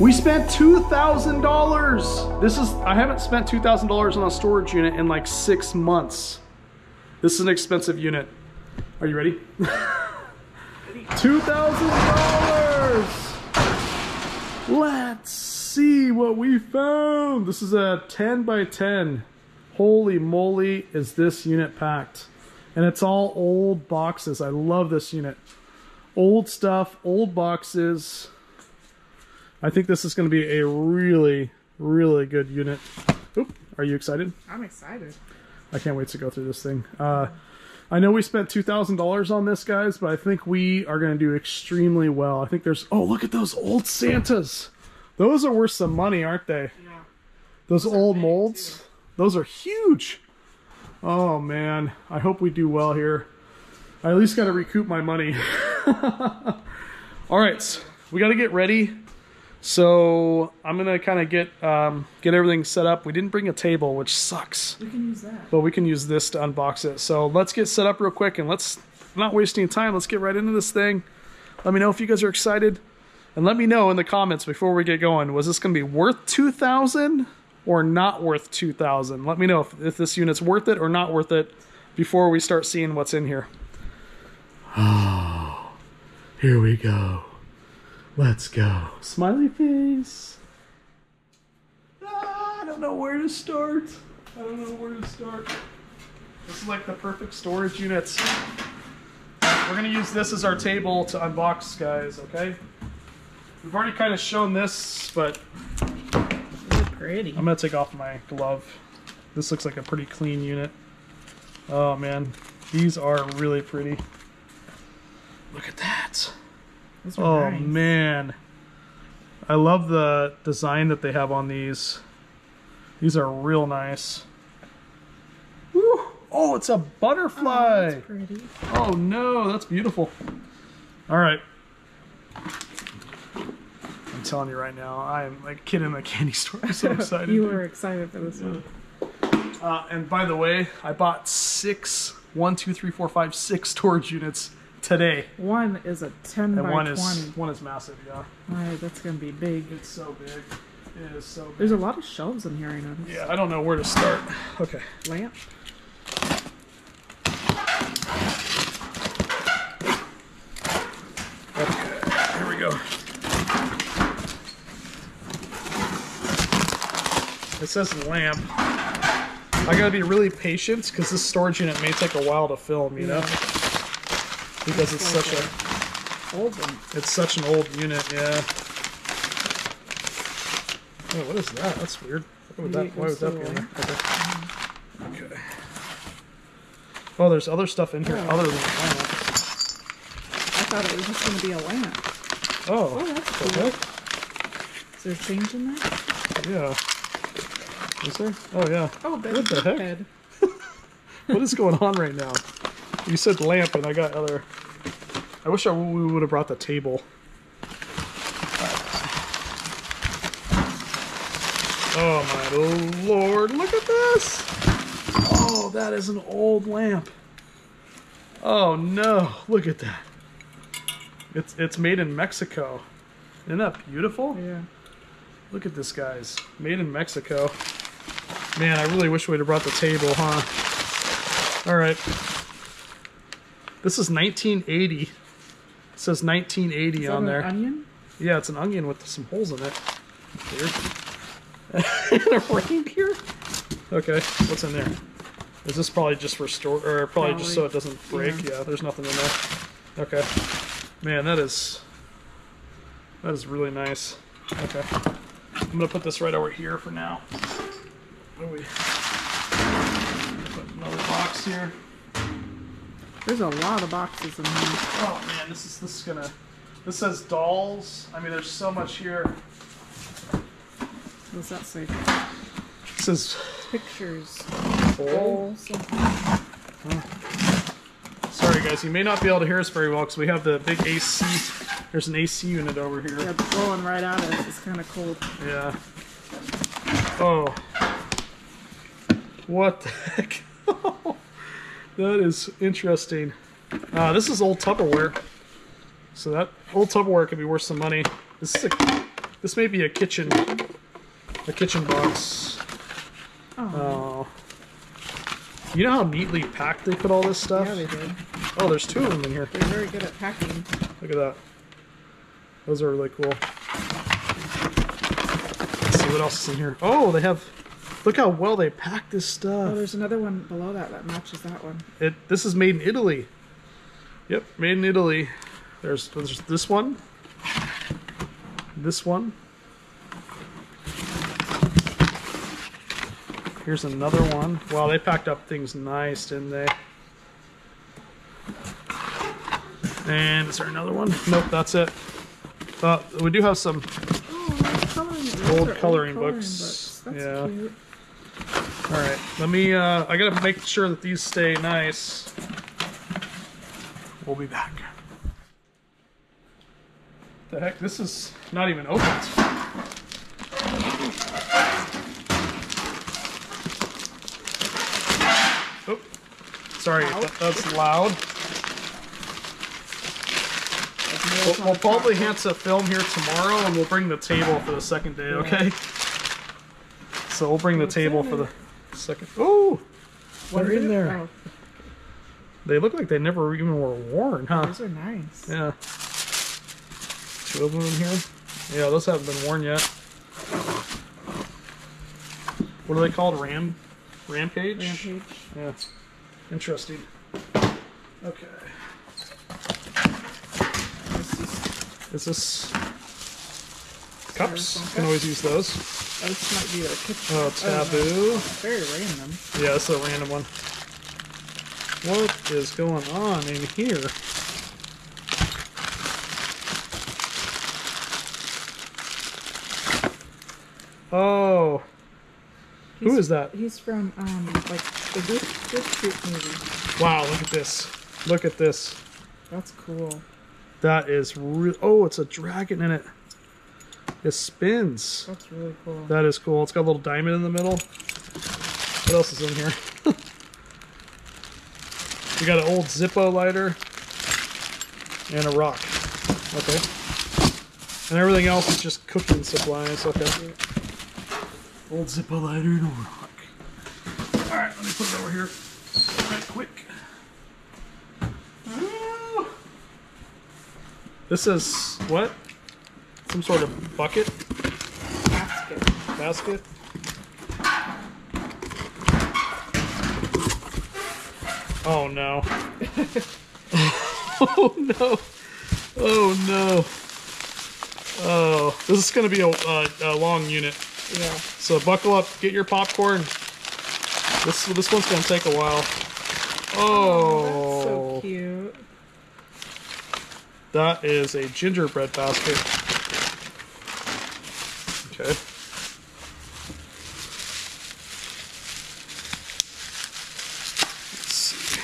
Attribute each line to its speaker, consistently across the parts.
Speaker 1: We spent $2,000. This is, I haven't spent $2,000 on a storage unit in like six months. This is an expensive unit. Are you ready? $2,000. Let's see what we found. This is a 10 by 10. Holy moly, is this unit packed. And it's all old boxes. I love this unit. Old stuff, old boxes. I think this is going to be a really, really good unit. Oop, are you excited?
Speaker 2: I'm excited.
Speaker 1: I can't wait to go through this thing. Uh, I know we spent $2,000 on this, guys, but I think we are going to do extremely well. I think there's... Oh, look at those old Santas. Those are worth some money, aren't they?
Speaker 2: Yeah.
Speaker 1: Those,
Speaker 2: are
Speaker 1: old molds.
Speaker 2: too.
Speaker 1: Those are huge. Oh, man. I hope we do well here. I at least got to recoup my money. All right. so We got to get ready. So I'm going to kind of get um, get everything set up. We didn't bring a table, which sucks
Speaker 2: We can use that.
Speaker 1: but we can use this to unbox it. So let's get set up real quick and let's not wasting time. Let's get right into this thing. Let me know if you guys are excited, and let me know in the comments before we get going. Was this going to be worth two thousand or not worth two thousand? Let me know if, if this unit's worth it or not worth it before we start seeing what's in here. Oh, here we go. Let's go. Smiley face. Ah, I don't know where to start. I don't know where to start. This is like the perfect storage units. We're gonna use this as our table to unbox, guys, okay? We've already kind of shown this, but
Speaker 2: They're pretty.
Speaker 1: I'm gonna take off my glove. This looks like a pretty clean unit. Oh man, these are really pretty. Look at that. Oh
Speaker 2: nice.
Speaker 1: man. I love the design that they have on these. These are real nice. Woo. Oh, it's a
Speaker 2: Oh,
Speaker 1: butterfly.
Speaker 2: that's pretty.
Speaker 1: Oh no, that's beautiful. All right. I'm telling you right now, I am like kid in a candy store. I'm so excited.
Speaker 2: you were excited for this one.
Speaker 1: Uh, and by the way, I bought six, one, two, three, four, five, six storage units today.
Speaker 2: One is a 10
Speaker 1: And
Speaker 2: by
Speaker 1: one
Speaker 2: 20.
Speaker 1: is one is massive, yeah.
Speaker 2: Alright, that's gonna be big.
Speaker 1: It's so big. It is so big.
Speaker 2: There's a lot of shelves in here, I noticed.
Speaker 1: Yeah, I don't know where to start. Okay.
Speaker 2: Lamp.
Speaker 1: Okay, here we go. It says lamp. I gotta be really patient because this storage unit may take a while to film, you know? Because it's such a
Speaker 2: Old one.
Speaker 1: it's such an old unit, yeah. Oh, what is that? That's weird. Why would that, why would that be there? Okay. Okay. Oh, there's other stuff in here
Speaker 2: Oh.
Speaker 1: other than the lamp.
Speaker 2: I thought it was just gonna be a lamp.
Speaker 1: Oh,
Speaker 2: Oh, that's cool. Is there change in there?
Speaker 1: Yeah. Is there? Oh, yeah.
Speaker 2: Oh.
Speaker 1: What the heck? What is going on right now? You said lamp, and I got other. I wish I we would have brought the table. Oh my lord! Look at this! Oh, that is an old lamp. Oh no! Look at that. It's it's made in Mexico. Isn't that beautiful?
Speaker 2: Yeah.
Speaker 1: Look at this, guys. Made in Mexico. Man, I really wish we'd have brought the table, huh? All right. This is 1980. It says 1980
Speaker 2: Is that
Speaker 1: on
Speaker 2: an
Speaker 1: there.
Speaker 2: onion?
Speaker 1: Yeah, it's an onion with some holes in it. Weird. and a reindeer? Okay, what's in there? Is this probably just for store, or probably, just so it doesn't break?
Speaker 2: Yeah.
Speaker 1: Yeah. there's nothing in there. Okay. Man, that is, that is really nice. Okay. I'm gonna put this right over here for now. What do we? Put another box here.
Speaker 2: There's a lot of boxes in here.
Speaker 1: Oh man, this is this is gonna. This says dolls. I mean, there's so much here.
Speaker 2: What's that say?
Speaker 1: It says
Speaker 2: Pictures.
Speaker 1: bowl.
Speaker 2: Something.
Speaker 1: Sorry guys, you may not be able to hear us very well because we have the big AC. There's an AC unit over here.
Speaker 2: Yeah, blowing right at us. It's kind of cold.
Speaker 1: Yeah. Oh. What the heck? That is interesting. Uh, this is old Tupperware. So that old Tupperware could be worth some money. This is a This may be a kitchen, a kitchen box.
Speaker 2: Oh,
Speaker 1: Oh. You know how neatly packed they put all this stuff?
Speaker 2: yeah, they did.
Speaker 1: Oh, there's two of them in here.
Speaker 2: They're very good at packing.
Speaker 1: Look at that. Those are really cool. Let's see what else is in here. Oh, they have. Look how well they pack this
Speaker 2: Oh,
Speaker 1: stuff.
Speaker 2: there's another one below that that matches that one.
Speaker 1: It. This is made in Italy. Yep, made in Italy. There's, there's this one. This one. Here's another one. Wow, they packed up things nice, didn't they? And is there another one? Nope, that's it. Uh, we do have some
Speaker 2: Oh, coloring.
Speaker 1: Old
Speaker 2: are
Speaker 1: coloring books.
Speaker 2: That's
Speaker 1: Yeah.
Speaker 2: cute.
Speaker 1: All right, let me. Uh, I gotta make sure that these stay nice. We'll be back. The heck, this is not even opened. Oh, sorry, that, that's loud. We'll, we'll probably have to film here tomorrow, and we'll bring the table for the second day. Okay. So we'll bring the table for the second. Oh,
Speaker 2: What
Speaker 1: they're in there.
Speaker 2: Oh,
Speaker 1: They look like they never even were worn, huh?
Speaker 2: those are nice.
Speaker 1: Yeah. Two of them in here. Yeah, those haven't been worn yet. What are they called? Ram, Rampage.
Speaker 2: Rampage.
Speaker 1: Yeah. Interesting. Okay.
Speaker 2: This is,
Speaker 1: Is this cups? Can always use those.
Speaker 2: oh, this might be kitchen.
Speaker 1: Oh,
Speaker 2: no.
Speaker 1: taboo.
Speaker 2: Very random.
Speaker 1: Yeah, is a random one. What is going on in here? Oh, who
Speaker 2: He's-
Speaker 1: is that?
Speaker 2: He's from um like the Goof, Goof Troop movie.
Speaker 1: Wow, look at this. Look at this.
Speaker 2: That's cool.
Speaker 1: That is real. Oh, it's a dragon in it. It spins.
Speaker 2: That's really cool.
Speaker 1: That is cool. It's got a little diamond in the middle. What else is in here? we got an old Zippo lighter and a rock. Okay. And everything else is just cooking supplies. Okay. Old Zippo lighter and a rock. All right, let me put it over here. Right quick. This is what? Some sort of bucket
Speaker 2: Basket.
Speaker 1: basket. Oh no. oh no. Oh no. Oh, this is going to be a, a, a long unit.
Speaker 2: Yeah.
Speaker 1: So buckle up, get your popcorn. This this one's going to take a while.
Speaker 2: Oh, that's
Speaker 1: Oh,
Speaker 2: so cute.
Speaker 1: that is a gingerbread basket. Okay. Let's see.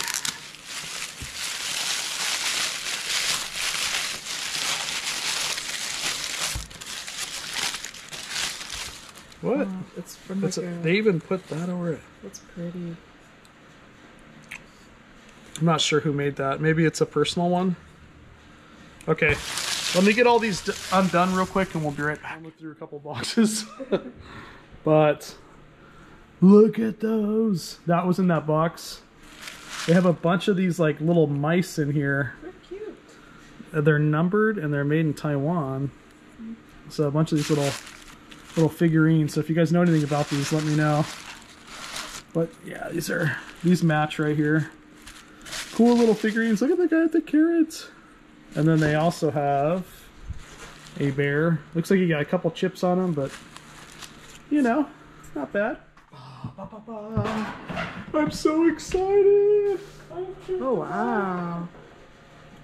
Speaker 1: What?
Speaker 2: Oh, it's from
Speaker 1: That's
Speaker 2: like
Speaker 1: a,
Speaker 2: a,
Speaker 1: they even put that over it.
Speaker 2: That's pretty.
Speaker 1: I'm not sure who made that. Maybe it's a personal one. Okay, let me get all these d- undone real quick, and we'll be right back. I'll look through a couple boxes, but look at those. That was in that box. They have a bunch of these like little mice in here.
Speaker 2: They're cute.
Speaker 1: Uh, They're numbered and they're made in Taiwan. So a bunch of these little little figurines. So if you guys know anything about these, let me know. But yeah, these are these match right here. Cool little figurines. Look at the guy with the carrots. And then they also have a bear. Looks like he got a couple chips on him, but you know, it's not bad. I'm so excited.
Speaker 2: Oh wow.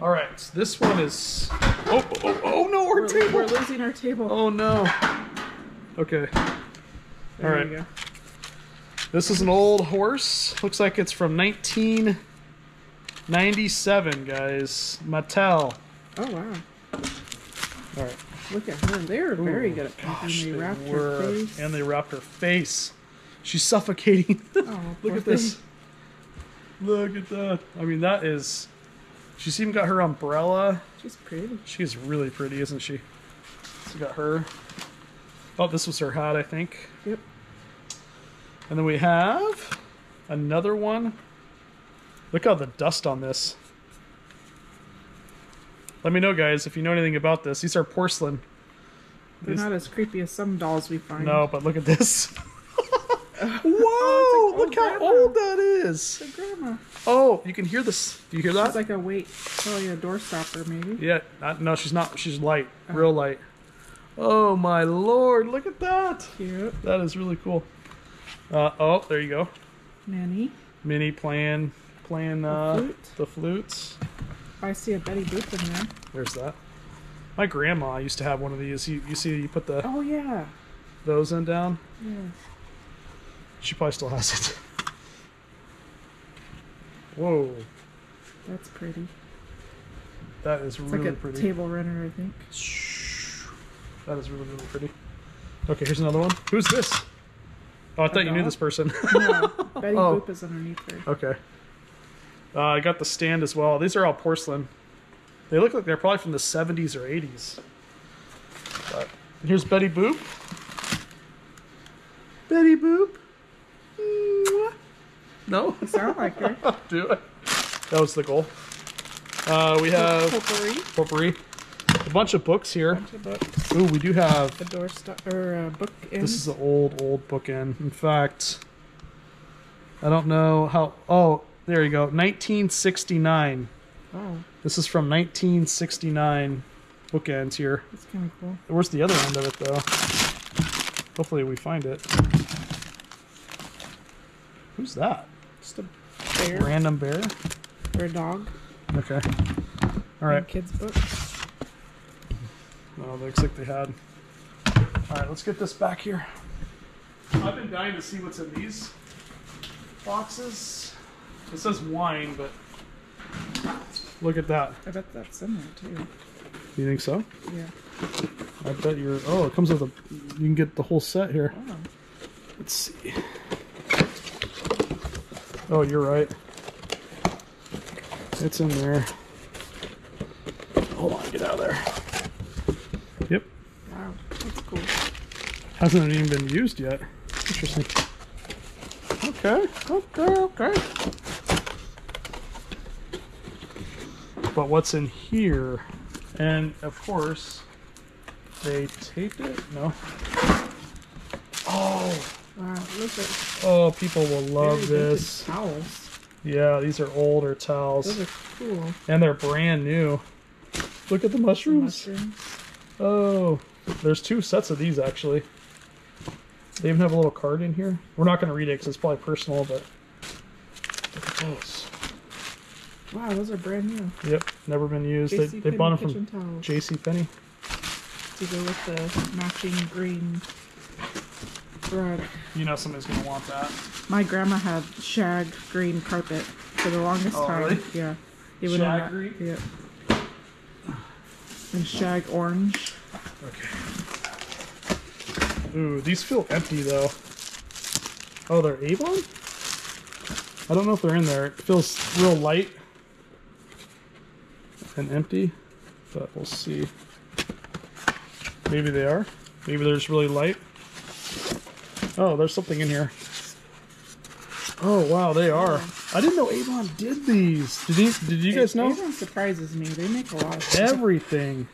Speaker 1: All right, so this one is. Oh, oh, oh, oh no, our
Speaker 2: We're,
Speaker 1: table.
Speaker 2: we're losing our table.
Speaker 1: Oh no. Okay,
Speaker 2: there
Speaker 1: alright.
Speaker 2: we go.
Speaker 1: this is an old horse. Looks like it's from 1997, guys. Mattel.
Speaker 2: Oh wow.
Speaker 1: All right.
Speaker 2: Look at her. They're very good at
Speaker 1: Gosh,
Speaker 2: packing. They
Speaker 1: they
Speaker 2: wrapped
Speaker 1: were.
Speaker 2: her face.
Speaker 1: And they wrapped her face. She's suffocating.
Speaker 2: Oh,
Speaker 1: Look at this. Look at that. I mean, that is. She's even got her umbrella.
Speaker 2: She's pretty.
Speaker 1: She's really pretty, isn't she? So we got her. Oh, this was her hat, I think.
Speaker 2: Yep.
Speaker 1: And then we have another one. Look how the dust on this. Let me know, guys, if you know anything about this. These are porcelain.
Speaker 2: They're
Speaker 1: These-
Speaker 2: not as creepy as some dolls we find.
Speaker 1: No, but look at this. Whoa!
Speaker 2: Oh, like
Speaker 1: look how
Speaker 2: old grandma.
Speaker 1: old that is.
Speaker 2: A grandma.
Speaker 1: Oh, you can hear this. Do you hear that?
Speaker 2: It's like a weight, probably a door stopper, maybe.
Speaker 1: Yeah, not, no, she's not. She's light, real light. Oh my lord, look at that.
Speaker 2: Cute.
Speaker 1: That is really cool. Uh, oh, there you go.
Speaker 2: Mini.
Speaker 1: Minnie playing, playing uh,
Speaker 2: flute.
Speaker 1: the flutes.
Speaker 2: I see a Betty Boop in there.
Speaker 1: There's that. My grandma used to have one of these. You, you see, you put the
Speaker 2: Oh yeah.
Speaker 1: those in down.
Speaker 2: Yeah.
Speaker 1: She probably still has it. Whoa,
Speaker 2: That's pretty.
Speaker 1: that is
Speaker 2: It's
Speaker 1: really
Speaker 2: like a
Speaker 1: pretty.
Speaker 2: table runner, I think.
Speaker 1: That is really really pretty. Okay, here's another one. Who's this? Oh, I thought you knew this person.
Speaker 2: No, Betty
Speaker 1: Oh.
Speaker 2: Boop is underneath her.
Speaker 1: Okay. Uh, I got the stand as well. These are all porcelain. They look like they're probably from the 70s or 80s. But here's Betty Boop. Betty Boop. Mwah. No?
Speaker 2: You sound like her.
Speaker 1: Do it. That was the goal. Uh, we have
Speaker 2: Potpourri.
Speaker 1: potpourri. A bunch of books here.
Speaker 2: Bunch of books.
Speaker 1: Ooh, we do have.
Speaker 2: A door or a book in.
Speaker 1: This is an old, old bookend. In fact, I don't know how. Oh, there you go. 1969.
Speaker 2: Oh,
Speaker 1: This is from 1969 bookends here.
Speaker 2: that's kind of cool.
Speaker 1: Where's the other end of it, though? Hopefully we find it. Who's that?
Speaker 2: Just a bear
Speaker 1: Random bear?
Speaker 2: or a dog.
Speaker 1: Okay. All right.
Speaker 2: And kids books.
Speaker 1: Oh, looks like they had. All right, let's get this back here. I've been dying to see what's in these boxes. It says wine, but look at that.
Speaker 2: I bet that's in there too.
Speaker 1: You think so?
Speaker 2: Yeah.
Speaker 1: I bet you're. Oh, it comes with a. You can get the whole set here.
Speaker 2: Oh.
Speaker 1: Let's see. Oh, you're right. It's in there. Hold on, get out of there. Yep,
Speaker 2: Wow. That's cool.
Speaker 1: hasn't even been used yet. Interesting. Okay, okay, okay. But what's in here? And of course, they taped it. No. Oh,
Speaker 2: Wow. Look at
Speaker 1: oh, people will love
Speaker 2: very
Speaker 1: this.
Speaker 2: towels.
Speaker 1: Yeah, these are older towels,
Speaker 2: Those are cool.
Speaker 1: and they're brand new. Look at the mushrooms.
Speaker 2: Mushrooms.
Speaker 1: Oh, there's two sets of these actually. They even have a little card in here. We're not going to read it because it's probably personal, but look at those.
Speaker 2: Wow, those are brand new.
Speaker 1: Yep, never been used. They, they bought them from
Speaker 2: towels
Speaker 1: J.C. Penney.
Speaker 2: to go with the matching green rug.
Speaker 1: You know somebody's going to want that.
Speaker 2: My grandma had shag green carpet for the longest
Speaker 1: Oh,
Speaker 2: time.
Speaker 1: really?
Speaker 2: Yeah. It would
Speaker 1: Shag green?
Speaker 2: Yeah. And shag orange.
Speaker 1: Okay. Ooh, these feel empty though. Oh, they're Avon? I don't know if they're in there. It feels real light and empty, but we'll see. Maybe they are. Maybe they're just really light. Oh, there's something in here. Oh wow, they are. I didn't know Avon did these. Did you? Did you guys know?
Speaker 2: Avon surprises me. They make a lot of stuff.
Speaker 1: Everything.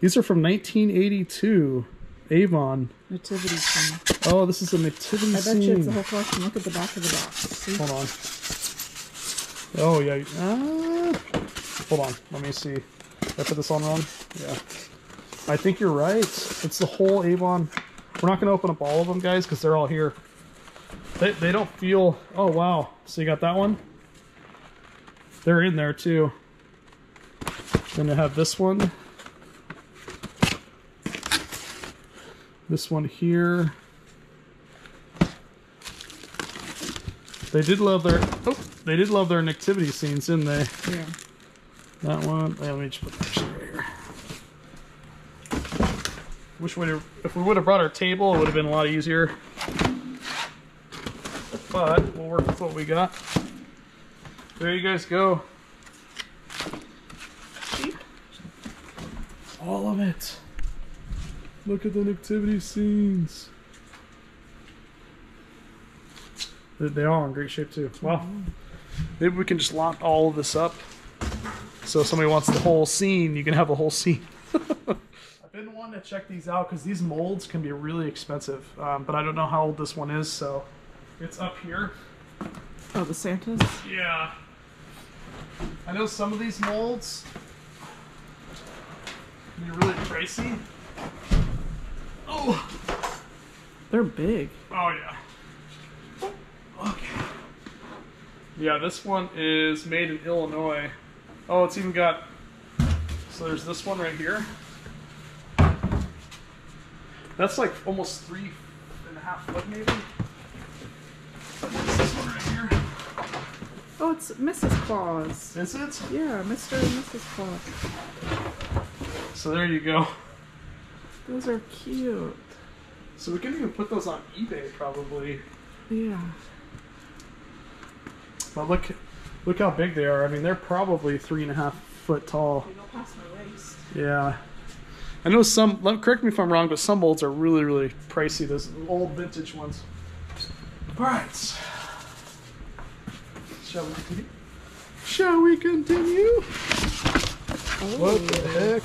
Speaker 1: These are from 1982. Avon.
Speaker 2: nativity scene.
Speaker 1: Oh, this is a nativity
Speaker 2: I bet
Speaker 1: scene.
Speaker 2: you it's a whole collection. Look at the back of the box. See?
Speaker 1: Hold on. Oh yeah. Uh, hold on. Let me see. Did I put this on wrong? Yeah. I think you're right. It's the whole Avon. We're not gonna open up all of them, guys, because they're all here. They they don't feel. Oh wow. So you got that one. They're in there too. Then I have this one. This one here. They did love their oh, they did love their nativity scenes, didn't they?
Speaker 2: Yeah.
Speaker 1: That one. Let me just put that shit right here. Wish we if we would have brought our table, it would have been a lot easier. But we'll work with what we got. There you guys go. All of it. Look at the nativity scenes. They- They are in great shape too. Well, mm-hmm. maybe we can just lock all of this up. So if somebody wants the whole scene, you can have the whole scene. I've been wanting to check these out because these molds can be really expensive, um, but I don't know how old this one is, so it's up here.
Speaker 2: Oh, the Santas?
Speaker 1: Yeah. I know some of these molds can be really pricey. Oh,
Speaker 2: They're big.
Speaker 1: oh yeah. Okay. Yeah, this one is made in Illinois. Oh, it's even got. So there's this one right here. That's like almost three and a half foot, maybe. What's this one right here?
Speaker 2: Oh, it's Mrs. Claus.
Speaker 1: Is it?
Speaker 2: Yeah, Mr. and Mrs. Claus.
Speaker 1: So there you go.
Speaker 2: Those are cute.
Speaker 1: So we can even put those on eBay probably.
Speaker 2: Yeah.
Speaker 1: But look, look how big they are. I mean, they're probably three and a half foot tall.
Speaker 2: They past my waist.
Speaker 1: Yeah. I know some. let- Correct me if I'm wrong, but some molds are really, really pricey. Those old vintage ones. All right. Shall we continue? Shall we continue?
Speaker 2: Oh.
Speaker 1: What the heck?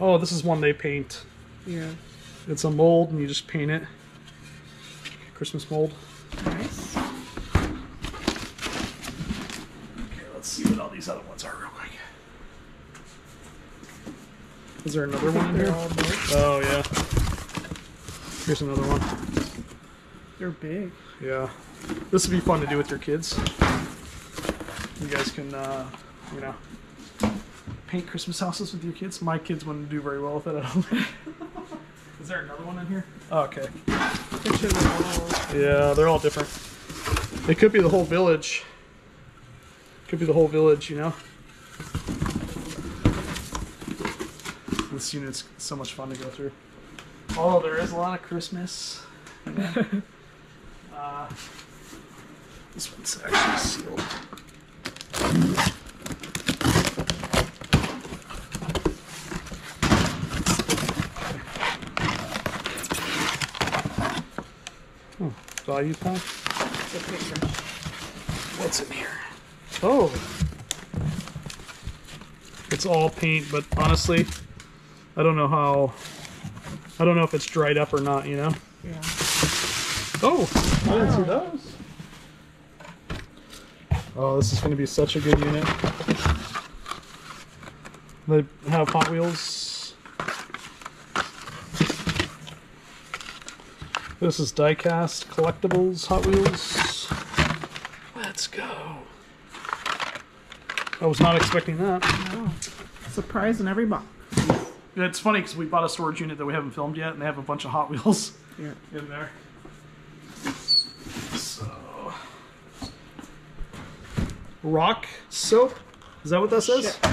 Speaker 1: Oh, this is one they paint.
Speaker 2: Yeah.
Speaker 1: It's a mold, and you just paint it. Christmas mold.
Speaker 2: Nice.
Speaker 1: Okay, let's see what all these other ones are real quick. Is there another one in
Speaker 2: They're
Speaker 1: here?
Speaker 2: all big.
Speaker 1: Oh yeah. Here's another one.
Speaker 2: They're big.
Speaker 1: Yeah. This would be fun to do with your kids. You guys can, uh, you know, paint Christmas houses with your kids. My kids wouldn't do very well with it. I don't think. Is there another one in here? Oh, okay.
Speaker 2: Picture them all.
Speaker 1: Yeah, they're all different. It could be the whole village. Could be the whole village, you know? This unit's so much fun to go through. Although there is a lot of Christmas. uh, this one's actually sealed. Oh, value pack?
Speaker 2: The picture.
Speaker 1: What's in here? Oh. It's all paint, but honestly, I don't know how. I don't know if it's dried up or not, you know?
Speaker 2: Yeah.
Speaker 1: Oh, oh I didn't see those. Oh, this is going to be such a good unit. They have Hot Wheels. This is diecast collectibles Hot Wheels. Let's go. I was not expecting that.
Speaker 2: Oh. Surprise in every box.
Speaker 1: It's funny because we bought a storage unit that we haven't filmed yet, and they have a bunch of Hot Wheels
Speaker 2: Yeah.
Speaker 1: in there. So, rock soap. Is that what that says?
Speaker 2: Ship.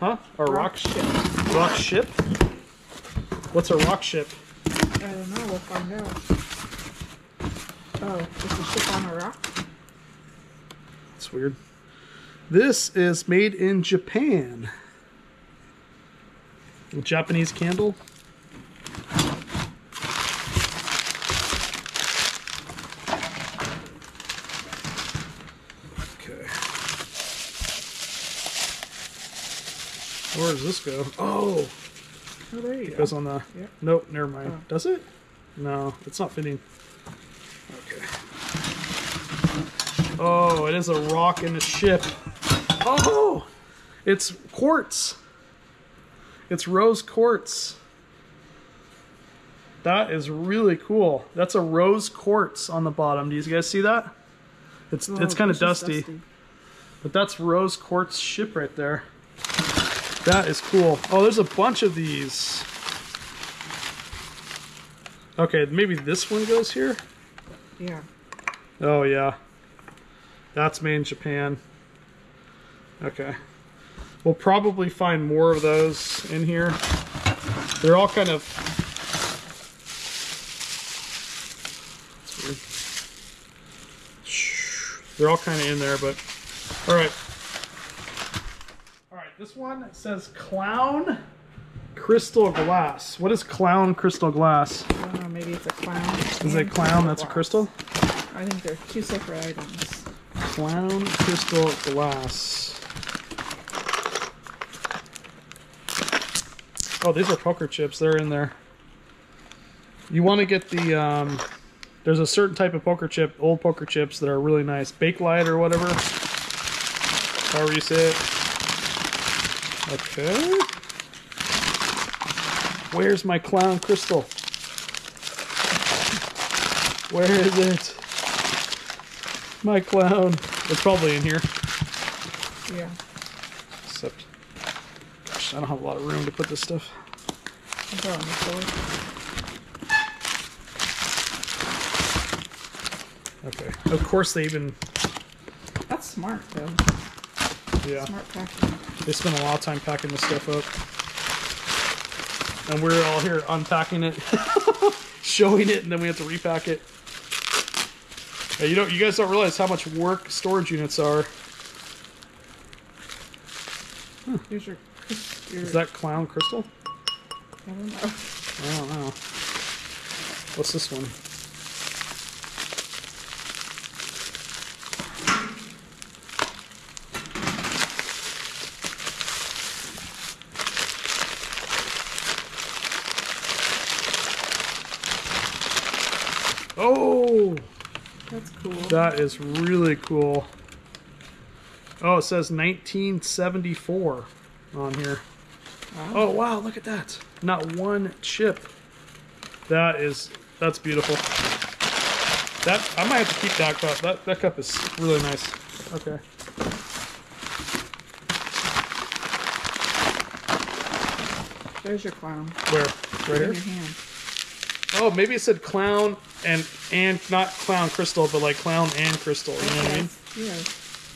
Speaker 1: Huh? Or rock,
Speaker 2: Rock ship.
Speaker 1: Rock ship. What's a rock ship?
Speaker 2: I don't know. We'll find out. Oh, it's a ship on a rock?
Speaker 1: That's weird. This is made in Japan. A Japanese candle. Okay. Where does this go? Oh,
Speaker 2: Oh, there you
Speaker 1: it
Speaker 2: go.
Speaker 1: goes on the.
Speaker 2: Yep.
Speaker 1: Nope, never mind.
Speaker 2: Oh.
Speaker 1: Does it? No, it's not fitting. Okay. Oh, it is a rock in the ship. Oh, it's quartz. It's rose quartz. That is really cool. That's a rose quartz on the bottom. Do you guys see that? It's
Speaker 2: Oh,
Speaker 1: it's kind of dusty, but that's rose quartz ship right there. That is cool. Oh, there's a bunch of these. Okay, maybe this one goes here.
Speaker 2: Yeah.
Speaker 1: Oh yeah. That's made in Japan. Okay. We'll probably find more of those in here. They're all kind of That's weird. Shh. They're all kind of in there, but all right. All right, this one says clown crystal glass. What is clown crystal glass?
Speaker 2: I don't know, maybe it's a clown.
Speaker 1: Is it
Speaker 2: and
Speaker 1: clown that's a crystal?
Speaker 2: I think they're two separate items.
Speaker 1: Clown crystal glass. Oh, these are poker chips. They're in there. You want to get the um, there's a certain type of poker chip, old poker chips that are really nice. Bakelite or whatever. However you say it. Okay. Where's my clown crystal? Where is it? My clown. It's probably in here.
Speaker 2: Yeah.
Speaker 1: I don't have a lot of room to put this stuff.
Speaker 2: I'll throw it on.
Speaker 1: Okay. Of course they even,
Speaker 2: That's smart, though.
Speaker 1: yeah,
Speaker 2: Smart packing.
Speaker 1: they spend a lot of time packing this stuff up. And we're all here unpacking it, showing it, and then we have to repack it. Yeah, you don't, you guys don't realize how much work storage units are.
Speaker 2: Here's your. Your
Speaker 1: Is that clown crystal?
Speaker 2: I don't know.
Speaker 1: I don't know. What's this one? Oh,
Speaker 2: That's cool.
Speaker 1: that is really cool. Oh, it says 1974 on here.
Speaker 2: Wow.
Speaker 1: Oh wow, look at that. Not one chip. That is that's beautiful. That I might have to keep that cup. That that cup is really nice. Okay.
Speaker 2: There's your clown.
Speaker 1: Where? Right
Speaker 2: In
Speaker 1: here?
Speaker 2: your hand.
Speaker 1: Oh, maybe it said clown and and not clown crystal, but like clown and crystal. You know what I mean?
Speaker 2: Yeah.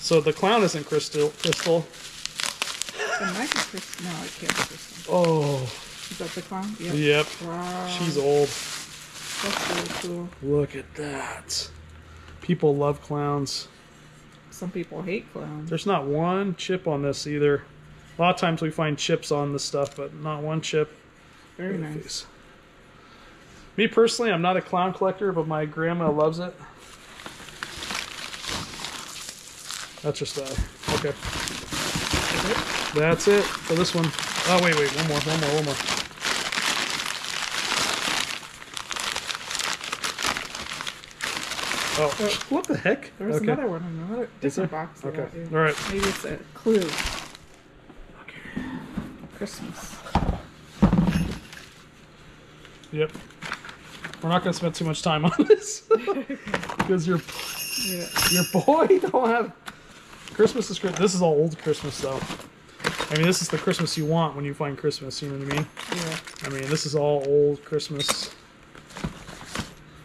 Speaker 1: So the clown isn't crystal crystal.
Speaker 2: The mic is crystal. No, it can't be crystal.
Speaker 1: Oh
Speaker 2: Is that the clown? Yep.
Speaker 1: yep.
Speaker 2: Wow.
Speaker 1: She's old.
Speaker 2: That's really cool.
Speaker 1: Look at that. People love clowns.
Speaker 2: Some people hate clowns.
Speaker 1: There's not one chip on this either. A lot of times we find chips on this stuff, but not one chip.
Speaker 2: Very nice.
Speaker 1: Me personally, I'm not a clown collector, but my grandma loves it. That's just that. Okay. That's it for this one. Oh wait, wait, one more, one more, one more. Oh, uh, what the heck?
Speaker 2: There was
Speaker 1: okay.
Speaker 2: another one in another
Speaker 1: there?
Speaker 2: different box.
Speaker 1: Okay.
Speaker 2: got.
Speaker 1: All right.
Speaker 2: Maybe it's a clue. Okay. Christmas.
Speaker 1: Yep. We're not going to spend too much time on this because your
Speaker 2: Yeah.
Speaker 1: your boy don't have Christmas is Chris- this is all old Christmas though. I mean, this is the Christmas you want when you find Christmas. You know what I mean?
Speaker 2: Yeah.
Speaker 1: I mean, this is all old Christmas.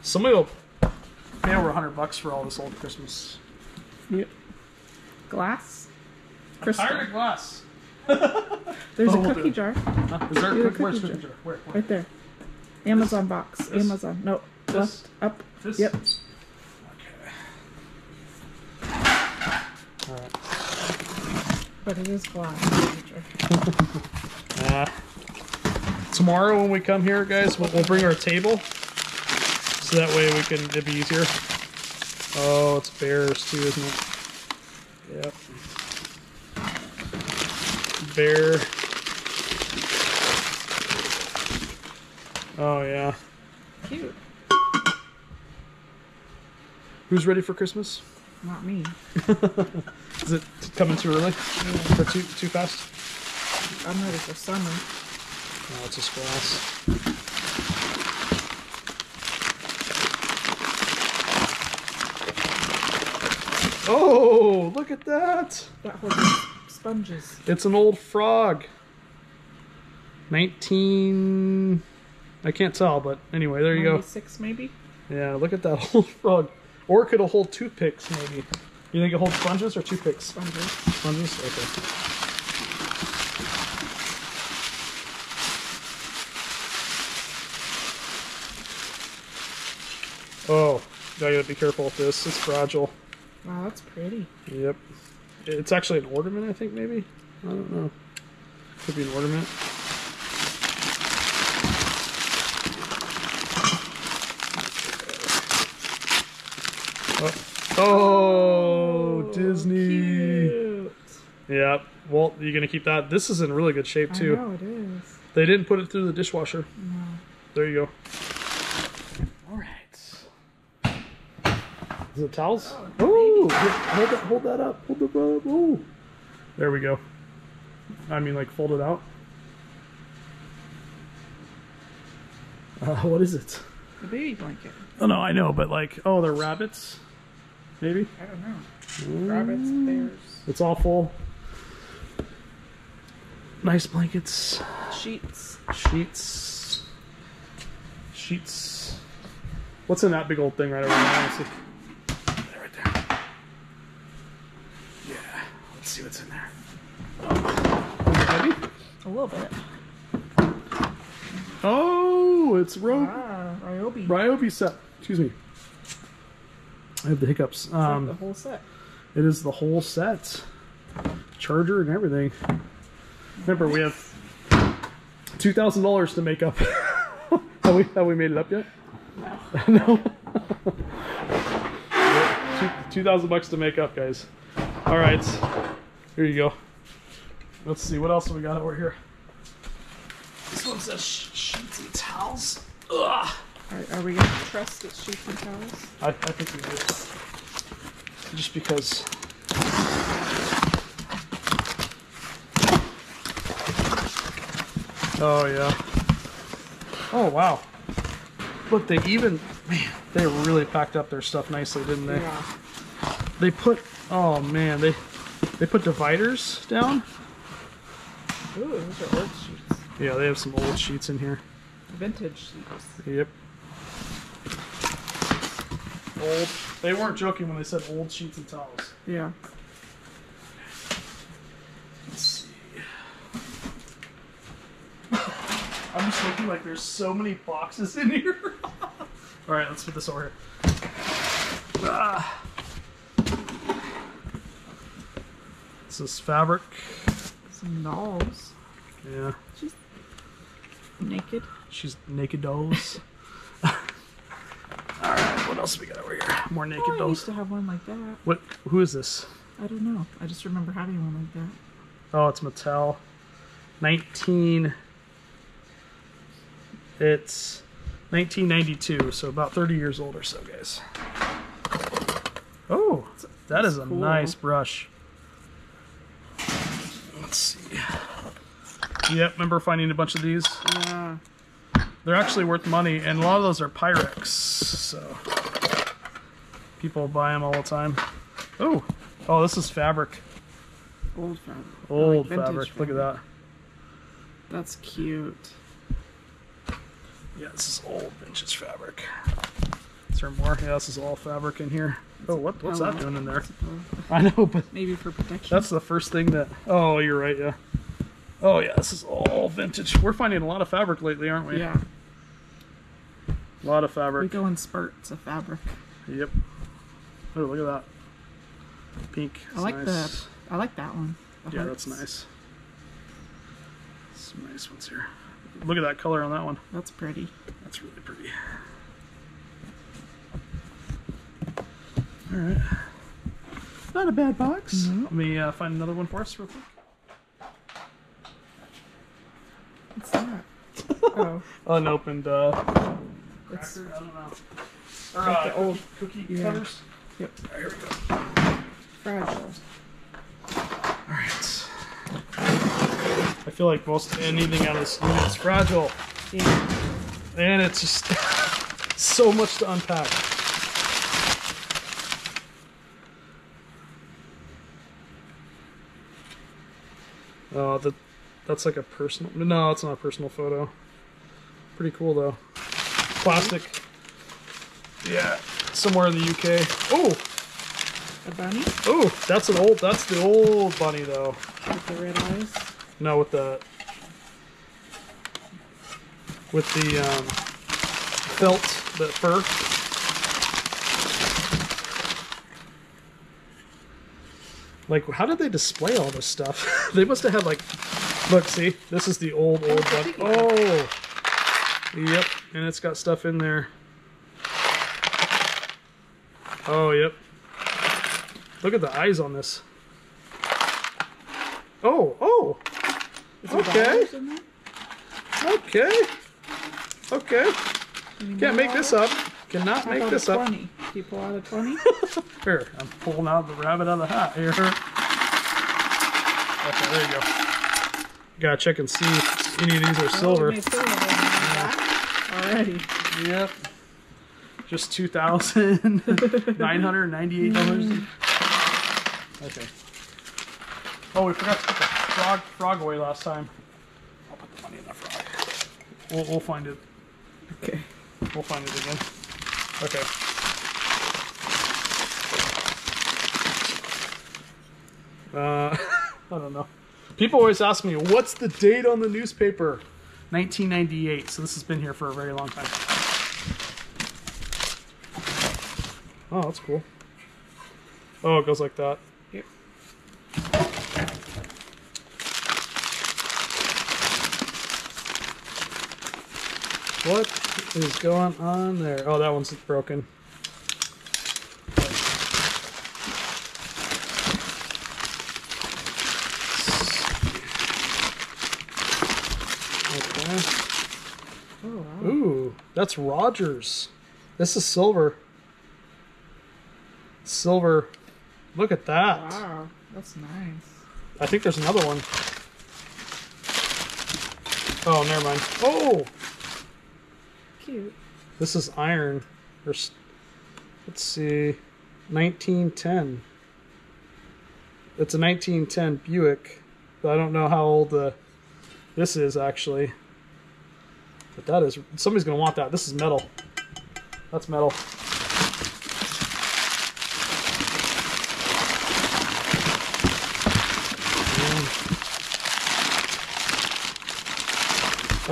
Speaker 1: Somebody will pay over a hundred bucks for all this old Christmas.
Speaker 2: Yep. Glass.
Speaker 1: I'm
Speaker 2: Crystal.
Speaker 1: tired of glass.
Speaker 2: There's
Speaker 1: Oh,
Speaker 2: a
Speaker 1: we'll
Speaker 2: cookie
Speaker 1: do
Speaker 2: jar
Speaker 1: Huh? Is there
Speaker 2: Yeah,
Speaker 1: a cookie, where's
Speaker 2: cookie
Speaker 1: cookie jar? Where? where?
Speaker 2: right there. Amazon box.
Speaker 1: This?
Speaker 2: Amazon. No.
Speaker 1: This?
Speaker 2: Left. Up.
Speaker 1: This?
Speaker 2: Yep.
Speaker 1: All right.
Speaker 2: But it is glass.
Speaker 1: Uh, tomorrow when we come here, guys, we'll, we'll bring our table, so that way we can it'd be easier. Oh, it's bears too, isn't it? Yep. Bear. Oh yeah.
Speaker 2: Cute.
Speaker 1: Who's ready for Christmas?
Speaker 2: Not me.
Speaker 1: Is it coming too early? Or too too fast?
Speaker 2: I'm ready for summer.
Speaker 1: Oh, it's a glass. Oh, look at that!
Speaker 2: That holds sponges.
Speaker 1: It's an old frog. 19. I can't tell, but anyway, there you go.
Speaker 2: Six, maybe?
Speaker 1: Yeah, look at that old frog. Or could it hold toothpicks, maybe? You think it holds sponges or toothpicks?
Speaker 2: Sponges.
Speaker 1: Sponges? Okay. Oh, I gotta be careful with this. It's fragile.
Speaker 2: Wow, that's pretty.
Speaker 1: Yep. It's actually an ornament, I think, maybe? I don't know. Could be an ornament. Oh, Disney.
Speaker 2: Cute.
Speaker 1: Yeah. Well, you're gonna keep that. This is in really good shape too.
Speaker 2: I
Speaker 1: too.
Speaker 2: know it is.
Speaker 1: They didn't put it through the dishwasher.
Speaker 2: No.
Speaker 1: There you go. All right. Is it towels? Oh, hold that, hold that up. Hold the up. Oh, there we go. I mean, like fold it out. Uh, what is it?
Speaker 2: The baby blanket.
Speaker 1: Oh no, I know, but like, oh, they're rabbits. Maybe
Speaker 2: I don't know. Rabbits, bears,
Speaker 1: it's all full. Nice blankets,
Speaker 2: sheets.
Speaker 1: sheets, sheets. What's in that big old thing right over there? Let's see. There, right there. Yeah. Let's see what's in there. Is it heavy?
Speaker 2: A little bit.
Speaker 1: Oh, it's ro-
Speaker 2: Ah, Ryobi.
Speaker 1: Ryobi set. Excuse me. I have the hiccups. Um,
Speaker 2: the whole set.
Speaker 1: It is the whole set, charger and everything. Remember, we have two thousand dollars to make up. have we have we made it up yet?
Speaker 2: No.
Speaker 1: no. Two thousand bucks to make up, guys. All right, here you go. Let's see what else we got over here. This one says sheets and towels. Ugh.
Speaker 2: Are, are we going to trust it's sheets and towels?
Speaker 1: I, I think we do. Just because. Oh yeah. Oh wow. Look, they even man, they really packed up their stuff nicely, didn't they?
Speaker 2: Yeah.
Speaker 1: They put oh man, they they put dividers down.
Speaker 2: Ooh, those are old sheets.
Speaker 1: Yeah, they have some old sheets in here.
Speaker 2: Vintage sheets.
Speaker 1: Yep. Old. They weren't joking when they said old sheets and towels.
Speaker 2: Yeah.
Speaker 1: Let's see. I'm just looking like there's so many boxes in here. All right, let's put this over here. Ah. This is fabric.
Speaker 2: Some dolls.
Speaker 1: Yeah,
Speaker 2: She's naked.
Speaker 1: she's naked dolls. All right, what else we got over here? More naked
Speaker 2: Oh, I used to have one like that.
Speaker 1: What? Who is this?
Speaker 2: I don't know. I just remember having one like that.
Speaker 1: Oh, it's Mattel. 19. It's 1992, so about 30 years old or so, guys. Oh, that is a
Speaker 2: cool.
Speaker 1: nice brush. Let's see. Yep, remember finding a bunch of these?
Speaker 2: Yeah.
Speaker 1: They're actually worth money, and a lot of those are Pyrex, so people buy them all the time. Oh, oh, this is fabric,
Speaker 2: Old fabric.
Speaker 1: Old
Speaker 2: like vintage
Speaker 1: fabric. Look at that.
Speaker 2: That's cute.
Speaker 1: Yeah, this is old vintage fabric. Is there more? Yeah, this is all fabric in here. Oh, what, what's that
Speaker 2: pillow.
Speaker 1: doing in there?
Speaker 2: That's a pillow.
Speaker 1: I know, but
Speaker 2: Maybe for protection.
Speaker 1: that's the first thing that. Oh, you're right. Yeah. Oh yeah, this is all vintage. We're finding a lot of fabric lately, aren't we?
Speaker 2: yeah.
Speaker 1: A lot of fabric.
Speaker 2: We go in spurts of fabric.
Speaker 1: Yep. Oh, look at that. Pink.
Speaker 2: I like
Speaker 1: nice.
Speaker 2: that. I like that one. The
Speaker 1: Yeah, that's nice. Some nice ones here. Look at that color on that one.
Speaker 2: That's pretty.
Speaker 1: That's really pretty. All right. Not a bad box. Let me uh, find another one for us real quick.
Speaker 2: What's that? oh,
Speaker 1: Unopened uh,
Speaker 2: it's
Speaker 1: cracker. I don't know. Or
Speaker 2: Like
Speaker 1: uh,
Speaker 2: the old-
Speaker 1: cookie
Speaker 2: yeah.
Speaker 1: cutters.
Speaker 2: Yep.
Speaker 1: All right, here we go.
Speaker 2: fragile.
Speaker 1: All right. I feel like most anything out of this unit is fragile,
Speaker 2: Yeah.
Speaker 1: and it's just so much to unpack. Oh, that that's like a personal. No, it's not a personal photo. Pretty cool though. Plastic. Yeah, somewhere in the UK. Oh,
Speaker 2: A bunny
Speaker 1: oh, that's an old. That's the old bunny though.
Speaker 2: with the red eyes.
Speaker 1: No, with the with the um, felt, the fur. Like, how did they display all this stuff? they must have had like, look, see, this is the old old bunny. Oh, yep, and it's got stuff in there. Oh, yep. Look at the eyes on this. Oh, oh, Okay.
Speaker 2: dollars in there?
Speaker 1: okay. Okay. Can't make this up. Cannot make this up.
Speaker 2: 20? Do you pull out a 20?
Speaker 1: Here, I'm pulling out the rabbit out of the hat here. Okay, there you go. Gotta check and see if any of these are
Speaker 2: Oh,
Speaker 1: silver.
Speaker 2: silver that Already.
Speaker 1: Yep. Just two thousand nine hundred ninety-eight dollars. Okay. Oh, we forgot to put the frog frog away last time. I'll put the money in the frog. We'll, we'll find it.
Speaker 2: Okay.
Speaker 1: We'll find it again. Okay. Uh, I don't know. People always ask me, what's the date on the newspaper? 1998. So this has been here for a very long time. Oh, that's cool. Oh, it goes like that.
Speaker 2: Yep.
Speaker 1: What is going on there? Oh, that one's broken. Okay.
Speaker 2: Oh, wow.
Speaker 1: Ooh, that's Rogers. This is silver. Silver. Look at that.
Speaker 2: Wow. That's nice.
Speaker 1: I think there's another one. Oh, never mind. Oh,
Speaker 2: Cute.
Speaker 1: this is iron. Or let's see, 1910. It's a 1910 Buick, but I don't know how old the this is actually. But that is somebody's gonna want that. This is metal. That's metal.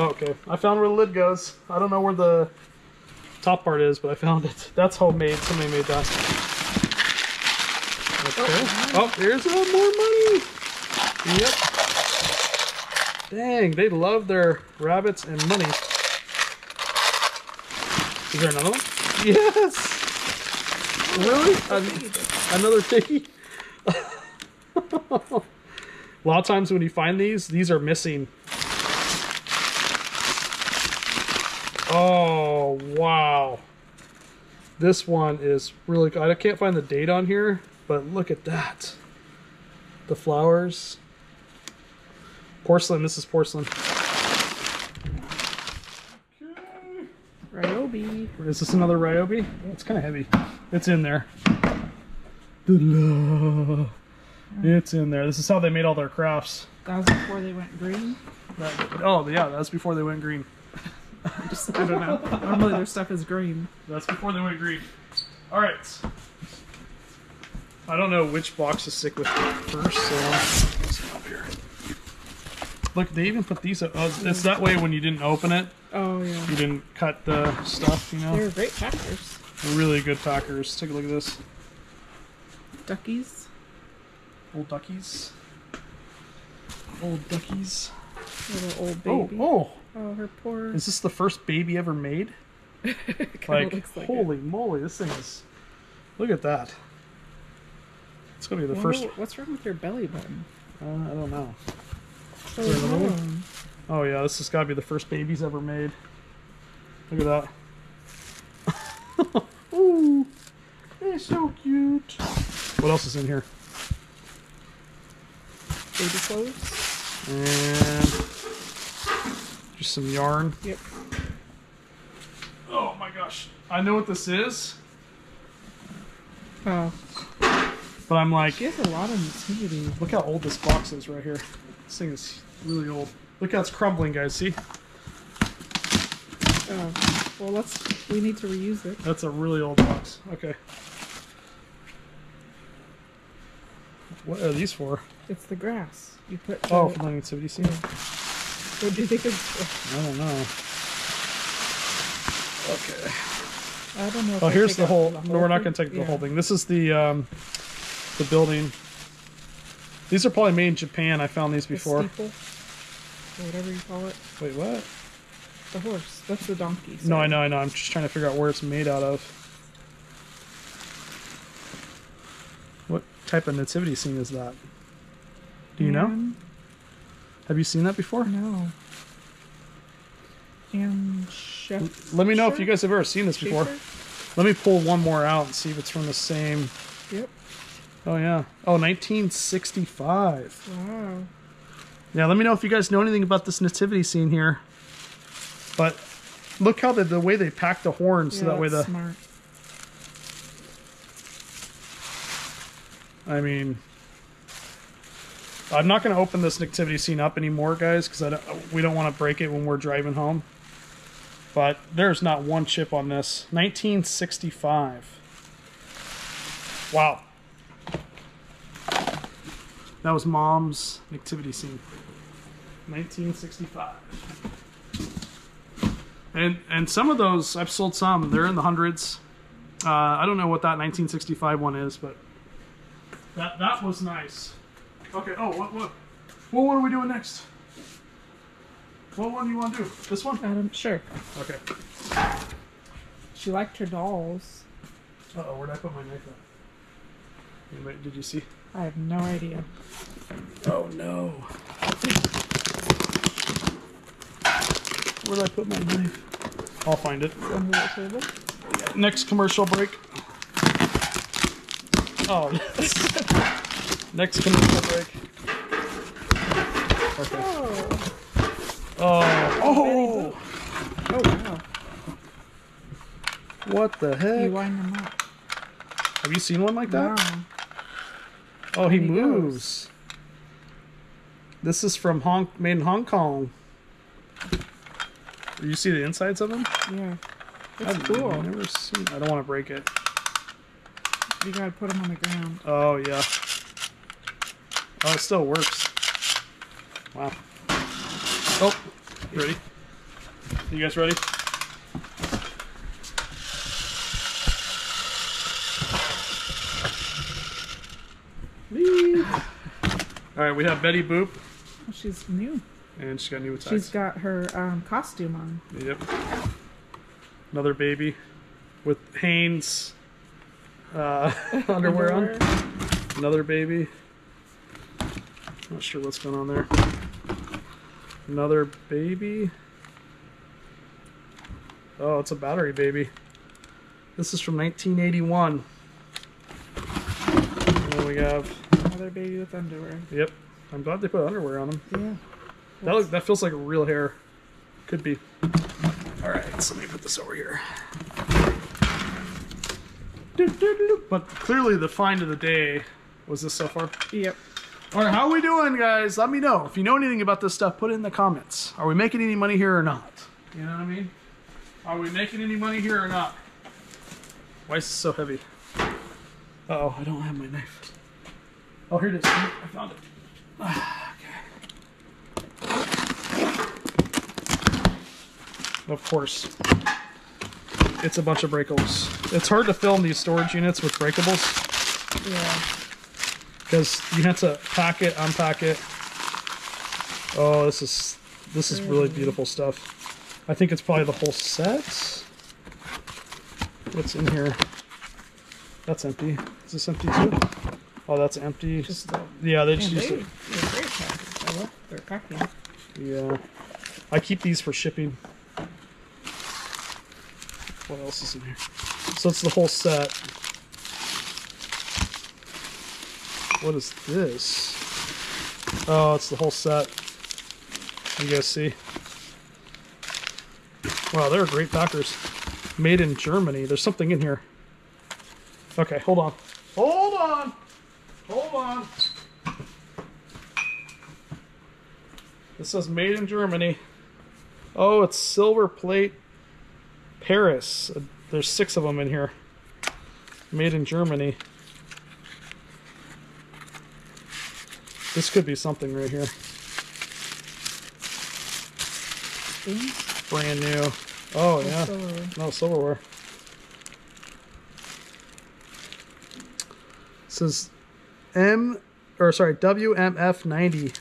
Speaker 1: Oh, okay. I found where the lid goes. I don't know where the top part is, but I found it. That's homemade. Somebody made that. Okay. Oh, there's uh, more money. Yep. Dang, they love their rabbits and money. Is there another one? Yes. Really? An- another piggy? A lot of times when you find these, these are missing. Oh, wow. This one is really good. I can't find the date on here, but look at that. The flowers. Porcelain. This is porcelain.
Speaker 2: Ryobi.
Speaker 1: Is this another Ryobi? It's kind of heavy. It's in there. It's in there. This is how they made all their crafts.
Speaker 2: That was before they went green.
Speaker 1: That- oh, yeah, that's before they went green.
Speaker 2: Just, I don't know. Normally their stuff is green.
Speaker 1: That's before they went green. All right. I don't know which box to stick with first, so let's up here. Look, they even put these. up. Oh, it's that way when you didn't open it,
Speaker 2: Oh, yeah.
Speaker 1: you didn't cut the stuff. You know,
Speaker 2: They're great packers.
Speaker 1: They're really good packers. Take a look at this.
Speaker 2: Duckies.
Speaker 1: Old duckies. Old duckies.
Speaker 2: Little old
Speaker 1: Oh,
Speaker 2: baby.
Speaker 1: oh!
Speaker 2: Oh, her poor.
Speaker 1: Is this the first baby ever made? Like,
Speaker 2: like
Speaker 1: holy moly, this thing is. Look at that. It's gonna be the
Speaker 2: it.
Speaker 1: first.
Speaker 2: What's wrong with your belly button?
Speaker 1: Uh, I don't know.
Speaker 2: Oh?
Speaker 1: Oh yeah, this has got to be the first babies ever made. Look at that. Ooh, they're so cute. What else is in here?
Speaker 2: Baby clothes.
Speaker 1: And just some yarn.
Speaker 2: Yep.
Speaker 1: Oh my gosh, I know what this is,
Speaker 2: Oh,
Speaker 1: but I'm like,
Speaker 2: she has a lot of nativity.
Speaker 1: look how old this box is right here. This thing is really old. Look how it's crumbling, guys. See?
Speaker 2: Oh, well, let's. We need to reuse it.
Speaker 1: That's a really old box. Okay. What are these for?
Speaker 2: It's the grass. You put.
Speaker 1: Oh,
Speaker 2: the-
Speaker 1: for the nativity scene.
Speaker 2: What do you think it's? for?
Speaker 1: I don't know. Okay.
Speaker 2: I don't know.
Speaker 1: Oh, here's the whole.
Speaker 2: the
Speaker 1: No, we're not going to take the
Speaker 2: Yeah.
Speaker 1: whole thing. This is the um, the building. These are probably made in Japan. I found these
Speaker 2: The
Speaker 1: before.
Speaker 2: steeple, whatever you call it.
Speaker 1: Wait, what?
Speaker 2: The horse. That's the donkey.
Speaker 1: No, I know, I know. I'm just trying to figure out where it's made out of. What type of nativity scene is that? Do you know? Have you seen that before?
Speaker 2: No. And chef.
Speaker 1: Let me know if you guys have ever seen this before.
Speaker 2: Schaefer?
Speaker 1: Let me pull one more out and see if it's from the same.
Speaker 2: Yep.
Speaker 1: Oh yeah. Oh, 1965.
Speaker 2: Wow.
Speaker 1: Yeah, let me know if you guys know anything about this nativity scene here. But look how the, the way they pack the horns so
Speaker 2: Yeah,
Speaker 1: that way the
Speaker 2: smart.
Speaker 1: I mean I'm not going to open this nativity scene up anymore, guys, I don't, we don't want to break it when we're driving home. But there's not one chip on this. 1965. Wow. That was mom's nativity scene. 1965. And and some of those I've sold some. They're in the hundreds. Uh, I don't know what that 1965 one is, but that that was nice. Okay. Oh, what what? Well, what are we doing next? What one do you want to do? This one?
Speaker 2: Adam, sure.
Speaker 1: Okay.
Speaker 2: She liked her dolls.
Speaker 1: Uh oh, where'd I put my knife at? Anybody, did you see?
Speaker 2: I have no idea.
Speaker 1: Oh no. Where'd I put my knife? I'll find it.
Speaker 2: Under the table.
Speaker 1: Next commercial break. Oh, yes. Next commercial break. Okay.
Speaker 2: Oh.
Speaker 1: Oh, oh,
Speaker 2: Oh wow.
Speaker 1: what the
Speaker 2: You
Speaker 1: heck?
Speaker 2: wind them up.
Speaker 1: Have you seen one like that?
Speaker 2: Wow.
Speaker 1: Oh, he
Speaker 2: he
Speaker 1: moves. This is from Hong, made in Hong Kong. You see the insides of them?
Speaker 2: Yeah. That's
Speaker 1: I've
Speaker 2: cool.
Speaker 1: never seen. I don't want to break it.
Speaker 2: You gotta put them on the ground.
Speaker 1: Oh yeah. Oh, it still works. Wow. Oh, ready? You guys ready? All right, we have Betty Boop,
Speaker 2: Oh, she's new.
Speaker 1: and she's got new ties.
Speaker 2: She's got her um, costume on.
Speaker 1: Yep. Another baby with Hanes uh, underwear on. Another baby. Not sure what's going on there. Another baby. Oh, it's a battery baby. This is from 1981. And then we have,
Speaker 2: Another baby with underwear.
Speaker 1: yep. I'm glad they put underwear on them.
Speaker 2: Yeah.
Speaker 1: That look, that feels like real hair. Could be. All right, so let me put this over here. But clearly, the find of the day was this so far.
Speaker 2: Yep.
Speaker 1: All right, how are we doing, guys? Let me know if you know anything about this stuff. Put it in the comments. Are we making any money here or not? You know what I mean? Are we making any money here or not? Why is this so heavy? Uh oh, I don't have my knife. Oh, here it is. I found it. okay. Of course. It's a bunch of breakables. It's hard to film these storage units with breakables
Speaker 2: Yeah.
Speaker 1: Because you have to pack it, unpack it. Oh, this is this is really mm. beautiful stuff. I think it's probably the whole set. What's in here? That's empty. Is this empty too? Oh, that's empty.
Speaker 2: Just the.
Speaker 1: yeah, they just
Speaker 2: Man,
Speaker 1: use
Speaker 2: they,
Speaker 1: it.
Speaker 2: they're great package. I love their packing.
Speaker 1: Yeah. I keep these for shipping. What else is in here? So it's the whole set. What is this? Oh, it's the whole set. You guys see? Wow, they're great packers. Made in Germany. There's something in here. Okay, hold on. Hold on! Hold on! This says made in Germany. Oh, it's silver plate Paris. Uh, There's six of them in here. Made in Germany. This could be something right here. Brand new. Oh, yeah.
Speaker 2: silverware.
Speaker 1: No, silverware. It says M, or sorry, WMF 90.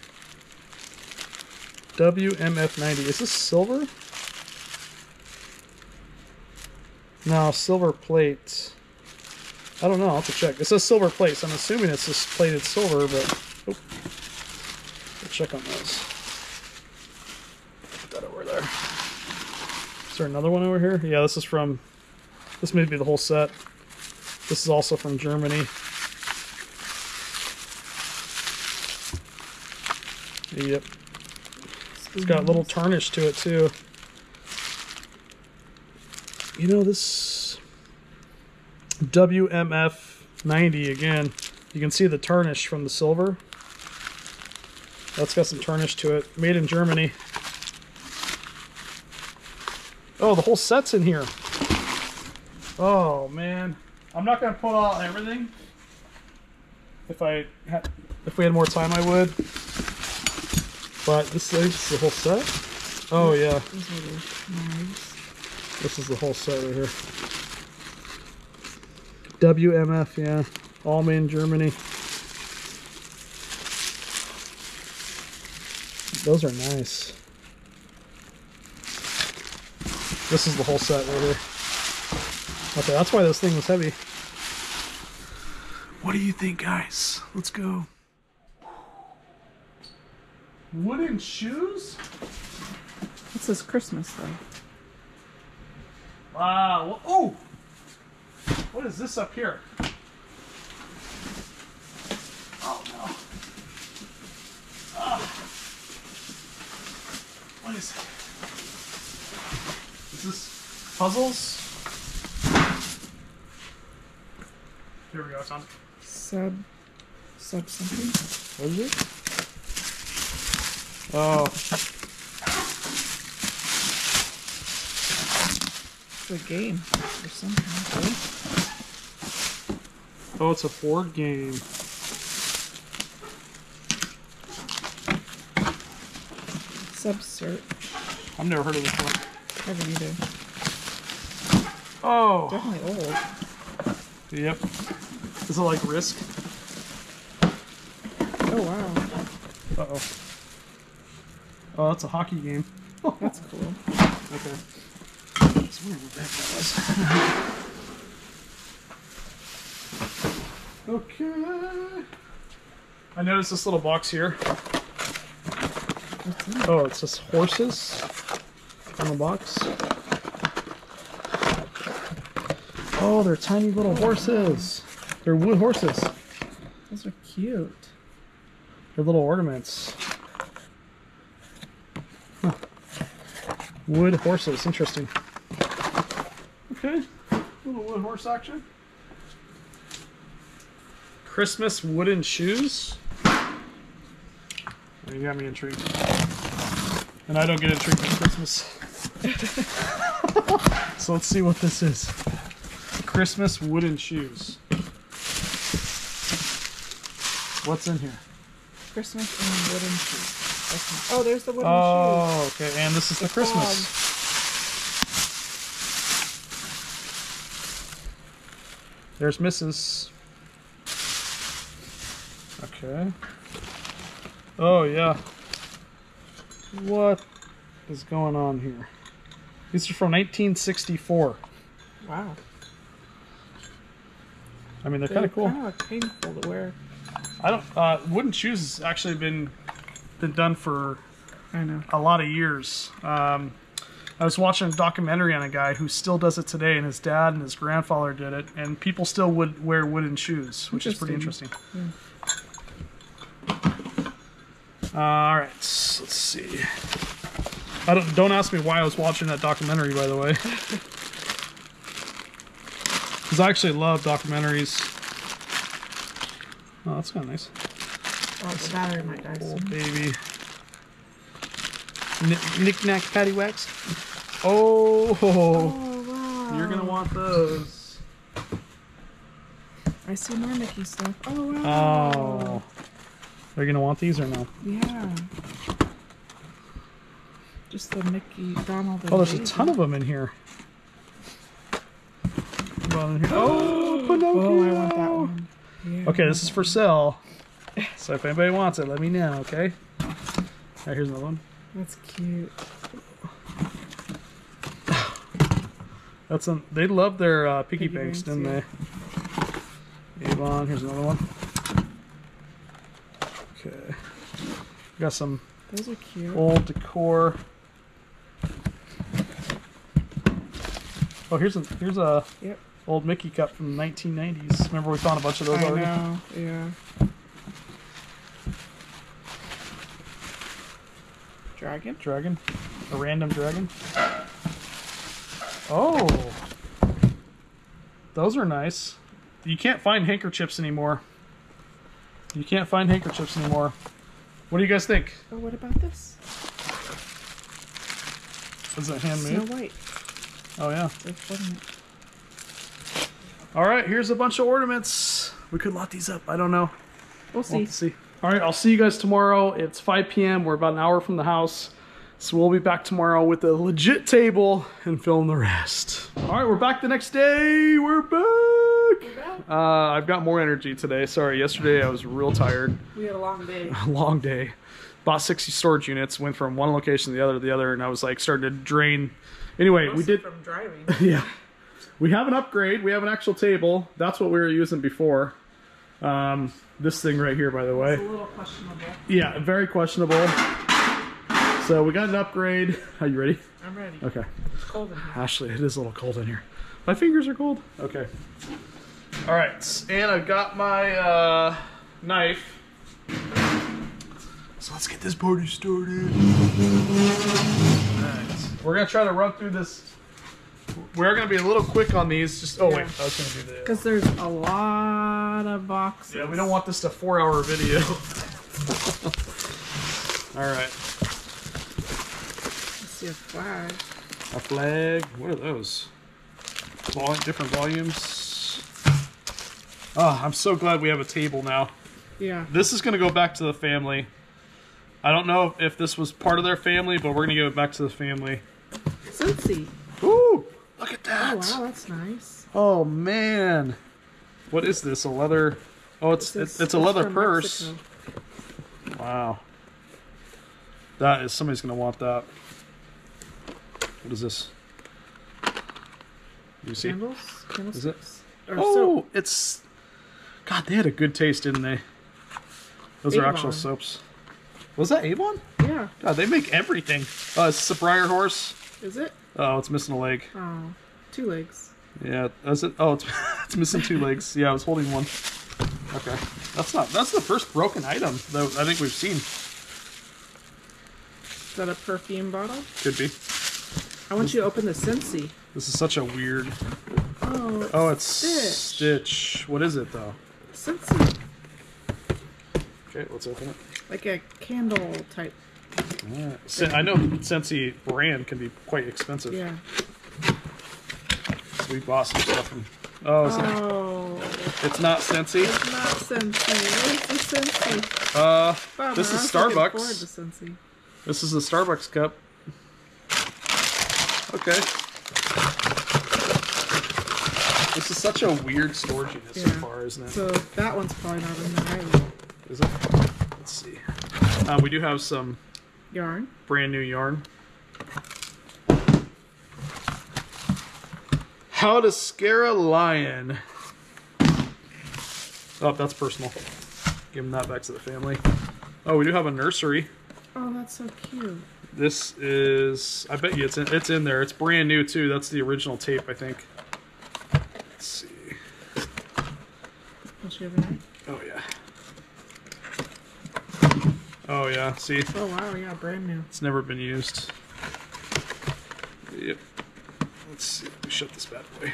Speaker 1: WMF 90. Is this silver? No, silver plate. I don't know. I'll have to check. It says silver plates. I'm assuming it's just plated silver, but oh. we'll check on those. Put that over there. Is there another one over here? Yeah, this is from. This may be the whole set. This is also from Germany. Yep, it's got a little tarnish to it too. You know this WMF 90 again. You can see the tarnish from the silver. That's got some tarnish to it. Made in Germany. Oh, the whole set's in here. Oh man, I'm not gonna put out everything. If I had, if we had more time, I would. But this is the whole set. Oh yeah,
Speaker 2: Those are the knives.
Speaker 1: this is the whole set right here. WMF, yeah, all made in Germany. Those are nice. This is the whole set right here. Okay, that's why this thing was heavy. What do you think, guys? Let's go. Wooden shoes?
Speaker 2: This is Christmas though.
Speaker 1: Wow. Oh! What is this up here? Oh no. Ah. What is it? Is this puzzles? Here we go, it's on.
Speaker 2: Sub, sub something.
Speaker 1: What is it? Oh,
Speaker 2: It's a game or something.
Speaker 1: oh, it's a board game.
Speaker 2: Sub search.
Speaker 1: I've never heard of this one.
Speaker 2: Haven't either.
Speaker 1: Oh,
Speaker 2: Definitely old.
Speaker 1: yep. Is it like Risk?
Speaker 2: Oh wow,
Speaker 1: Uh oh. Oh, that's a hockey game.
Speaker 2: that's cool.
Speaker 1: Okay. I was wondering what that was. okay. I noticed this little box here.
Speaker 2: What's in it?
Speaker 1: Oh, it says horses on the box. Oh, they're tiny little horses. They're wood horses.
Speaker 2: Those are cute.
Speaker 1: They're little ornaments. Huh. Wood horses, interesting. Okay, little wood horse action. Christmas wooden shoes. You got me intrigued. And I don't get intrigued at Christmas. so let's see what this is. Christmas wooden shoes. What's in here?
Speaker 2: Christmas and wooden shoes. Oh, there's the wooden oh, shoes.
Speaker 1: Oh, okay. And this is the,
Speaker 2: The
Speaker 1: Christmas. There's Mrs. Okay. Oh, yeah. What is going on here? These are from 1964.
Speaker 2: Wow.
Speaker 1: I mean, they're kind of cool.
Speaker 2: Kind of painful to wear.
Speaker 1: I don't. Uh, wooden shoes has actually been been done for
Speaker 2: I know.
Speaker 1: a lot of years. Um, I was watching a documentary on a guy who still does it today, and his dad and his grandfather did it, and people still would wear wooden shoes, which is pretty interesting. Uh, all right, let's see. I don't don't ask me why I was watching that documentary, by the way, because I actually love documentaries. Oh, that's kind of nice.
Speaker 2: Oh, the battery might die
Speaker 1: Oh, baby. Knick knack paddywhacks. Oh,
Speaker 2: Oh, wow.
Speaker 1: you're gonna want those.
Speaker 2: I see more Mickey stuff. Oh, wow.
Speaker 1: Oh, are you gonna want these or no?
Speaker 2: Yeah. Just the Mickey, Donald, and
Speaker 1: Oh, there's a ton of them in here. On in here. Oh, Pinocchio.
Speaker 2: Oh, I want that one. Yeah.
Speaker 1: Okay, this is for sale. So if anybody wants it, let me know. Okay. All right, here's another one.
Speaker 2: That's cute.
Speaker 1: That's a, they love their uh, piggy,
Speaker 2: Piggy
Speaker 1: banks,
Speaker 2: banks,
Speaker 1: didn't
Speaker 2: yeah.
Speaker 1: they? Avon, here's another one. Okay. Got some
Speaker 2: Those are cute.
Speaker 1: old decor. Oh, here's a here's a
Speaker 2: Yep.
Speaker 1: old Mickey cup from the 1990s. Remember we found a bunch of those
Speaker 2: I
Speaker 1: already.
Speaker 2: know. Yeah. Dragon.
Speaker 1: Dragon, a random dragon. Oh, those are nice. You can't find handkerchiefs anymore. You can't find handkerchiefs anymore. What do you guys think?
Speaker 2: Oh, what about this?
Speaker 1: Is it
Speaker 2: Snow
Speaker 1: handmade?
Speaker 2: White.
Speaker 1: Oh yeah.
Speaker 2: They're floating it.
Speaker 1: All right, here's a bunch of ornaments. We could lot these up. I don't know.
Speaker 2: We'll
Speaker 1: We'll
Speaker 2: see.
Speaker 1: see. All right, I'll see you guys tomorrow. It's 5 p.m. We're about an hour from the house. So we'll be back tomorrow with a legit table and film the rest. All right, we're back the next day. We're back. Uh, I've got more energy today. Sorry, yesterday I was real tired.
Speaker 2: We had a long day.
Speaker 1: A long day. Bought 60 storage units, went from one location to the other to the other, and I was like starting to drain. Anyway, we did.
Speaker 2: from driving.
Speaker 1: Yeah. We have an upgrade. We have an actual table. That's what we were using before. Um, this thing right here, by the way.
Speaker 2: It's a little questionable.
Speaker 1: Yeah, very questionable. So we got an upgrade. Are you ready?
Speaker 2: I'm ready.
Speaker 1: Okay.
Speaker 2: It's cold in here.
Speaker 1: Ashley, it is a little cold in here. My fingers are cold. Okay. All right, and I've got my uh, knife. So let's get this party started. Alright. We're gonna try to run through this. We're gonna be a little quick on these. Just oh wait, I was gonna do the.
Speaker 2: Because there's a lot of boxes.
Speaker 1: Yeah, we don't want this to four-hour video. All right.
Speaker 2: Let's see a flag.
Speaker 1: A flag. What are those? Vol- different volumes. Oh, I'm so glad we have a table now.
Speaker 2: Yeah.
Speaker 1: This is going to go back to the family. I don't know if this was part of their family, but we're going to give it back to the family.
Speaker 2: Scentsy.
Speaker 1: Ooh, look at that.
Speaker 2: Oh, wow, that's nice.
Speaker 1: Oh, man. What is this? A leather? Oh, it's it's, it's a leather purse.
Speaker 2: Mexico.
Speaker 1: Wow. That is somebody's going to want that. What is this? You see?
Speaker 2: Candles?
Speaker 1: Is it?
Speaker 2: Candlesticks?
Speaker 1: Oh,
Speaker 2: soap.
Speaker 1: it's. God, they had a good taste, didn't they? Those are actual soaps. Was that Avon?
Speaker 2: Yeah.
Speaker 1: God, they make everything. Oh, is this a Breyer horse?
Speaker 2: Is it?
Speaker 1: Oh, it's missing a leg.
Speaker 2: Oh, two legs.
Speaker 1: Yeah, is it? Oh, it's, it's missing two legs. Yeah, I was holding one. Okay, that's not. That's the first broken item that I think we've seen.
Speaker 2: Is that a perfume bottle?
Speaker 1: Could be.
Speaker 2: I want you to open the Scentsy.
Speaker 1: This is such a weird.
Speaker 2: Oh, it's
Speaker 1: Oh, it's
Speaker 2: Stitch.
Speaker 1: Stitch. What is it though?
Speaker 2: Scentsy.
Speaker 1: Okay, let's open it.
Speaker 2: Like a candle type.
Speaker 1: Alright. Sen- I know Scentsy brand can be quite expensive.
Speaker 2: Yeah.
Speaker 1: We bought some stuff from. Oh, it's, not,
Speaker 2: Oh,
Speaker 1: it's not Scentsy.
Speaker 2: it's not. Where's the Scentsy?
Speaker 1: Uh,
Speaker 2: Bummer,
Speaker 1: this is
Speaker 2: was looking forward
Speaker 1: Starbucks. This is the Starbucks cup. Okay. Such a weird storage unit so far, isn't it?
Speaker 2: So that one's probably not in there either.
Speaker 1: Is it? Let's see. Uh, we do have some
Speaker 2: Yarn.
Speaker 1: brand new yarn. How to scare a lion. Oh, that's personal. Give him that back to the family. Oh, we do have a nursery.
Speaker 2: Oh, that's so cute.
Speaker 1: This is, I bet you it's in, it's in there. It's brand new too. That's the original tape, I think. Let's see.
Speaker 2: Don't you have any?
Speaker 1: Oh yeah. Oh yeah. See,
Speaker 2: Oh wow, yeah, brand new.
Speaker 1: it's never been used. Yep. Let's see. Let me shut this bad boy.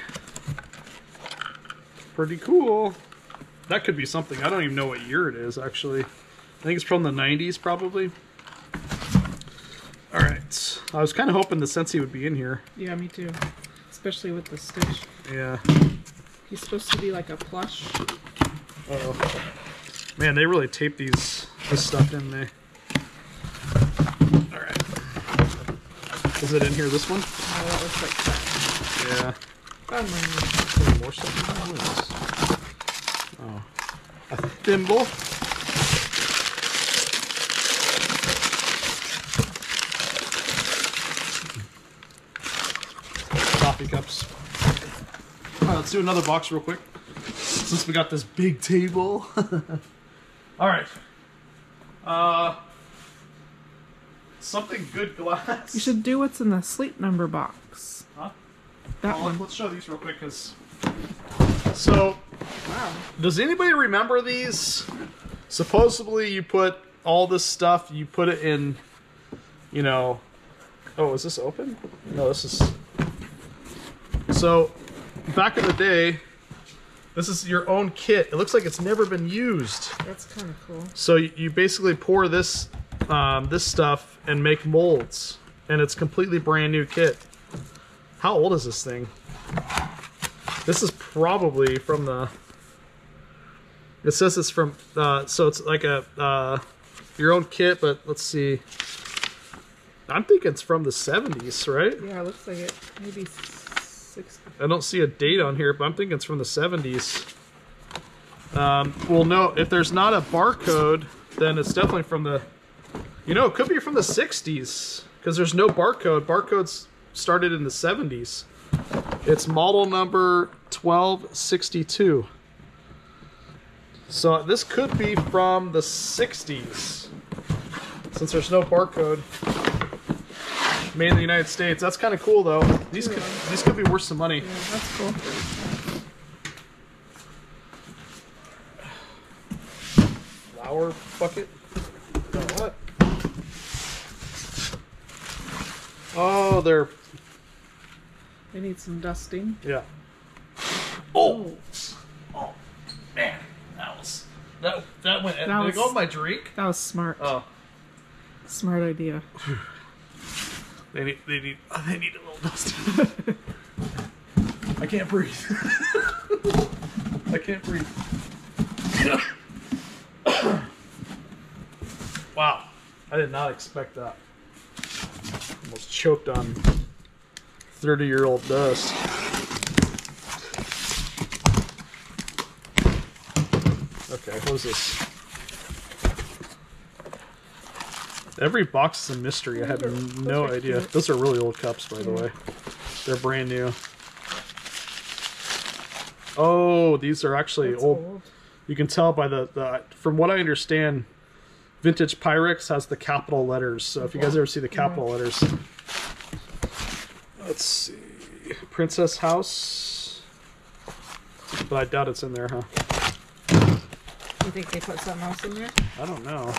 Speaker 1: Pretty cool. That could be something. I don't even know what year it is actually. I think it's from the 90s probably. All right. I was kind of hoping the Scentsy would be in here.
Speaker 2: Yeah, me too. Especially with the stitch.
Speaker 1: Yeah.
Speaker 2: He's supposed to be like a plush.
Speaker 1: Uh-oh. Man, they really tape these this stuff in there. All right. Is it in here? This one?
Speaker 2: Oh, that looks like that.
Speaker 1: Yeah. More stuff in there? What is this? Oh, a thimble. Coffee cups. Let's do another box real quick. since we got this big table. All right. Uh, something good glass.
Speaker 2: You should do what's in the sleep number box.
Speaker 1: Huh?
Speaker 2: That
Speaker 1: Well,
Speaker 2: one.
Speaker 1: Let's show these real quick, cause. So,
Speaker 2: Wow.
Speaker 1: does anybody remember these? Supposedly, you put all this stuff. You put it in. You know. Oh, is this open? No, this is. So, back in the day, this is your own kit. It looks like it's never been used.
Speaker 2: That's kind of cool.
Speaker 1: So you you basically pour this um, this stuff and make molds, and it's completely brand new kit. How old is this thing? This is probably from the. It says it's from, uh, so it's like a uh, your own kit, but let's see. I'm thinking it's from the 70s, right?
Speaker 2: Yeah, it looks like it. Maybe.
Speaker 1: I don't see a date on here, but I'm thinking it's from the 70s. Um, well, no, if there's not a barcode, then it's definitely from the. You know, it could be from the 60s because there's no barcode. Barcodes started in the 70s. It's model number 1262. So this could be from the 60s since there's no barcode. Made in the United States. That's kind of cool, though. These could these could be worth some money.
Speaker 2: Yeah, that's cool.
Speaker 1: Flower bucket. Oh, what? Oh, they're
Speaker 2: They need some dusting.
Speaker 1: yeah. Oh, oh, oh man, that was that that went.
Speaker 2: That
Speaker 1: did
Speaker 2: was-
Speaker 1: it go in my drink?
Speaker 2: That was smart.
Speaker 1: Oh,
Speaker 2: Smart idea.
Speaker 1: they need they need oh, they need a little dust. I can't breathe. I can't breathe. wow, I did not expect that. Almost choked on thirty-year-old dust. Okay, what is this? Every box is a mystery. I
Speaker 2: Those
Speaker 1: no idea.
Speaker 2: cute.
Speaker 1: Those are really old cups, by the way. They're brand new. Oh, these are actually old.
Speaker 2: old.
Speaker 1: You can tell by the, the from what I understand, vintage Pyrex has the capital letters. So if you guys ever see the capital letters, let's see, Princess House. But I doubt it's in there, huh?
Speaker 2: You think they put something else in there?
Speaker 1: I don't know.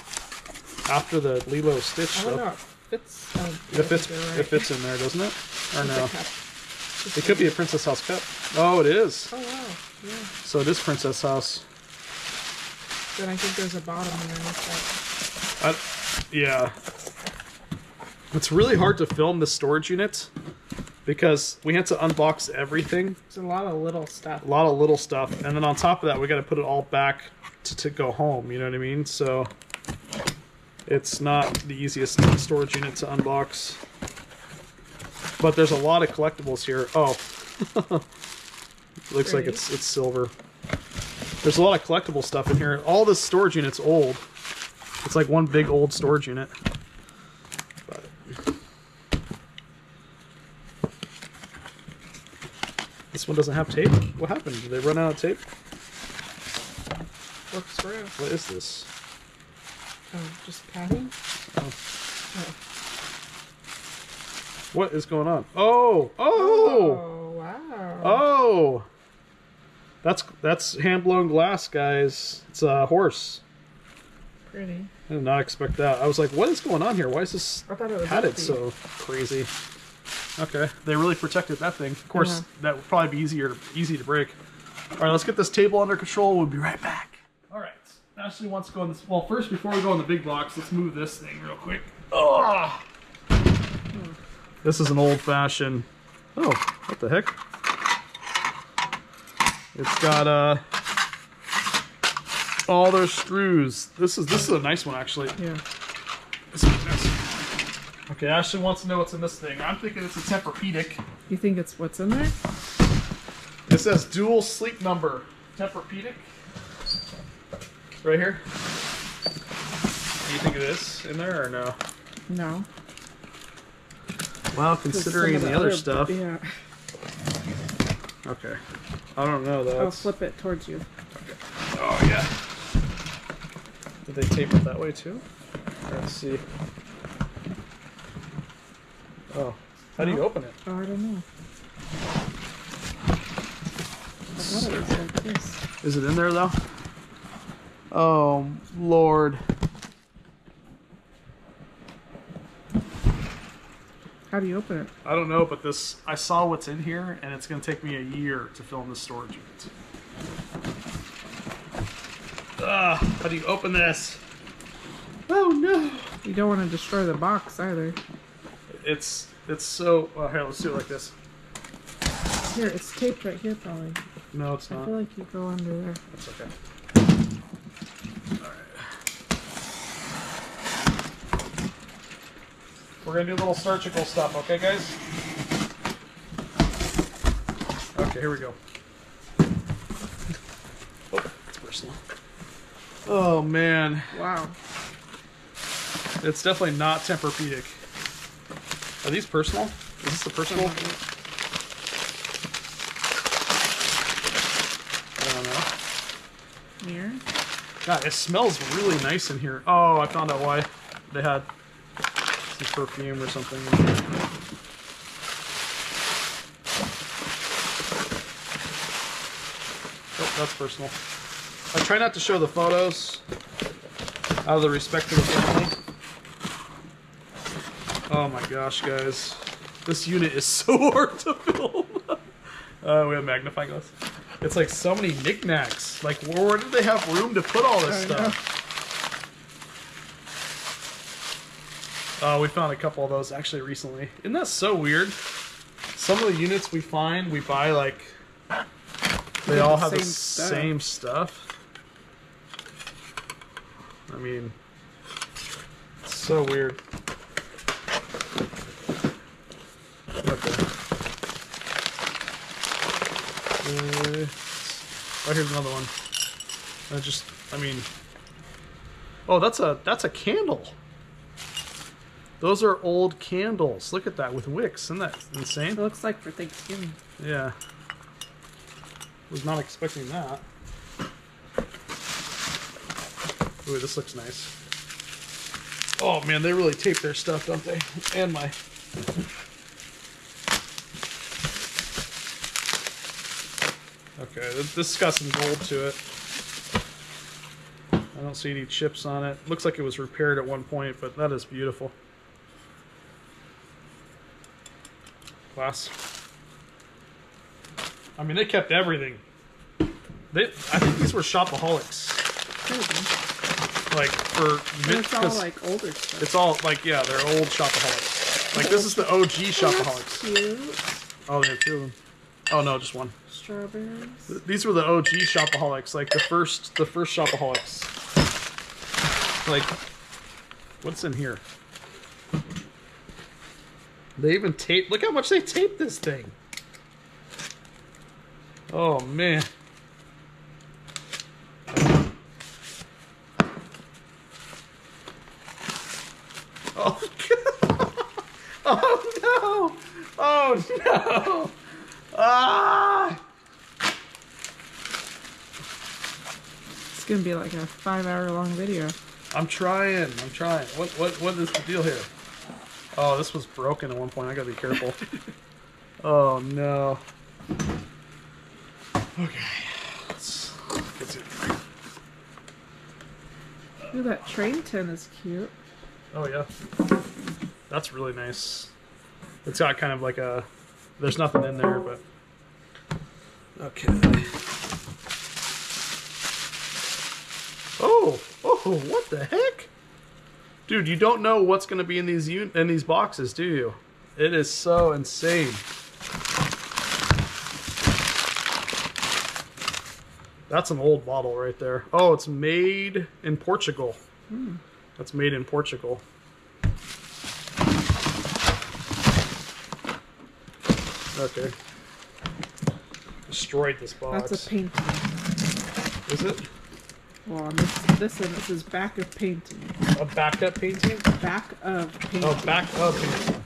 Speaker 1: After the Lilo Stitch
Speaker 2: I don't know.
Speaker 1: stuff,
Speaker 2: It fits. Oh, um,
Speaker 1: if it's
Speaker 2: you're right.
Speaker 1: if it's in there, doesn't it? Or
Speaker 2: It's
Speaker 1: no? It could be a Princess House cup. Oh, it is.
Speaker 2: Oh wow. Yeah.
Speaker 1: So it is Princess House.
Speaker 2: Then I think there's a bottom underneath
Speaker 1: I, yeah. It's really hard to film the storage unit because we had to unbox everything,
Speaker 2: that. There's a lot of little stuff.
Speaker 1: a lot of little stuff, and then on top of that, we got to put it all back to, to go home. You know what I mean? So it's not the easiest storage unit to unbox. But there's a lot of collectibles here. Oh, looks like it's it's silver. There's a lot of collectible stuff in here. All this storage unit's old. It's like one big old storage unit. But- This one doesn't have tape. What happened? Did they run out of tape? What is this?
Speaker 2: Oh, just padding.
Speaker 1: Oh.
Speaker 2: Oh.
Speaker 1: What is going on? Oh! Oh!
Speaker 2: Oh wow.
Speaker 1: Oh! That's that's hand blown glass, guys. It's a horse.
Speaker 2: Pretty.
Speaker 1: I did not expect that. I was like, what is going on here? Why is this
Speaker 2: I thought it was
Speaker 1: padded so crazy? Okay, they really protected that thing. Of course,
Speaker 2: Yeah.
Speaker 1: that would probably be easier easy to break. All right, let's get this table under control. We'll be right back. All right, Ashley wants to go in this. Well, first, before we go in the big box, let's move this thing real quick. Oh, this is an old-fashioned. Oh, what the heck? It's got uh all those screws. This is this is a nice one actually.
Speaker 2: Yeah.
Speaker 1: This is nice. Okay, Ashley wants to know what's in this thing. I'm thinking it's a Tempur-Pedic.
Speaker 2: You think it's what's in there?
Speaker 1: It says dual sleep number. Tempur-Pedic. Right here. Do you think of this in there or no?
Speaker 2: No.
Speaker 1: Well,
Speaker 2: 'Cause
Speaker 1: considering
Speaker 2: some
Speaker 1: the other
Speaker 2: other-
Speaker 1: stuff.
Speaker 2: Yeah.
Speaker 1: Okay. I don't know though. It's-
Speaker 2: flip it towards you. Okay.
Speaker 1: Oh yeah. Did they tape it that way too? Let's see. Oh, how do you open it?
Speaker 2: Oh, I don't know. I it was like this.
Speaker 1: Is it in there though? Oh Lord.
Speaker 2: How do you open it?
Speaker 1: I don't know, but this I saw what's in here, and it's gonna take me a year to film this storage unit. Ah, how do you open this? Oh no!
Speaker 2: You don't want to destroy the box either.
Speaker 1: It's it's so. Well, here, let's do it like this.
Speaker 2: Here, it's taped right here, probably.
Speaker 1: No, it's
Speaker 2: I
Speaker 1: not.
Speaker 2: I feel like you go under there.
Speaker 1: That's okay. We're gonna do a little surgical stuff, okay, guys? Okay, here we go. Oh, it's personal. Oh man,
Speaker 2: Wow.
Speaker 1: it's definitely not Tempur-Pedic. Are these personal? Is this the personal? I don't know.
Speaker 2: Mirror.
Speaker 1: God, it smells really nice in here. Oh, I found out why. They had some perfume or something. Oh, that's personal. I try not to show the photos out of the respect to the family. Oh my gosh, guys. This unit is so hard to film. uh, we have magnifying glass. It's like so many knickknacks. Like, where, where did they have room to put all this
Speaker 2: I
Speaker 1: stuff? Uh, we found a couple of those actually recently. Isn't that so weird? Some of the units we find, we buy like they all have the
Speaker 2: same stuff.
Speaker 1: same stuff. I mean, it's so weird. Okay. Uh, oh, here's another one. I just, I mean, oh, that's a that's a candle. Those are old candles. Look at that with wicks. Isn't that insane?
Speaker 2: It looks like for Thanksgiving.
Speaker 1: Yeah. Was not expecting that. Ooh, this looks nice. Oh man, they really tape their stuff, don't they? And my. Okay, this has got some gold to it. I don't see any chips on it. Looks like it was repaired at one point, but that is beautiful. Glass. I mean, they kept everything. They, I think these were shopaholics. Like for mid-
Speaker 2: It's all like older stuff.
Speaker 1: it's all like yeah, they're old shopaholics. Like this is the OG shopaholics. Oh, they have two of them. Oh no, just one.
Speaker 2: Strawberries.
Speaker 1: Th- These were the OG shopaholics, like the first, the first shopaholics. Like, what's in here? They even tape. Look how much they taped this thing. Oh man. Oh, God. oh no! Oh no! Ah!
Speaker 2: It's gonna be like a five-hour-long video.
Speaker 1: I'm trying. I'm trying. What what what is the deal here? Oh, this was broken at one point. I gotta be careful. oh no. Okay. Let's get it.
Speaker 2: Ooh, that train tin is cute.
Speaker 1: Oh yeah. That's really nice. It's got kind of like a. There's nothing in there, but. Okay. Oh, oh, what the heck? Dude, you don't know what's going to be in these un- in these boxes, do you? It is so insane. That's an old bottle right there. Oh, it's made in Portugal. Hmm. That's made in Portugal. Okay. Destroyed this box.
Speaker 2: That's a painting.
Speaker 1: Is it?
Speaker 2: Well, on this this one it says back of painting.
Speaker 1: A backup painting?
Speaker 2: Back of oh, painting.
Speaker 1: Oh, back up painting.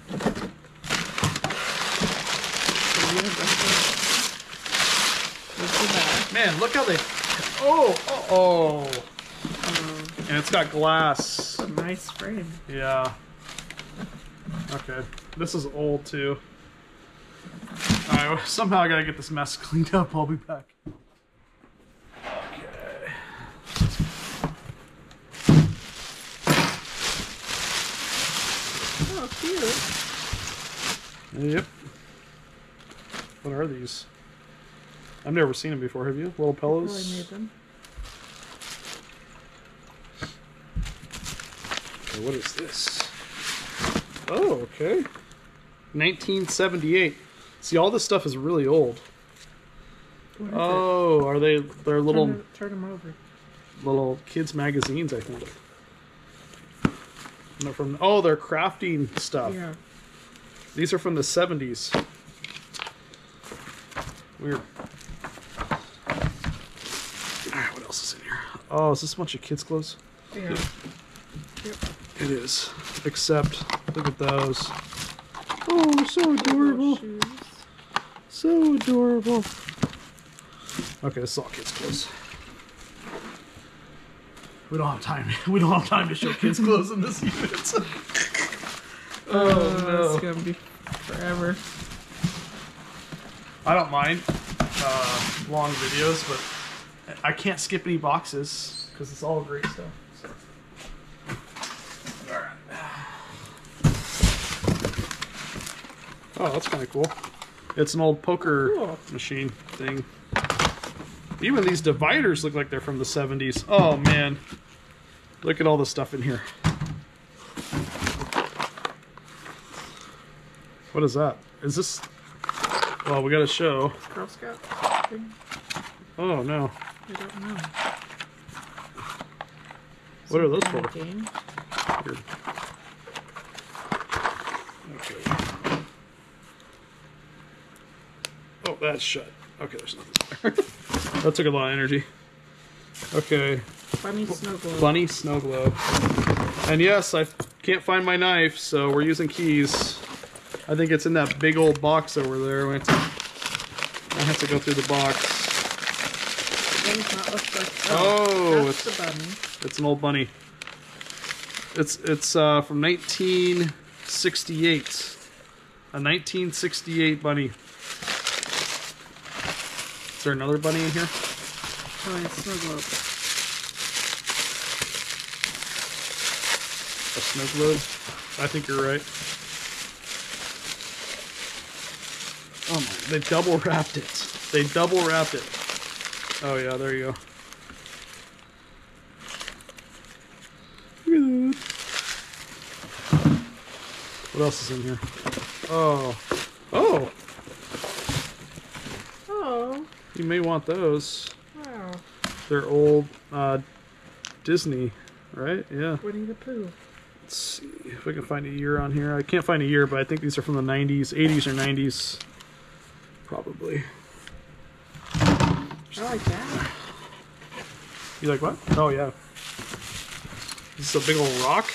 Speaker 2: So you have Look at that.
Speaker 1: Man, look how they. Oh, oh, oh. And it's got glass.
Speaker 2: A nice frame.
Speaker 1: Yeah. Okay. This is old too. Alright, somehow I gotta get this mess cleaned up. I'll be back. Okay.
Speaker 2: Cute.
Speaker 1: Yep. What are these? I've never seen them before. Have you? Little pillows.
Speaker 2: made them.
Speaker 1: Okay, what is this? Oh, okay. 1978. See, all this stuff is really old.
Speaker 2: Is
Speaker 1: Oh, are they? They're little
Speaker 2: Turn, it- turn them over.
Speaker 1: little kids magazines, I think. No, from oh, they're crafting stuff.
Speaker 2: Yeah.
Speaker 1: These are from the 70s. Weird. Alright, what else is in here? Oh, is this a bunch of kids' clothes?
Speaker 2: Yeah. Yep.
Speaker 1: It is. Except, look at those. Oh, so adorable. So adorable. Okay, this is all kids' clothes. We don't have time. We don't have time to show kids' clothes in this unit.
Speaker 2: Oh,
Speaker 1: no.
Speaker 2: it's gonna be forever.
Speaker 1: I don't mind uh, long videos, but I can't skip any boxes because it's all great stuff. So. Alright. Oh, that's kind of cool. It's an old poker
Speaker 2: Cool.
Speaker 1: machine thing. Even these dividers look like they're from the 70s. Oh man. Look at all the stuff in here. What is that? Is this well, we got to show.
Speaker 2: Girl Scout thing?
Speaker 1: Oh no.
Speaker 2: I don't know.
Speaker 1: What are those for?
Speaker 2: Game.
Speaker 1: Weird. Okay. Oh, that's shut. Okay, there's nothing there. that took a lot of energy. Okay,
Speaker 2: Bunny snow globe.
Speaker 1: bunny snow globe. And yes, I can't find my knife, so we're using keys. I think it's in that big old box over there. We have to, I have to go through the box.
Speaker 2: Bunny's not look.
Speaker 1: Oh,
Speaker 2: the bunny.
Speaker 1: It's an old bunny. It's it's uh, from 1968. A 1968 bunny. Is there another bunny in here?
Speaker 2: Oh, yeah, snow globe.
Speaker 1: A snow globe? I think you're right. Oh my! They double wrapped it. They double wrapped it. Oh yeah, there you go. Look at that. What else is in here? Oh, oh!
Speaker 2: Oh,
Speaker 1: You may want those.
Speaker 2: wow.
Speaker 1: They're old uh, Disney, right? Yeah.
Speaker 2: Winnie the Pooh.
Speaker 1: Let's see if I can find a year on here. I can't find a year, but I think these are from the 90s, 80s or 90s. Probably.
Speaker 2: I like that.
Speaker 1: You like what? Oh, yeah. This is a big old rock.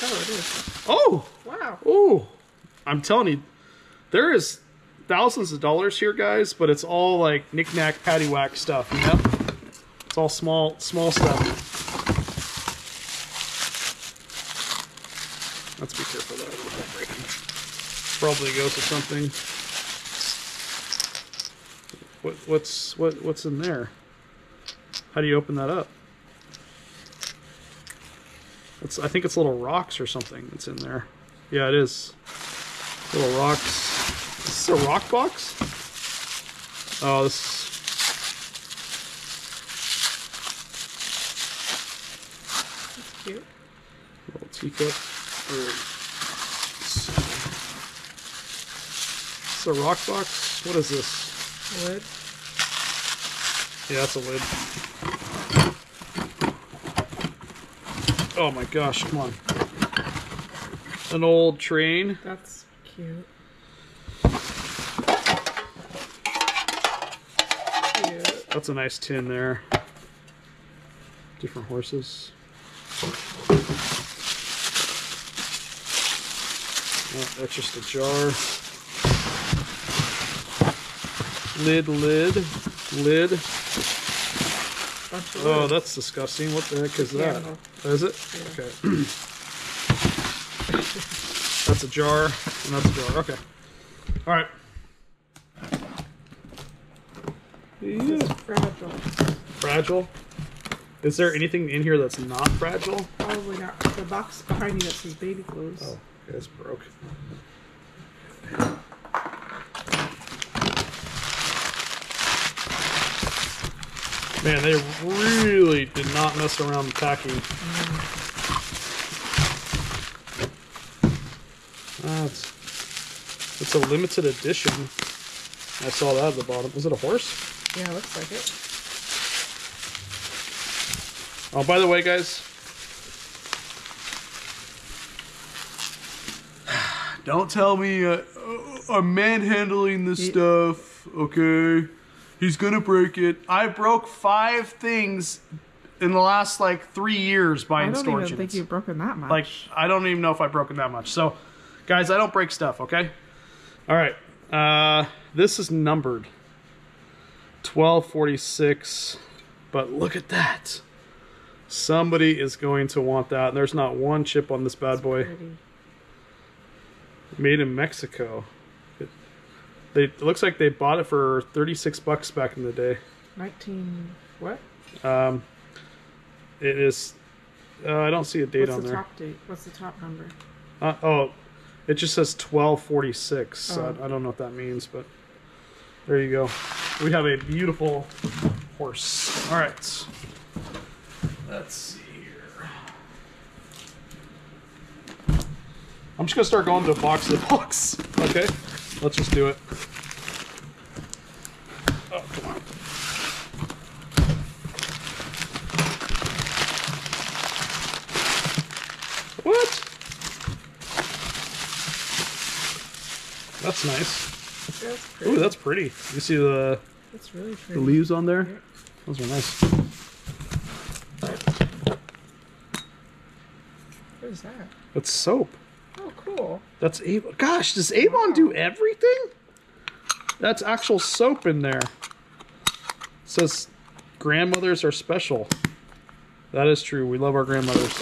Speaker 2: Oh, it is.
Speaker 1: Oh!
Speaker 2: Wow.
Speaker 1: Oh! I'm telling you, there is thousands of dollars here, guys, but it's all like knickknack, paddywhack stuff, you know? It's all small, small stuff. Let's be careful though. Probably goes to something. What, what's what what's in there? How do you open that up? It's I think it's little rocks or something that's in there. Yeah, it is. Little rocks. Is this a rock box? Oh, this.
Speaker 2: That's cute.
Speaker 1: Little teacup. It's a rock box. What is this?
Speaker 2: Lid.
Speaker 1: Yeah, that's a lid. Oh my gosh, come on. An old train.
Speaker 2: That's cute. Cute.
Speaker 1: That's a nice tin there. Different horses. Oh, that's just a jar. Lid, lid, lid. Oh, that's disgusting. What the heck is that? Oh, Is it?
Speaker 2: Yeah.
Speaker 1: Okay. that's a jar, and that's a jar. Okay. All right. Yeah.
Speaker 2: Fragile.
Speaker 1: Fragile. Is there anything in here that's not fragile?
Speaker 2: Probably not. The box behind you that says baby clothes.
Speaker 1: Oh, it's broke. Man, they really did not mess around packing. That's it's a limited edition. I saw that at the bottom. Is it a horse?
Speaker 2: Yeah, looks like it.
Speaker 1: Oh, by the way, guys. Don't tell me uh, I'm manhandling this stuff, okay? He's gonna break it. I broke five things in the last like three years
Speaker 2: I
Speaker 1: buying
Speaker 2: don't
Speaker 1: storage
Speaker 2: even think you've broken that much.
Speaker 1: Like, I don't even know if I've broken that much. So, guys, I don't break stuff, okay? All right. Uh, this is numbered 1246. But look at that. Somebody is going to want that. And there's not one chip on this bad boy. Made in Mexico. It, they, it looks like they bought it for 36 bucks back in the day.
Speaker 2: 19. What?
Speaker 1: Um, it is. Uh, I don't see a date
Speaker 2: What's
Speaker 1: on
Speaker 2: the
Speaker 1: there.
Speaker 2: top date? What's the top number?
Speaker 1: Uh, oh, it just says 1246. So
Speaker 2: Oh.
Speaker 1: I, I don't know what that means, but there you go. We have a beautiful horse. All right. Let's see here. I'm just going to start going to box to box. Okay? Let's just do it. Oh, come on. What? That's nice.
Speaker 2: That's pretty.
Speaker 1: Ooh, that's pretty. You see the,
Speaker 2: That's really
Speaker 1: the leaves on there? Those are nice.
Speaker 2: What is that?
Speaker 1: That's soap.
Speaker 2: Oh, cool.
Speaker 1: That's Avon. Gosh, does Avon do everything? That's actual soap in there. It says grandmothers are special. That is true. We love our grandmothers.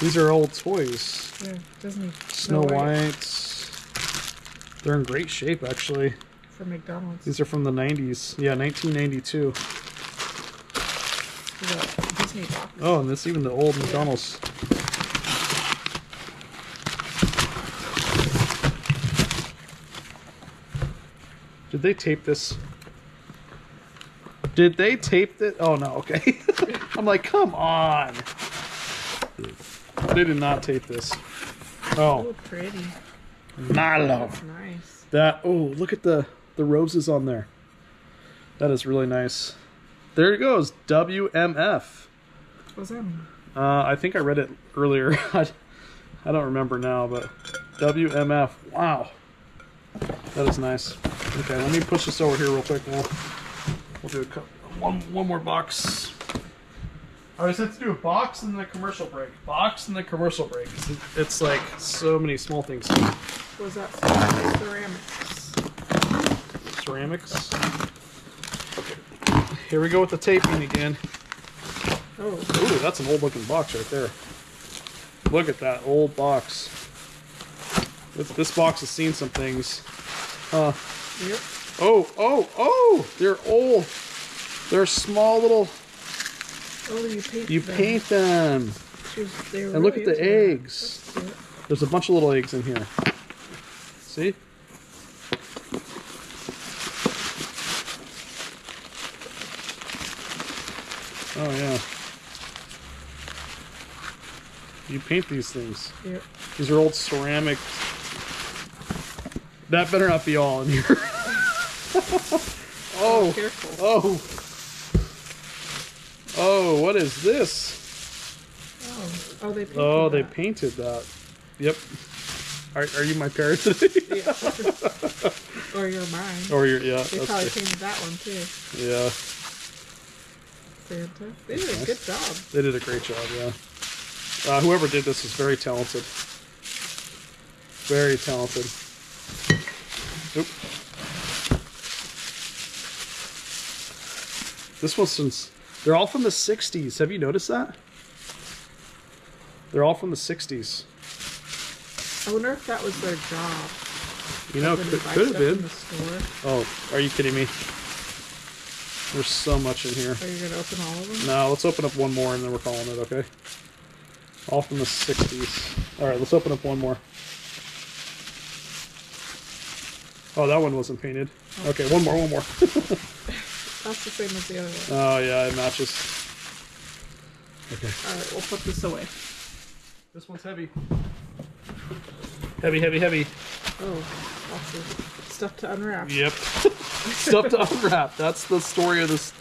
Speaker 1: These are old toys.
Speaker 2: Yeah, Disney.
Speaker 1: Snow White. They're in great shape, actually.
Speaker 2: For McDonald's.
Speaker 1: These are from the 90s. Yeah, 1992.
Speaker 2: Disney.
Speaker 1: Oh, and this even the old McDonald's. Did they tape this? Did they tape it? Oh no, okay. I'm like, come on. They did not tape this.
Speaker 2: Oh,
Speaker 1: Oh,
Speaker 2: pretty.
Speaker 1: Malo.
Speaker 2: Nice.
Speaker 1: That oh, look at the the roses on there. That is really nice. There it goes. WMF.
Speaker 2: What's that?
Speaker 1: Uh, I think I read it earlier. I, I don't remember now, but WMF. Wow, that is nice. Okay, let me push this over here real quick. We'll we'll do a couple, one one more box. I was have to do a box and then a commercial break. Box and then commercial break. It's, it's like so many small things.
Speaker 2: What's that? Ceramics.
Speaker 1: Ceramics. Okay. Here we go with the taping again.
Speaker 2: Oh,
Speaker 1: Ooh, that's an old looking box right there. Look at that old box. This, this box has seen some things. Uh,
Speaker 2: yep.
Speaker 1: oh, oh, oh! They're old. They're small little.
Speaker 2: Oh, you paint
Speaker 1: You
Speaker 2: them.
Speaker 1: paint them.
Speaker 2: They
Speaker 1: And look
Speaker 2: really
Speaker 1: at the eggs. There's a bunch of little eggs in here. See? Oh yeah. You paint these things.
Speaker 2: Yep.
Speaker 1: These are old ceramic. That better not be all in here. Oh, oh,
Speaker 2: Careful.
Speaker 1: oh, oh! What is this?
Speaker 2: Oh, oh, they painted
Speaker 1: Oh, they
Speaker 2: that.
Speaker 1: painted that. Yep. Are, are you my parent today?
Speaker 2: Yeah. or you're mine.
Speaker 1: or you're yeah.
Speaker 2: They probably
Speaker 1: it.
Speaker 2: painted that one too.
Speaker 1: Yeah,
Speaker 2: Santa. They did a good job.
Speaker 1: they did a great job. Yeah. Uh, whoever did this is very talented. Very talented. Oop. This one's since they're all from the '60s. Have you noticed that? They're all from the '60s.
Speaker 2: I wonder if that was their job.
Speaker 1: You know, could, could have been. Oh, are you kidding me? There's so much in here.
Speaker 2: Are you gonna open all of them?
Speaker 1: No, let's open up one more and then we're calling it, okay? All from the 60s. Alright, let's open up one more. Oh, that one wasn't painted. Oh. Okay, one more, one more.
Speaker 2: That's the same as the other one.
Speaker 1: oh, yeah, it matches. Okay.
Speaker 2: Alright, we'll put this away.
Speaker 1: This one's heavy. Heavy, heavy, heavy.
Speaker 2: Oh, lots of stuff to unwrap.
Speaker 1: Yep. stuff to unwrap. That's the story of this.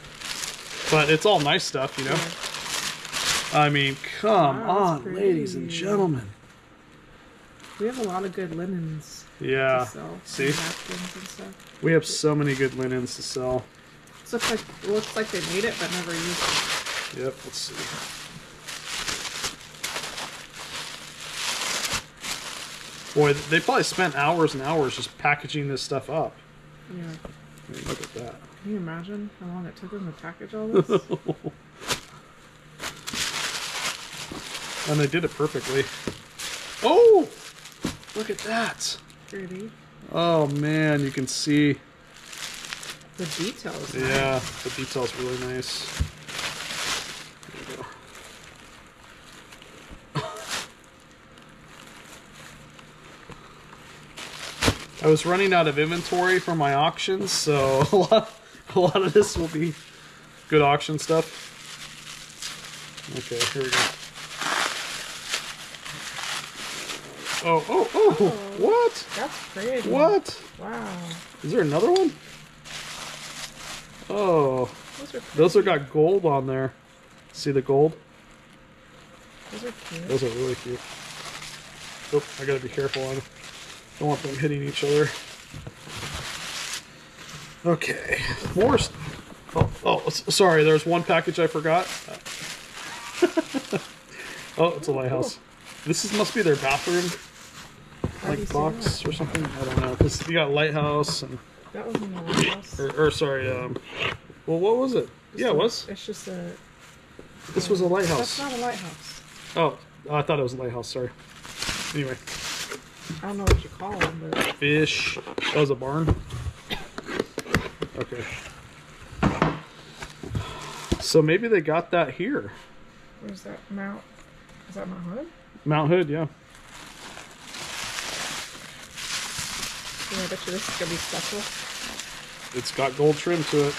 Speaker 1: But it's all nice stuff, you know? I mean, come
Speaker 2: Wow, that's
Speaker 1: on, ladies and gentlemen.
Speaker 2: We have a lot of good linens
Speaker 1: Yeah.
Speaker 2: to sell.
Speaker 1: See?
Speaker 2: and and stuff.
Speaker 1: We have so many good linens to sell.
Speaker 2: This looks like looks like they made it but never used it.
Speaker 1: Yep, let's see. Boy, they probably spent hours and hours just packaging this stuff up.
Speaker 2: Yeah.
Speaker 1: I mean, look at that.
Speaker 2: Can you imagine how long it took them to package all this?
Speaker 1: And they did it perfectly. Oh! Look at that.
Speaker 2: Pretty.
Speaker 1: Oh man, you can see.
Speaker 2: The details.
Speaker 1: Yeah, the detail's really nice. There you go. I was running out of inventory for my auctions, so a lot, a lot of this will be good auction stuff. Okay, here we go. Oh, oh, oh! oh what?
Speaker 2: That's pretty.
Speaker 1: What?
Speaker 2: Wow.
Speaker 1: Is there another one? Oh,
Speaker 2: Those are
Speaker 1: those are got gold on there. See the gold?
Speaker 2: those are cute.
Speaker 1: Those are really cute. Oh, I gotta be careful on. Don't want them hitting each other. Okay, more. Oh, oh, sorry. There's one package I forgot. oh, it's a lighthouse. This is must be their bathroom,
Speaker 2: How do you
Speaker 1: like box or something. I don't know. Cause you got lighthouse and,
Speaker 2: That, that was in the lighthouse.
Speaker 1: or, or sorry. Um, well, what was it?
Speaker 2: Just
Speaker 1: Yeah,
Speaker 2: a-
Speaker 1: it was.
Speaker 2: It's just a.
Speaker 1: This was a lighthouse.
Speaker 2: That's not a lighthouse.
Speaker 1: Oh, I thought it was a lighthouse. Sorry. Anyway,
Speaker 2: I don't know what you call them, but
Speaker 1: fish. That was a barn. Okay. So maybe they got that here.
Speaker 2: where's that Mount? Is that Mount Hood?
Speaker 1: Mount Hood, yeah.
Speaker 2: Yeah, I bet you this is gonna be special.
Speaker 1: It's got gold trim to it.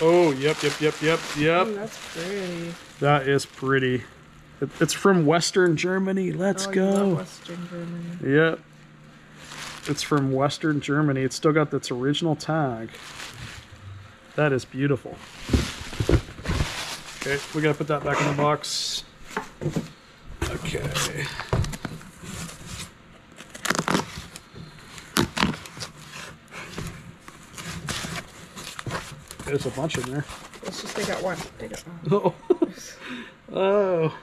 Speaker 1: Oh, yep, yep, yep, yep, yep.
Speaker 2: Ooh, that's pretty.
Speaker 1: That is pretty. It, it's from Western Germany. Let's
Speaker 2: oh,
Speaker 1: go.
Speaker 2: Western Germany.
Speaker 1: Yep. It's from Western Germany. It's still got its original tag. That is beautiful. Okay, we gotta put that back in the box. Okay. There's a bunch in there.
Speaker 2: Let's just take out one. Take out. Oh,
Speaker 1: Oh. oh.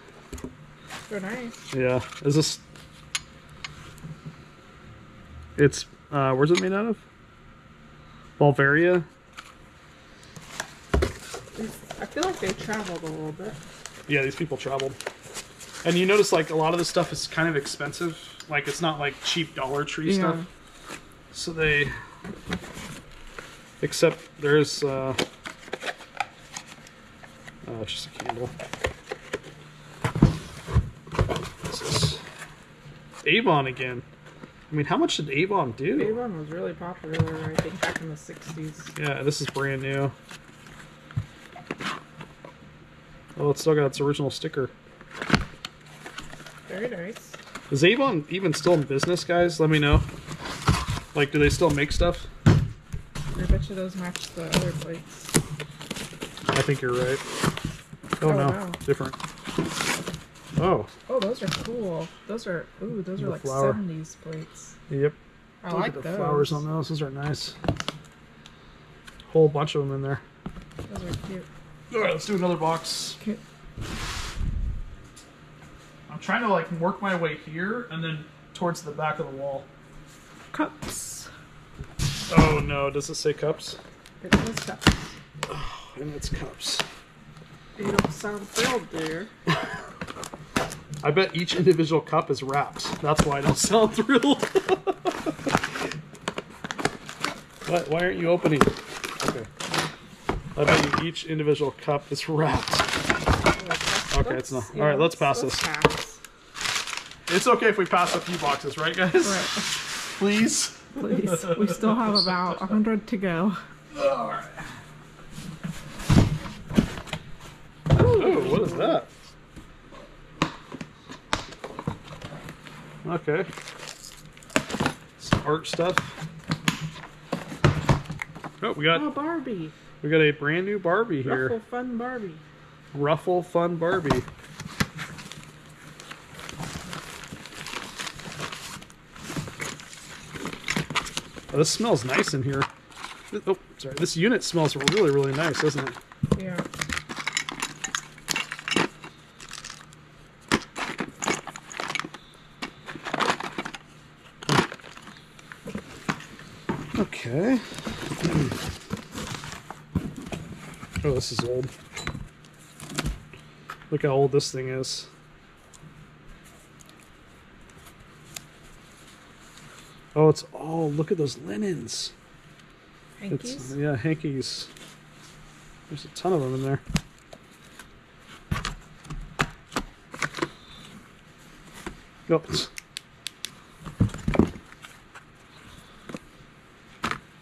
Speaker 2: they're nice.
Speaker 1: Yeah. Is this? It's uh, where's it made out of? Bulgaria.
Speaker 2: I feel like they traveled a little bit.
Speaker 1: Yeah, these people traveled. And you notice like a lot of this stuff is kind of expensive. Like it's not like cheap Dollar Tree stuff. So they except there's uh oh just a candle. This? Avon again. I mean, how much did Avon do?
Speaker 2: Avon was really popular, I think, back in the 60s.
Speaker 1: Yeah, this is brand new. Oh, it's still got its original sticker.
Speaker 2: Very nice.
Speaker 1: Is Avon even still in business, guys? Let me know. Like, do they still make stuff?
Speaker 2: I bet you those match the other plates.
Speaker 1: I think you're right. Oh,
Speaker 2: Oh,
Speaker 1: no,
Speaker 2: wow.
Speaker 1: different. Oh,
Speaker 2: Oh, those are cool. Those are, ooh, those are like
Speaker 1: flower.
Speaker 2: 70s plates.
Speaker 1: yep.
Speaker 2: I
Speaker 1: Look
Speaker 2: like
Speaker 1: at the
Speaker 2: those.
Speaker 1: flowers on those. Those are nice. Whole bunch of them in there.
Speaker 2: Those are cute.
Speaker 1: All right, let's do another box.
Speaker 2: Cute.
Speaker 1: I'm trying to like work my way here and then towards the back of the wall.
Speaker 2: Cups.
Speaker 1: Oh no, does it say cups?
Speaker 2: It was cups.
Speaker 1: And it's cups.
Speaker 2: You don't sound thrilled, dear.
Speaker 1: I bet each individual cup is wrapped. That's why I don't sound thrilled. what? Why aren't you opening? Okay. I bet you each individual cup is wrapped. Okay, it's not- all right, let's pass this. It's okay if we pass a few boxes, right, guys?
Speaker 2: Right.
Speaker 1: Please.
Speaker 2: Please. We still have about a hundred to go.
Speaker 1: All right. Oh, what is that? Okay. Some art stuff. Oh, we got
Speaker 2: Oh, Barbie.
Speaker 1: we got a brand new Barbie here.
Speaker 2: Ruffle Fun Barbie.
Speaker 1: Ruffle Fun Barbie. Oh, this smells nice in here. Oh, sorry. This unit smells really, really nice, doesn't it?
Speaker 2: Yeah.
Speaker 1: Okay. Oh, this is old. Look how old this thing is. Oh, it's oh, look at those linens. It's
Speaker 2: Hankies.
Speaker 1: yeah, hankies. There's a ton of them in there. Oops.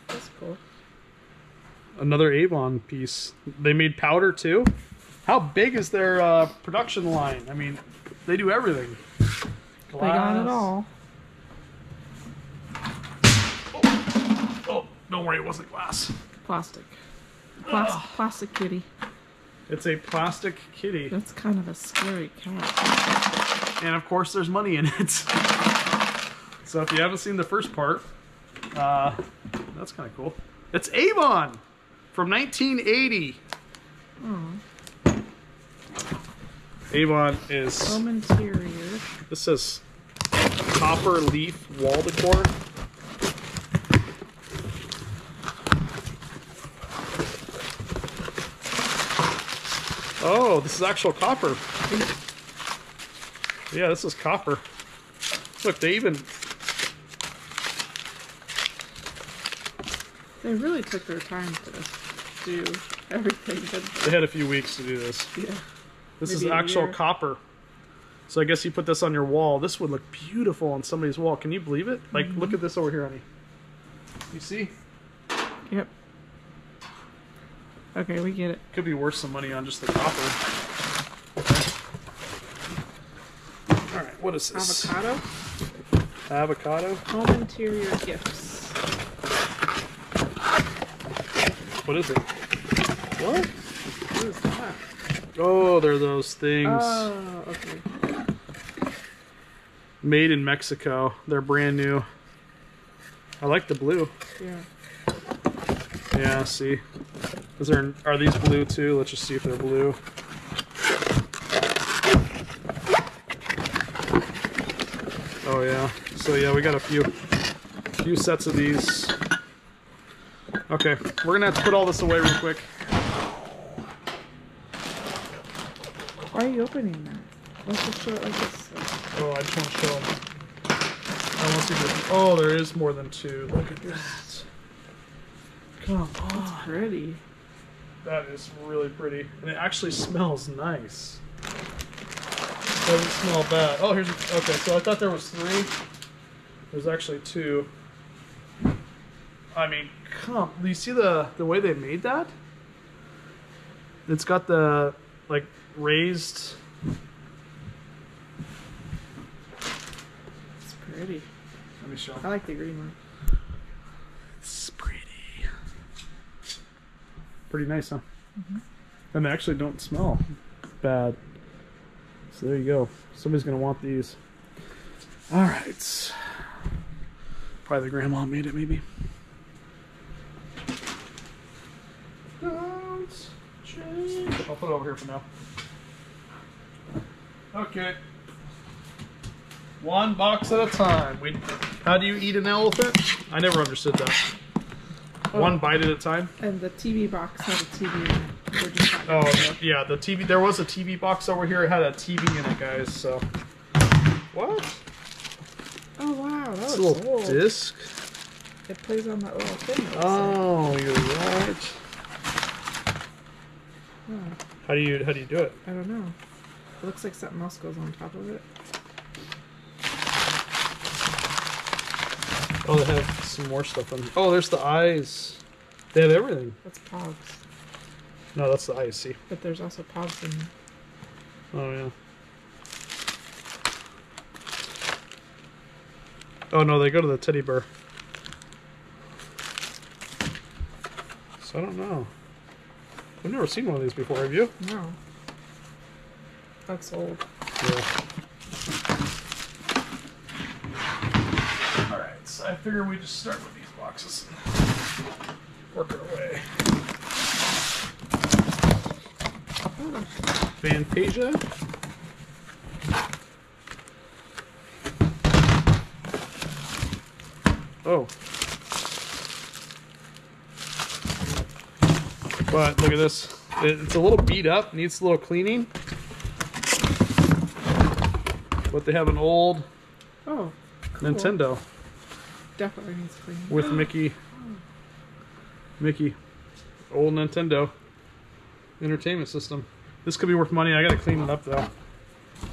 Speaker 2: That's cool.
Speaker 1: Another Avon piece. They made powder too. How big is their uh, production line? I mean, they do everything.
Speaker 2: They got it all.
Speaker 1: Oh, don't worry, it wasn't glass.
Speaker 2: Plastic. Plas- plastic kitty.
Speaker 1: It's a plastic kitty,
Speaker 2: That's kind of a scary cat.
Speaker 1: and of course, there's money in it. so if you haven't seen the first part, uh, that's kind of cool. It's Avon from 1980. Avon is.
Speaker 2: Home interior.
Speaker 1: This says copper leaf wall decor. Oh, this is actual copper. Yeah, this is copper. Look, they even
Speaker 2: They really took their time to do everything. didn't
Speaker 1: they had a few weeks to do this.
Speaker 2: Yeah.
Speaker 1: This is
Speaker 2: Maybe a
Speaker 1: actual
Speaker 2: year.
Speaker 1: copper. So I guess you put this on your wall. This would look beautiful on somebody's wall. Can you believe it? Like, look mm-hmm. at this over here, honey. You see?
Speaker 2: Yep. Okay, we get it.
Speaker 1: Could be worth some money on just the copper. All right, what is this?
Speaker 2: Avocado.
Speaker 1: Avocado.
Speaker 2: Home interior gifts.
Speaker 1: What is it? What?
Speaker 2: What is that?
Speaker 1: Oh, they're those things
Speaker 2: Oh, okay.
Speaker 1: made in Mexico. They're brand new. I like the blue.
Speaker 2: Yeah.
Speaker 1: Yeah, see. Is there are these blue too? Let's just see if they're blue. Oh yeah. So yeah, we got a few few sets of these. Okay, we're gonna have to put all this away real quick.
Speaker 2: Why are you opening that? Let's just show it like this.
Speaker 1: Oh, I just want to show them. I want to see this. Oh, there is more than two. Look at that. Come on.
Speaker 2: That's Pretty.
Speaker 1: That is really pretty. And it actually smells nice. Doesn't smell bad. Oh, here's okay. So I thought there was three. There's actually two. I mean, come. Do you see the the way they made that? It's got the like raised.
Speaker 2: It's pretty.
Speaker 1: Let me show.
Speaker 2: I like the green one.
Speaker 1: It's pretty. Pretty nice, huh? And they actually don't smell bad. So there you go. Somebody's gonna want these. All right. Probably the grandma made it, maybe. Don't change. I'll put it over here for now. Okay. One box at a time. We, how do you eat an elephant? I never understood that.
Speaker 2: Oh.
Speaker 1: One bite at a time.
Speaker 2: And the TV box had a TV in it. We're just not
Speaker 1: Oh
Speaker 2: gonna do it.
Speaker 1: yeah, the TV. There was a TV box over here. It had a TV in it, guys. So what?
Speaker 2: Oh wow, that
Speaker 1: It's
Speaker 2: was
Speaker 1: a little
Speaker 2: old.
Speaker 1: disc.
Speaker 2: It plays on that little thing. it looks
Speaker 1: Oh, you're right.
Speaker 2: Oh,
Speaker 1: How do you how do you do it?
Speaker 2: I don't know. It looks like something else goes on top of it.
Speaker 1: Oh, they have some more stuff on. Here. Oh, there's the eyes. They have everything.
Speaker 2: That's Pogs.
Speaker 1: No, that's the eyes. See.
Speaker 2: But there's also Pogs in
Speaker 1: Oh yeah. Oh no, they go to the teddy bear. So I don't know. I've never seen one of these before. Have you?
Speaker 2: No. That's old.
Speaker 1: Yeah. All right. So I figure we just start with these boxes. and Work our way. Fantasia. Oh. But look at this. It's a little beat up, needs a little cleaning. But they have an old
Speaker 2: Oh. cool.
Speaker 1: Nintendo
Speaker 2: Definitely needs cleaning.
Speaker 1: with Mickey. Mickey. Old Nintendo entertainment system. This could be worth money. I gotta clean it up though.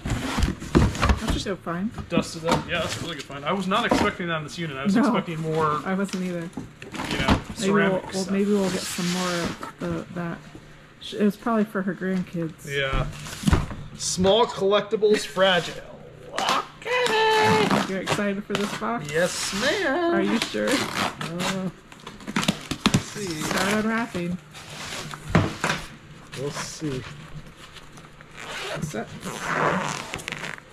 Speaker 2: That's just so fine.
Speaker 1: Dust it up. Yeah, that's a really good find. I was not expecting that in this unit. I was
Speaker 2: No.
Speaker 1: expecting more,
Speaker 2: I wasn't either.
Speaker 1: you know,
Speaker 2: Maybe we'll, well, maybe we'll get some more of the, that. It was probably for her grandkids.
Speaker 1: Yeah. Small collectibles, fragile. Okay.
Speaker 2: You're excited for this box?
Speaker 1: Yes, ma'am.
Speaker 2: Are you sure?
Speaker 1: Uh, let's see.
Speaker 2: Start unwrapping.
Speaker 1: We'll see.
Speaker 2: Set.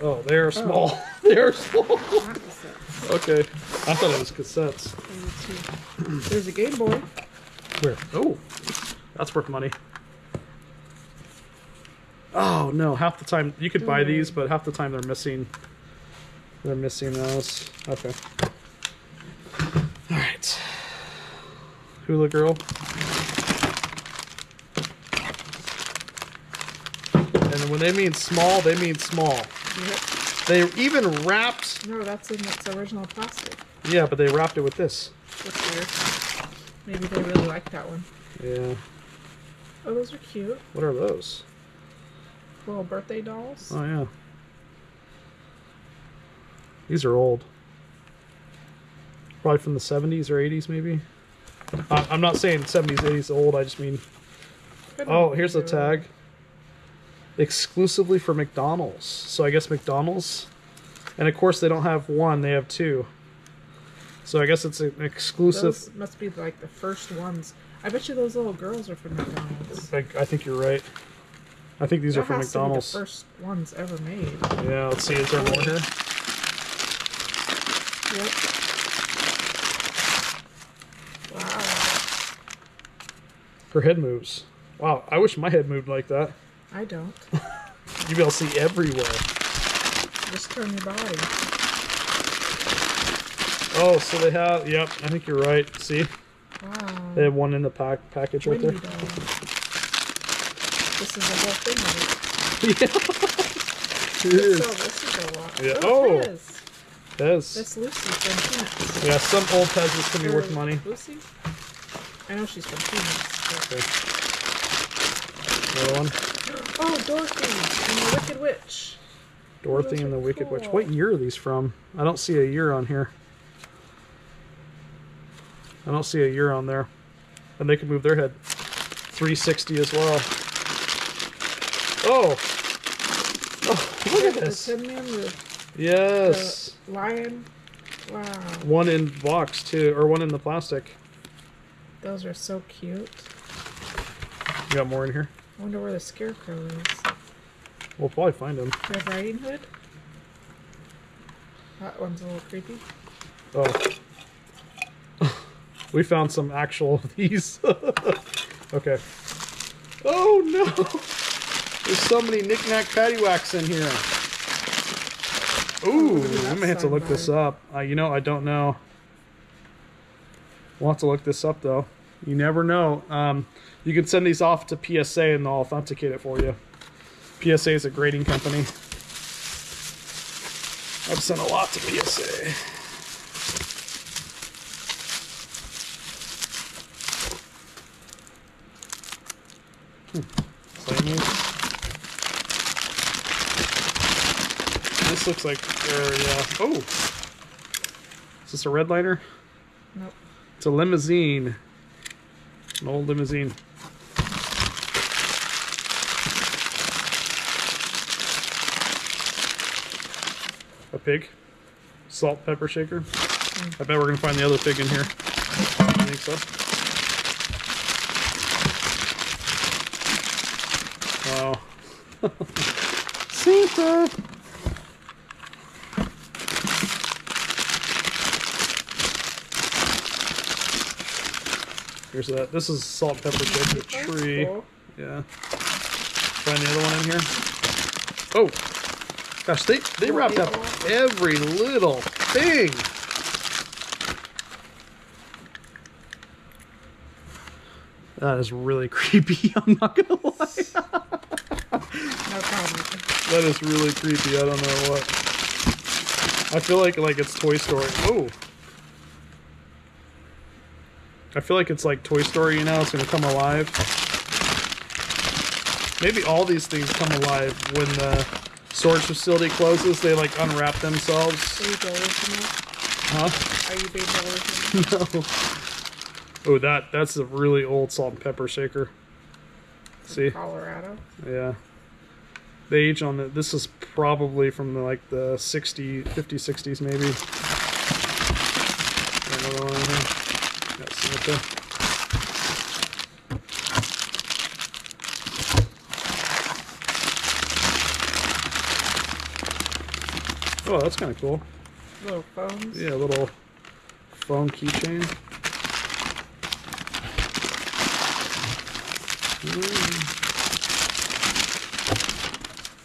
Speaker 1: Oh, they're small. they're small.
Speaker 2: Not the set.
Speaker 1: Okay. I thought it was cassettes.
Speaker 2: Maybe two. There's a Game Boy.
Speaker 1: Where? Oh, that's worth money. Oh no! Half the time you could buy these, but half the time they're missing. They're missing those. Okay. All right. Hula girl. And when they mean small, they mean small.
Speaker 2: Yep.
Speaker 1: They even wrapped.
Speaker 2: No, that's in its original plastic.
Speaker 1: Yeah, but they wrapped it with this.
Speaker 2: That's weird. Maybe they really like that one.
Speaker 1: Yeah.
Speaker 2: Oh, those are cute.
Speaker 1: What are those?
Speaker 2: Little birthday dolls.
Speaker 1: Oh yeah. These are old. Probably from the 70s or 80s, maybe. I- I'm not saying 70s, 80s old. I just mean. Oh, here's the tag. Exclusively for McDonald's. So I guess McDonald's. And of course, they don't have one; they have two. So I guess it's an exclusive.
Speaker 2: Those must be like the first ones. I bet you those little girls are from McDonald's.
Speaker 1: I, I think you're right. I think these
Speaker 2: that
Speaker 1: are from
Speaker 2: has to be
Speaker 1: McDonald's.
Speaker 2: the first ones ever made.
Speaker 1: Yeah, let's see. Is there more here?
Speaker 2: Yep. Wow.
Speaker 1: Her head moves. Wow, I wish my head moved like that.
Speaker 2: I don't.
Speaker 1: You'd be able to see everywhere.
Speaker 2: Just turn your body.
Speaker 1: Oh, so they have. Yep, I think you're right. See,
Speaker 2: Wow.
Speaker 1: they have one in the pack package right there.
Speaker 2: doll. This is the whole thing. It
Speaker 1: is.
Speaker 2: So this is a lot.
Speaker 1: Yeah.
Speaker 2: Oh,
Speaker 1: Oh. Pez.
Speaker 2: That's Lucy from Peanuts.
Speaker 1: Yeah, some old Pez's can be worth money.
Speaker 2: Lucy? I know she's from Peanuts.
Speaker 1: Okay. Another one.
Speaker 2: Oh, Dorothy and the Wicked Witch.
Speaker 1: Dorothy and the
Speaker 2: are
Speaker 1: Wicked Witch. What year are these from? I don't see a year on here. I don't see a year on there. And they can move their head. 360 as well. Oh! Oh, look at this.
Speaker 2: Tin Man, the,
Speaker 1: Yes.
Speaker 2: the lion. Wow.
Speaker 1: One in box too, or one in the plastic.
Speaker 2: Those are so cute.
Speaker 1: You got more in here?
Speaker 2: I wonder where the scarecrow is.
Speaker 1: We'll probably find them.
Speaker 2: Red Riding Hood? That one's a little creepy.
Speaker 1: Oh. we found some actual of these. okay. Oh no! There's so many knick-knack paddywhacks in here. Ooh, I'm gonna have to look this up. Uh, you know, I don't know. We'll have to look this up though. You never know. Um, you can send these off to PSA and they'll authenticate it for you. PSA is a grading company. I've sent a lot to PSA. Hmm. Siamese. This looks like, or yeah. Uh, oh, is this a red liner?
Speaker 2: Nope.
Speaker 1: It's a limousine. An old limousine. A pig. Salt pepper shaker. Mm. I bet we're gonna find the other pig in here. I think so. Wow. Santa! Here's that. This is salt pepper
Speaker 2: That's
Speaker 1: tree.
Speaker 2: cool.
Speaker 1: Yeah. Find the other one in here. Oh, gosh, they they wrapped up every little thing. That is really creepy. I'm not gonna lie.
Speaker 2: No problem.
Speaker 1: That is really creepy. I don't know what. I feel like like it's Toy Story. Oh. I feel like it's like Toy Story. You know, it's gonna come alive. Maybe all these things come alive when the storage facility closes. They like unwrap themselves.
Speaker 2: Are you?
Speaker 1: Huh?
Speaker 2: Are you being delusional?
Speaker 1: No. Oh, that that's a really old salt and pepper shaker. See?
Speaker 2: Colorado.
Speaker 1: Yeah. The age on the this is probably from the, like the 60 50 60s maybe. Got another one in Oh, that's kind of cool.
Speaker 2: Little phones.
Speaker 1: Yeah, a little phone keychain.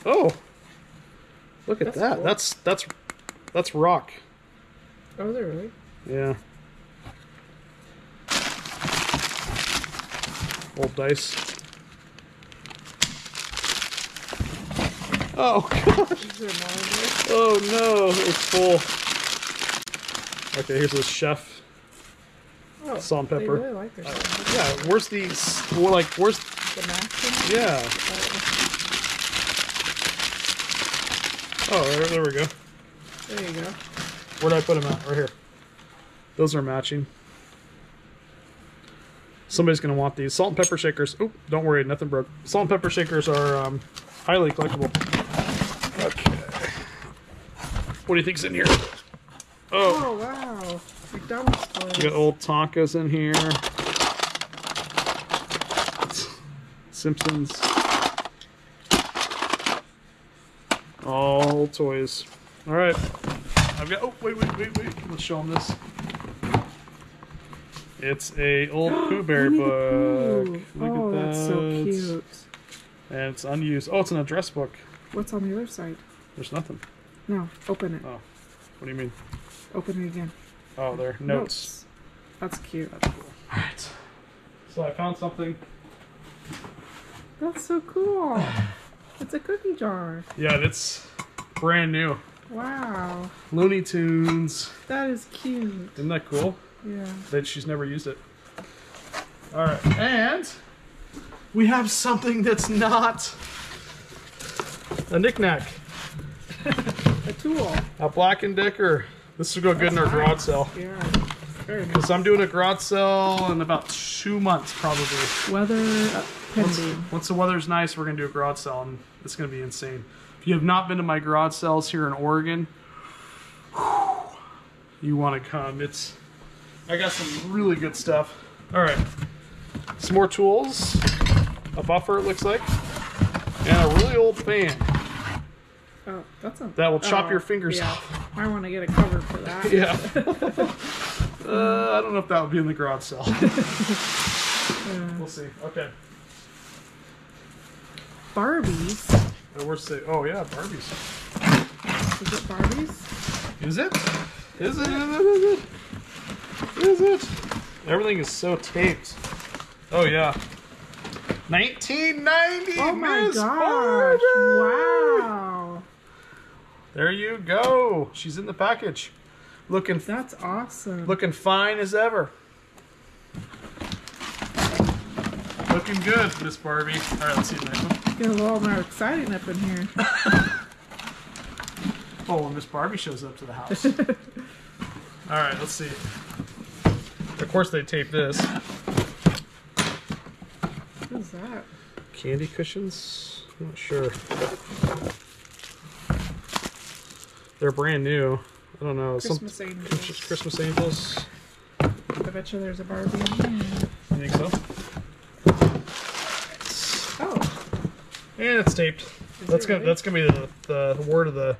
Speaker 1: Oh, look at
Speaker 2: That's
Speaker 1: that.
Speaker 2: cool.
Speaker 1: That's that's that's rock.
Speaker 2: Oh, they're really.
Speaker 1: Yeah. Old dice. Oh god.
Speaker 2: Is there more in there?
Speaker 1: Oh no, it's full. Okay, here's the chef.
Speaker 2: Oh,
Speaker 1: Salt and
Speaker 2: They
Speaker 1: pepper.
Speaker 2: really like their
Speaker 1: Uh, yeah, where's the s- well, like where's
Speaker 2: The mashed
Speaker 1: yeah? Oh, there, there we go.
Speaker 2: There you go.
Speaker 1: Where did I put them at? Right here. Those are matching. Somebody's gonna want these salt and pepper shakers. Oh, don't worry, nothing broke. Salt and pepper shakers are um, highly collectible. Okay. What do you think's in here? Oh,
Speaker 2: Oh, wow. McDonald's toys.
Speaker 1: we got old Tonkas in here. Simpsons. All toys. All right. I've got. Oh, wait, wait, wait, wait. Let's show them this. It's a old Pooh Bear book. Look
Speaker 2: oh,
Speaker 1: at that.
Speaker 2: that's so cute.
Speaker 1: And it's unused. Oh, it's an address book.
Speaker 2: What's on the other side?
Speaker 1: There's nothing.
Speaker 2: No, open it.
Speaker 1: Oh, what do you mean?
Speaker 2: Open it again.
Speaker 1: Oh, there. Notes.
Speaker 2: That's cute.
Speaker 1: That's cool. All right. So I found something.
Speaker 2: That's so cool. it's a cookie jar.
Speaker 1: Yeah, it's brand new.
Speaker 2: Wow.
Speaker 1: Looney Tunes.
Speaker 2: That is cute.
Speaker 1: Isn't that cool?
Speaker 2: Yeah.
Speaker 1: That she's never used it. All right, and we have something that's not a knickknack.
Speaker 2: A tool.
Speaker 1: A Black and Decker. This will go good in our garage sale.
Speaker 2: Yeah. Very nice.
Speaker 1: Because I'm doing a garage sale in about two months, probably.
Speaker 2: Weather uh,
Speaker 1: Once, once the weather's nice, we're gonna do a garage sale, and it's gonna be insane. If you have not been to my garage sales here in Oregon, you want to come. It's I got some really good stuff. All right, some more tools, a buffer it looks like, and a really old fan
Speaker 2: Oh, that's a.
Speaker 1: that will chop
Speaker 2: oh,
Speaker 1: your fingers
Speaker 2: yeah.
Speaker 1: off.
Speaker 2: I want to get a cover for that.
Speaker 1: Yeah. uh, I don't know if that would be in the garage sale.
Speaker 2: Yeah.
Speaker 1: we'll see. Okay.
Speaker 2: Barbies.
Speaker 1: Uh, where's the? Oh yeah, Barbies.
Speaker 2: Is it Barbies?
Speaker 1: Is it? Is it? Is it? Is it? Is it? Everything is so taped. Oh yeah. 1990.
Speaker 2: Oh my
Speaker 1: Miss
Speaker 2: gosh! Wow,
Speaker 1: There you go. She's in the package, looking
Speaker 2: that's awesome.
Speaker 1: looking fine as ever. Looking good, Miss Barbie. All right, let's see the next one.
Speaker 2: Get a little more exciting up in here.
Speaker 1: Oh, when Miss Barbie shows up to the house. All right, let's see. Of course, they taped this.
Speaker 2: What is that?
Speaker 1: Candy cushions? I'm not sure. They're brand new. I don't know.
Speaker 2: Christmas
Speaker 1: Some
Speaker 2: angels.
Speaker 1: Christmas angels.
Speaker 2: I bet you there's a Barbie in here.
Speaker 1: You think so?
Speaker 2: Oh,
Speaker 1: And it's taped.
Speaker 2: Is
Speaker 1: That's
Speaker 2: it
Speaker 1: gonna
Speaker 2: really?
Speaker 1: that's gonna be the, the word of the.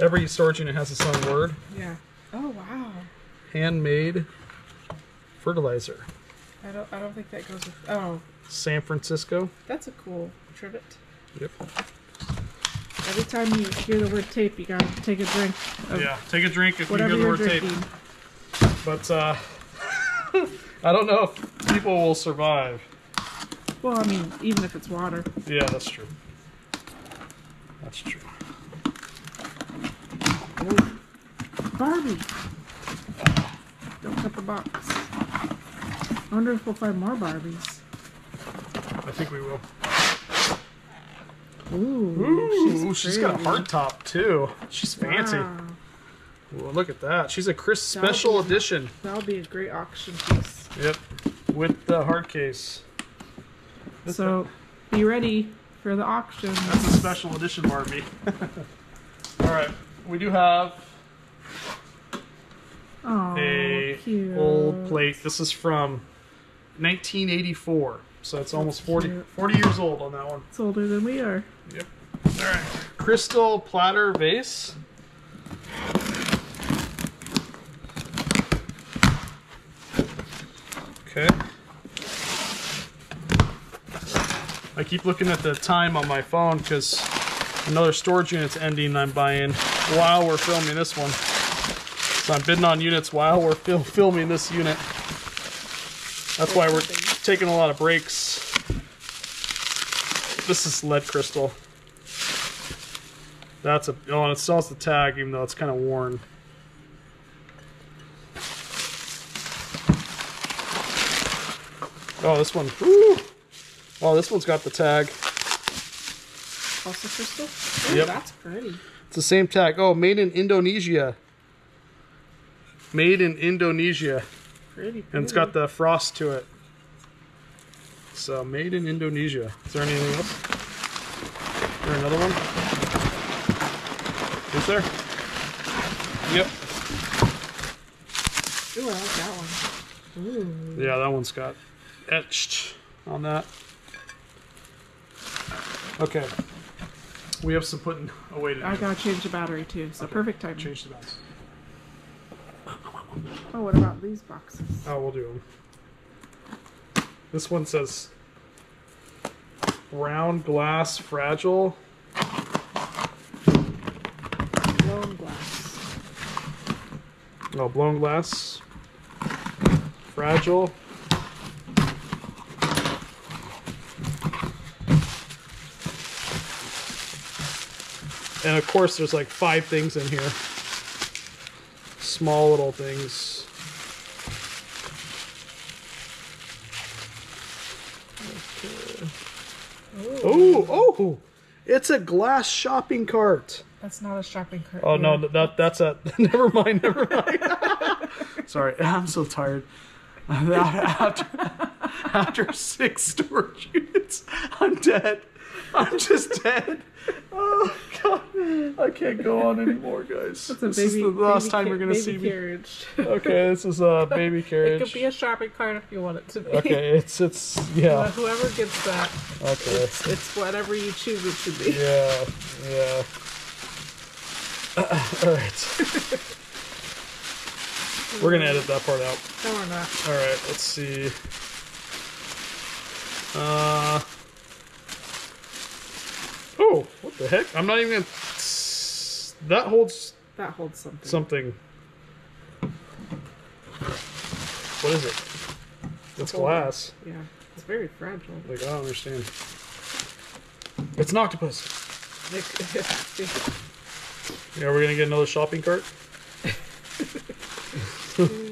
Speaker 1: Every storage unit has its own word.
Speaker 2: yeah. Oh wow.
Speaker 1: Handmade fertilizer.
Speaker 2: I don't. I don't think that goes with. Oh,
Speaker 1: San Francisco.
Speaker 2: that's a cool trivet.
Speaker 1: Yep.
Speaker 2: Every time you hear the word tape, you gotta take a drink of
Speaker 1: Yeah. Take a drink if
Speaker 2: whatever
Speaker 1: you hear the
Speaker 2: you're
Speaker 1: word tape.
Speaker 2: drinking.
Speaker 1: But uh, I don't know if people will survive.
Speaker 2: Well, I mean, even if it's water.
Speaker 1: Yeah, that's true. That's true.
Speaker 2: Barbie. Don't cut the box. I wonder if we'll find more Barbies.
Speaker 1: I think we will.
Speaker 2: Ooh,
Speaker 1: Ooh, she's got a hard top too. She's fancy.
Speaker 2: Wow.
Speaker 1: Whoa, look at that. She's a Chris
Speaker 2: That'll
Speaker 1: special
Speaker 2: be-
Speaker 1: edition.
Speaker 2: That'll be a great auction piece.
Speaker 1: Yep. With the hard case.
Speaker 2: So, be ready for the auction.
Speaker 1: That's a special edition Barbie. All right. We do have
Speaker 2: Oh,
Speaker 1: a
Speaker 2: cute.
Speaker 1: old plate. This is from 1984. So it's almost 40, 40 years old on that one.
Speaker 2: It's older than we are.
Speaker 1: Yep. All right. Crystal platter vase. Okay. I keep looking at the time on my phone because another storage unit's ending I'm buying while we're filming this one. So I'm bidding on units while we're fil- filming this unit. That's why we're taking a lot of breaks. This is lead crystal. That's a oh, and it sells the tag, even though it's kind of worn. Oh, this one. Woo! Oh, this one's got the tag.
Speaker 2: Also crystal? Ooh,
Speaker 1: Yep.
Speaker 2: that's pretty.
Speaker 1: It's the same tag. Oh, made in Indonesia. Made in Indonesia.
Speaker 2: Pretty,
Speaker 1: And it's got the frost to it. So, made in Indonesia. Is there anything else? Is there another one? Is there? Yep.
Speaker 2: Ooh, I like that one. Ooh.
Speaker 1: Yeah, that one's got etched on that. Okay. We have some putting away to do.
Speaker 2: I gotta change the battery too, so perfect timing.
Speaker 1: Change the bounce.
Speaker 2: Oh, what about these boxes?
Speaker 1: Oh, we'll do them. This one says round glass fragile.
Speaker 2: Blown glass.
Speaker 1: No, blown glass. Fragile. And of course, there's like five things in here. Small little things. Oh, oh! It's a glass shopping cart.
Speaker 2: That's not a shopping cart.
Speaker 1: Oh no, that that's a. Never mind. Never mind. Sorry, I'm so tired. after, after six storage units, I'm dead. I'm just dead. Oh god, I can't go on anymore, guys.
Speaker 2: It's a
Speaker 1: this
Speaker 2: baby,
Speaker 1: is the last time
Speaker 2: ca-
Speaker 1: you're gonna see me. Okay, this is a baby carriage.
Speaker 2: it could be a shopping cart if you want it to be.
Speaker 1: Okay, it's it's yeah.
Speaker 2: whoever gets that,
Speaker 1: Okay,
Speaker 2: it's, it's whatever you choose it to be.
Speaker 1: yeah, yeah. All right. We're gonna edit that part out.
Speaker 2: No, we're not.
Speaker 1: All right, let's see. Uh. Oh, what the heck? I'm not even gonna. That holds
Speaker 2: That holds something.
Speaker 1: something. What is it? It's glass.
Speaker 2: Yeah, it's very fragile.
Speaker 1: Like I don't understand. It's an octopus. Yeah, we're gonna get another shopping cart.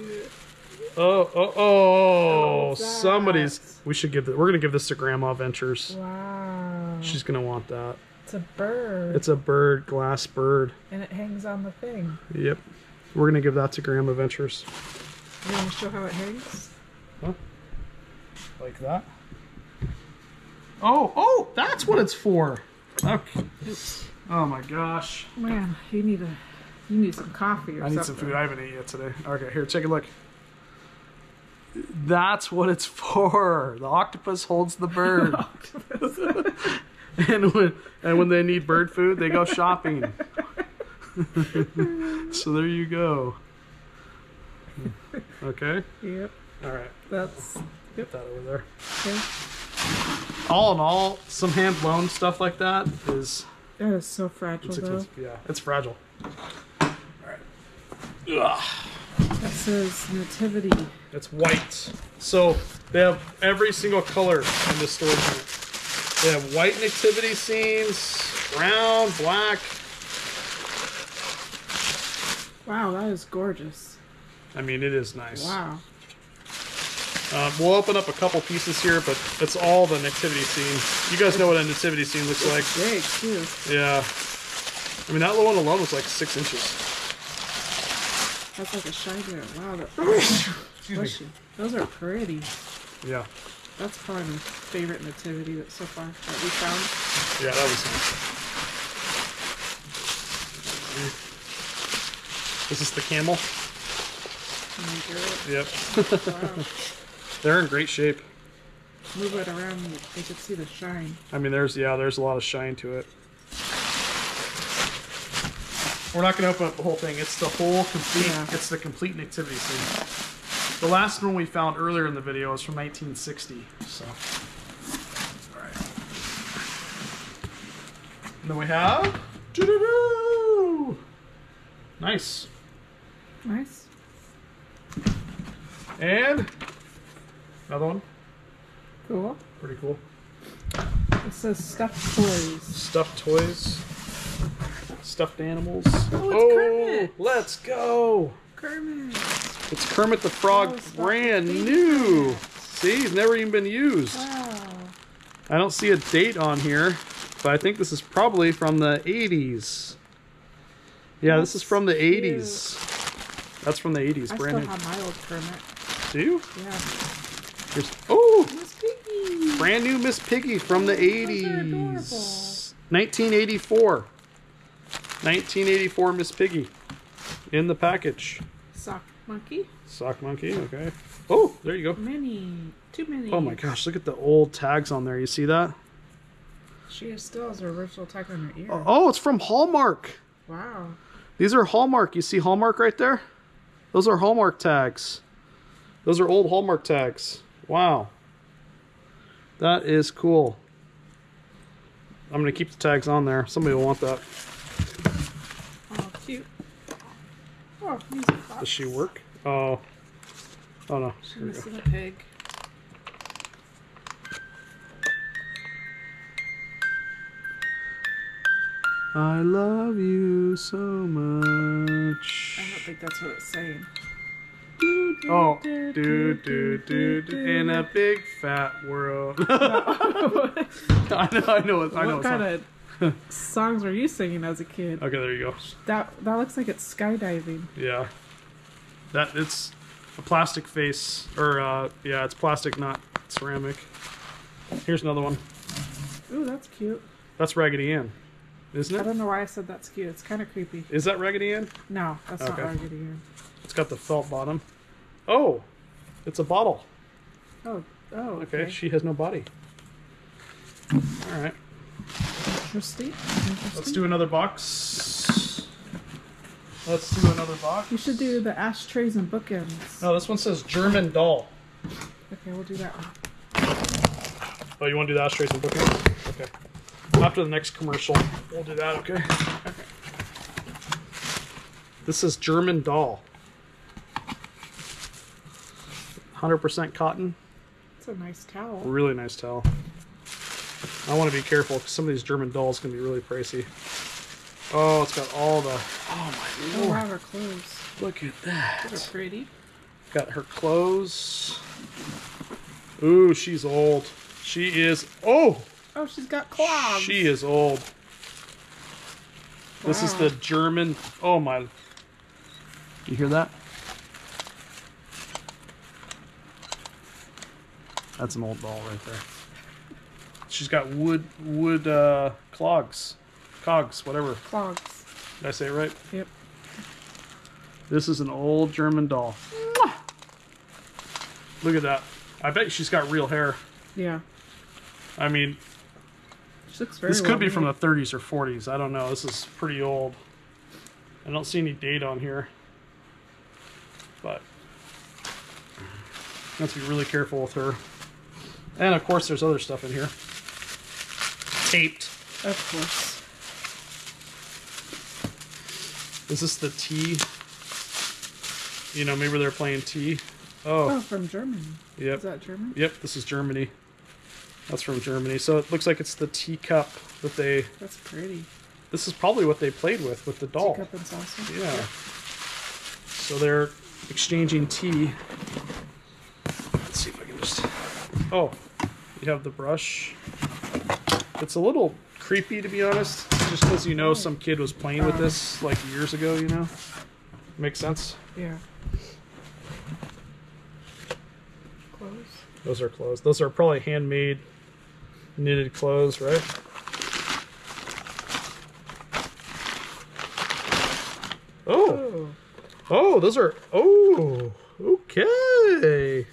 Speaker 1: Oh, oh, oh!
Speaker 2: oh love.
Speaker 1: Somebody's. We should give. The, we're gonna give this to Grandma Ventures.
Speaker 2: wow.
Speaker 1: She's gonna want that.
Speaker 2: It's a bird.
Speaker 1: It's a bird, glass bird.
Speaker 2: and it hangs on the thing.
Speaker 1: Yep. We're gonna give that to Grandma Ventures.
Speaker 2: You want to show how it hangs? Huh?
Speaker 1: Like that. Oh, oh, that's what it's for. Okay. Oh my gosh.
Speaker 2: Man, you need a you need some coffee or something.
Speaker 1: I need
Speaker 2: something.
Speaker 1: some food. I haven't eaten yet today. Okay, here, take a look. That's what it's for. The octopus holds the bird. and when and when they need bird food, they go shopping. so there you go. Okay.
Speaker 2: Yep,
Speaker 1: All right.
Speaker 2: that's
Speaker 1: Get that over there.
Speaker 2: okay.
Speaker 1: All in all, some hand blown stuff like that is
Speaker 2: That is so fragile
Speaker 1: it's
Speaker 2: though.
Speaker 1: Yeah, it's fragile. All right. Ugh.
Speaker 2: That says nativity.
Speaker 1: It's white. So they have every single color in this storage unit. They have white nativity scenes, brown, black.
Speaker 2: Wow, that is gorgeous.
Speaker 1: I mean, it is nice.
Speaker 2: Wow.
Speaker 1: Um, we'll open up a couple pieces here, but it's all the nativity scene. You guys know what a nativity scene looks like.
Speaker 2: Big too.
Speaker 1: Yeah. I mean, that little one alone was like six inches.
Speaker 2: That's like a shine to it. Wow, that,
Speaker 1: Excuse
Speaker 2: bless you. Those are pretty.
Speaker 1: Yeah.
Speaker 2: That's probably my favorite nativity that so far that we found.
Speaker 1: Yeah, that was nice. Is this the camel? Yep.
Speaker 2: Wow.
Speaker 1: They're in great shape.
Speaker 2: Move it around, you- they could see the shine.
Speaker 1: I mean, there's yeah, there's a lot of shine to it. We're not going to open up the whole thing. It's the whole complete.
Speaker 2: Yeah.
Speaker 1: It's the complete nativity scene. The last one we found earlier in the video is from 1960. So, all right. And then we have. Doo-doo-doo! Nice.
Speaker 2: Nice.
Speaker 1: And another one.
Speaker 2: Cool.
Speaker 1: Pretty cool.
Speaker 2: It says stuffed toys.
Speaker 1: Stuffed toys. Stuffed animals.
Speaker 2: Oh, it's oh, Kermit.
Speaker 1: let's go.
Speaker 2: Kermit.
Speaker 1: It's Kermit the Frog,
Speaker 2: Oh,
Speaker 1: brand new. See, he's never even been used.
Speaker 2: Wow.
Speaker 1: I don't see a date on here, but I think this is probably from the 80s. Yeah, this is from the
Speaker 2: cute.
Speaker 1: 80s. That's from the 80s,
Speaker 2: I
Speaker 1: brand
Speaker 2: still
Speaker 1: new.
Speaker 2: have my old Kermit.
Speaker 1: Do you?
Speaker 2: Yeah.
Speaker 1: Here's, oh,
Speaker 2: Miss Piggy.
Speaker 1: brand new Miss Piggy from the
Speaker 2: Oh, those are
Speaker 1: 80s. 1984. 1984 Miss Piggy in the package.
Speaker 2: Sock monkey.
Speaker 1: Sock monkey, okay. Oh, there you go.
Speaker 2: Many. Too many.
Speaker 1: Oh my gosh, look at the old tags on there. You see that?
Speaker 2: She still has her original tag on her ear.
Speaker 1: Oh, it's from Hallmark.
Speaker 2: Wow.
Speaker 1: These are Hallmark. You see Hallmark right there? Those are Hallmark tags. Those are old Hallmark tags. Wow. That is cool. I'm going to keep the tags on there. Somebody will want that.
Speaker 2: Oh, cute. Oh.
Speaker 1: Does she work? Oh. Oh no.
Speaker 2: She's
Speaker 1: Here go.
Speaker 2: a pig.
Speaker 1: I love you so much.
Speaker 2: I don't think that's what it's saying.
Speaker 1: Oh, do do do do in a big fat world. I know, I know, it- I know.
Speaker 2: what kind of songs were you singing as a kid?
Speaker 1: Okay, there you go.
Speaker 2: That that looks like it's skydiving.
Speaker 1: Yeah, that it's a plastic face, or uh, yeah, it's plastic, not ceramic. Here's another one.
Speaker 2: Ooh, that's cute.
Speaker 1: That's Raggedy Ann, isn't it?
Speaker 2: I don't know why I said that's cute. It's kind of creepy.
Speaker 1: Is that Raggedy Ann?
Speaker 2: No, that's not Raggedy Ann.
Speaker 1: It's got the felt bottom. Oh, it's a bottle.
Speaker 2: Oh, oh,
Speaker 1: Okay,
Speaker 2: okay.
Speaker 1: she has no body. All right,
Speaker 2: Interesting.
Speaker 1: let's do another box. Let's do another box.
Speaker 2: You should do the ashtrays and bookends.
Speaker 1: No, this one says German doll.
Speaker 2: Okay, we'll do that one.
Speaker 1: Oh, you want to do the ashtrays and bookends? Okay. After the next commercial, we'll do that, okay? This is German doll. 100% cotton.
Speaker 2: It's a nice towel.
Speaker 1: Really nice towel. I want to be careful because some of these German dolls can be really pricey. Oh, it's got all the. Oh my
Speaker 2: Oh
Speaker 1: lord!
Speaker 2: wow, her clothes.
Speaker 1: Look at
Speaker 2: They're
Speaker 1: that.
Speaker 2: pretty.
Speaker 1: Got her clothes. Ooh, she's old. She is. Oh,
Speaker 2: Oh, she's got clogs.
Speaker 1: she is old. This is the German. Oh my. You hear that? That's an old doll right there. She's got wood wood uh, clogs, cogs, whatever.
Speaker 2: clogs.
Speaker 1: Did I say it right?
Speaker 2: Yep.
Speaker 1: This is an old German doll. Look at that. I bet she's got real hair.
Speaker 2: Yeah.
Speaker 1: I mean,
Speaker 2: She looks very.
Speaker 1: this could be
Speaker 2: well
Speaker 1: from the 30s or 40s. I don't know. This is pretty old. I don't see any date on here. But you have to be really careful with her. And of course, there's other stuff in here. Taped.
Speaker 2: Of course.
Speaker 1: Is this the T? You know, maybe they're playing T.
Speaker 2: Oh,
Speaker 1: Oh,
Speaker 2: from Germany.
Speaker 1: yep.
Speaker 2: Is that German?
Speaker 1: Yep, this is Germany. That's from Germany. So it looks like it's the teacup that they.
Speaker 2: That's pretty.
Speaker 1: This is probably what they played with with the doll.
Speaker 2: Teacup and saucer.
Speaker 1: Yeah. So they're exchanging tea. Let's see if I can just. Oh, you have the brush. It's a little creepy to be honest, just because you know some kid was playing with this like years ago. You know, makes sense.
Speaker 2: Yeah. Clothes.
Speaker 1: Those are clothes. Those are probably handmade, knitted clothes, right? Oh,
Speaker 2: Oh.
Speaker 1: oh, those are. Oh, okay.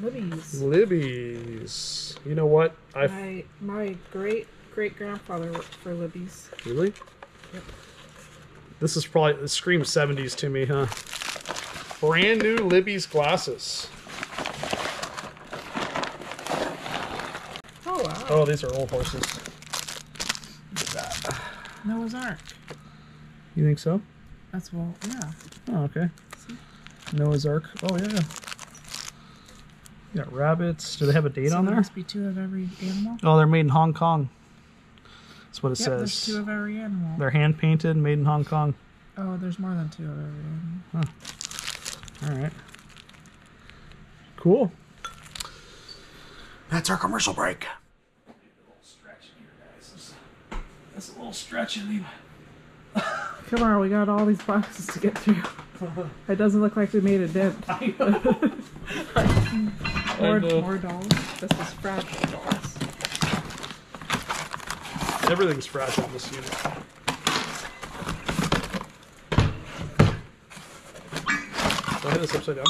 Speaker 2: Libby's.
Speaker 1: Libby's. You know what? I
Speaker 2: My my great great grandfather worked for Libby's.
Speaker 1: really.
Speaker 2: Yep.
Speaker 1: This is probably it screams seventies to me, huh? Brand new Libby's glasses.
Speaker 2: Oh wow.
Speaker 1: Oh, these are old horses.
Speaker 2: Noah's Ark.
Speaker 1: You think so?
Speaker 2: That's well, yeah.
Speaker 1: Oh, okay. Noah's Ark. Oh, yeah. You got rabbits. Do they have a date
Speaker 2: So
Speaker 1: on
Speaker 2: there
Speaker 1: there?
Speaker 2: must be two of every animal.
Speaker 1: Oh, they're made in Hong Kong. That's what it
Speaker 2: Yep, there's
Speaker 1: says.
Speaker 2: two of every animal.
Speaker 1: They're hand painted, made in Hong Kong.
Speaker 2: Oh, there's more than two of every animal.
Speaker 1: All right. Cool. That's our commercial break. That's a little stretch in the.
Speaker 2: Come on, we got all these boxes to get through. It doesn't look like we made a dent.
Speaker 1: I.
Speaker 2: More,
Speaker 1: know.
Speaker 2: more dolls. This is fragile dolls.
Speaker 1: Everything's fragile in this unit. Do I hit this upside down?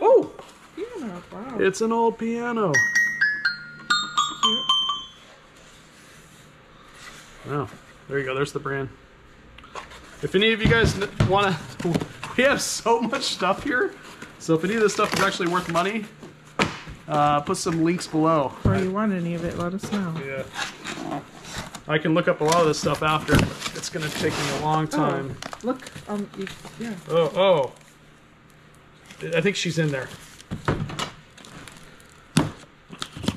Speaker 1: Oh!
Speaker 2: Piano. Wow.
Speaker 1: It's an old piano.
Speaker 2: cute.
Speaker 1: Oh, there you go. There's the brand. If any of you guys want to, we have so much stuff here. So if any of this stuff is actually worth money, uh, put some links below.
Speaker 2: Or you want any of it, let us know.
Speaker 1: Yeah. I can look up a lot of this stuff after. It's going to take me a long time.
Speaker 2: Oh, look. Um. You, yeah.
Speaker 1: Oh, oh. I think she's in there.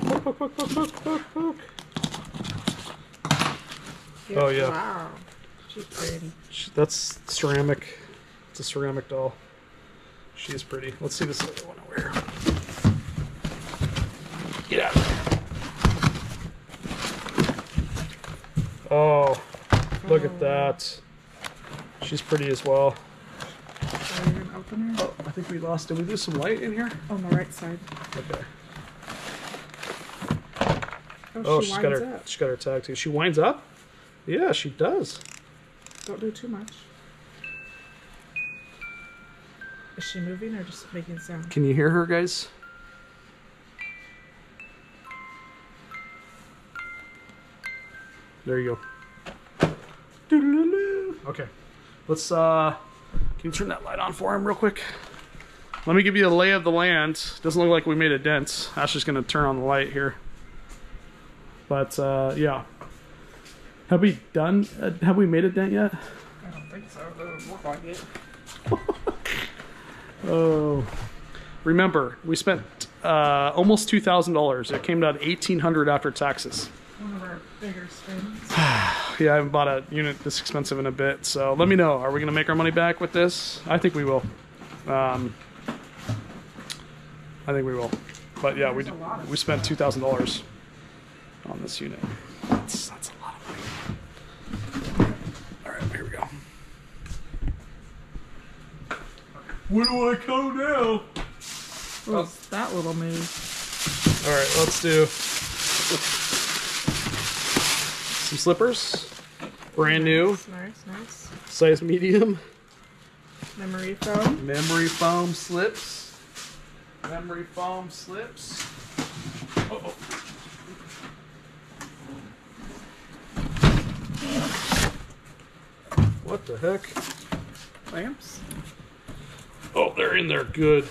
Speaker 1: Poke, poke, poke. Oh, yeah.
Speaker 2: Wow. She's pretty.
Speaker 1: That's ceramic. It's a ceramic doll. She's pretty. Let's see this other one over here. Get out. Oh, look at that. She's pretty as well.
Speaker 2: Are you gonna open her?
Speaker 1: Oh, I think we lost. Did we lose some light in here?
Speaker 2: On the right side.
Speaker 1: Okay.
Speaker 2: Oh,
Speaker 1: Oh,
Speaker 2: she
Speaker 1: she's
Speaker 2: winds
Speaker 1: got her.
Speaker 2: up.
Speaker 1: She's got her tag too. She winds up. Yeah, she does.
Speaker 2: Don't do too much. Is she moving or just making sound?
Speaker 1: Can you hear her, guys? There you go. Okay. Let's uh can you turn that light on for him real quick? Let me give you the lay of the land. Doesn't look like we made a dent. Ashley's gonna turn on the light here. But uh yeah. Have we done uh, have we made a dent yet?
Speaker 2: I don't think so. It doesn't look like it.
Speaker 1: Oh, remember we spent uh, almost two thousand dollars. It came down eighteen hundred after taxes.
Speaker 2: One of our bigger spins.
Speaker 1: Yeah, I haven't bought a unit this expensive in a bit. So let me know. Are we gonna make our money back with this? I think we will. Um, I think we will. But yeah, we
Speaker 2: There's
Speaker 1: we spent two thousand dollars on this unit. That's that's a lot of money. All right, here we go. Where do I go now?
Speaker 2: What was that little move?
Speaker 1: All right, let's do some slippers. Brand new,
Speaker 2: Nice, nice, nice.
Speaker 1: size medium.
Speaker 2: Memory foam.
Speaker 1: Memory foam slips. Memory foam slips. Uh-oh. What the heck?
Speaker 2: Lamps.
Speaker 1: Oh, they're in there good.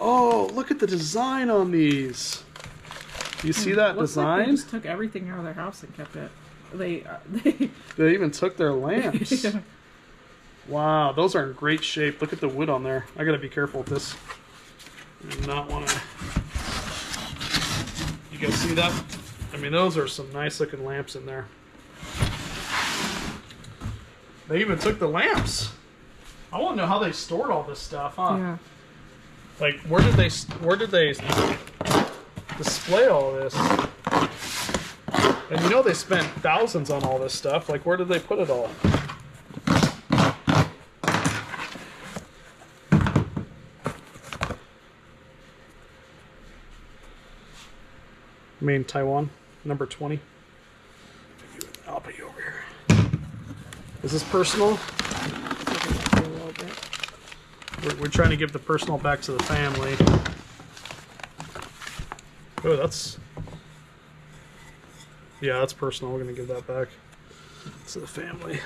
Speaker 1: Oh, look at the design on these. You see that
Speaker 2: Looks like they
Speaker 1: design?
Speaker 2: just took everything out of their house and kept it. They, uh, they.
Speaker 1: They even took their lamps.
Speaker 2: yeah.
Speaker 1: Wow, those are in great shape. Look at the wood on there. I gotta be careful with this. I do not want to. You guys see that? I mean, those are some nice looking lamps in there. They even took the lamps. I want to know how they stored all this stuff, huh?
Speaker 2: Yeah.
Speaker 1: Like, where did they where did they display all this? And you know they spent thousands on all this stuff. Like, where did they put it all? I mean, Taiwan, number 20. I'll put you over here. Is this
Speaker 2: is personal?
Speaker 1: We're, we're trying to give the personal back to the family. Oh, that's. Yeah, that's personal. We're gonna give that back to the family.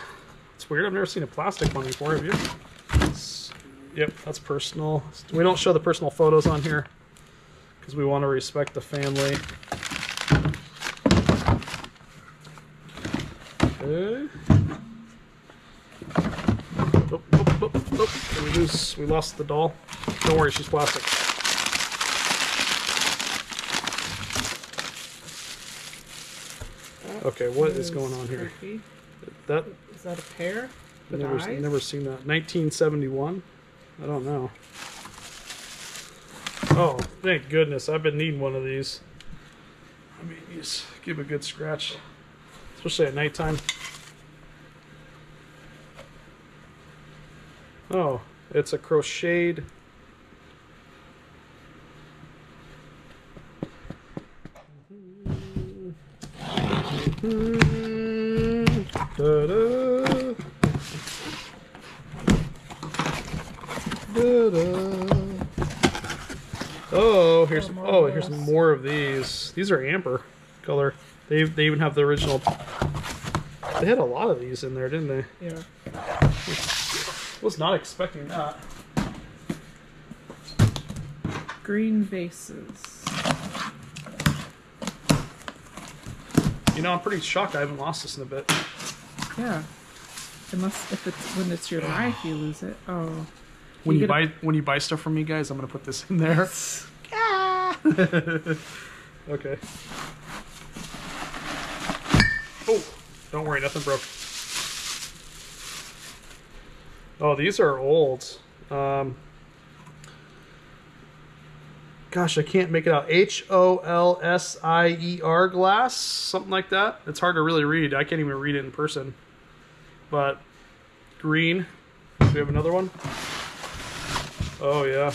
Speaker 1: It's weird. I've never seen a plastic one before. Have you? It's- yep, that's personal. We don't show the personal photos on here because we want to respect the family. Okay. Oh, oh, oh, oh. We lose? We lost the doll. Don't worry, she's plastic. Okay, what is going on here?
Speaker 2: Turkey.
Speaker 1: That
Speaker 2: Is that a pair? With
Speaker 1: never
Speaker 2: eyes?
Speaker 1: never seen that. 1971. I don't know. Oh, thank goodness! I've been needing one of these. I mean, just give a good scratch, especially at nighttime. Oh, it's a crocheted. Here's
Speaker 2: More of
Speaker 1: more of these. These are amber color. They they even have the original. They had a lot of these in there, didn't they?
Speaker 2: Yeah.
Speaker 1: Was not expecting that.
Speaker 2: Green vases.
Speaker 1: You know, I'm pretty shocked I haven't lost this in a bit.
Speaker 2: Yeah. Unless if it's when it's your life, you lose it. Oh.
Speaker 1: When you,
Speaker 2: get a-
Speaker 1: buy when you buy stuff from me, guys, I'm gonna put this in there. okay. Oh, don't worry, nothing broke. Oh, these are old. Um, gosh, I can't make it out. H O L S I E R glass, something like that. It's hard to really read. I can't even read it in person. But green. Do we have another one? Oh yeah.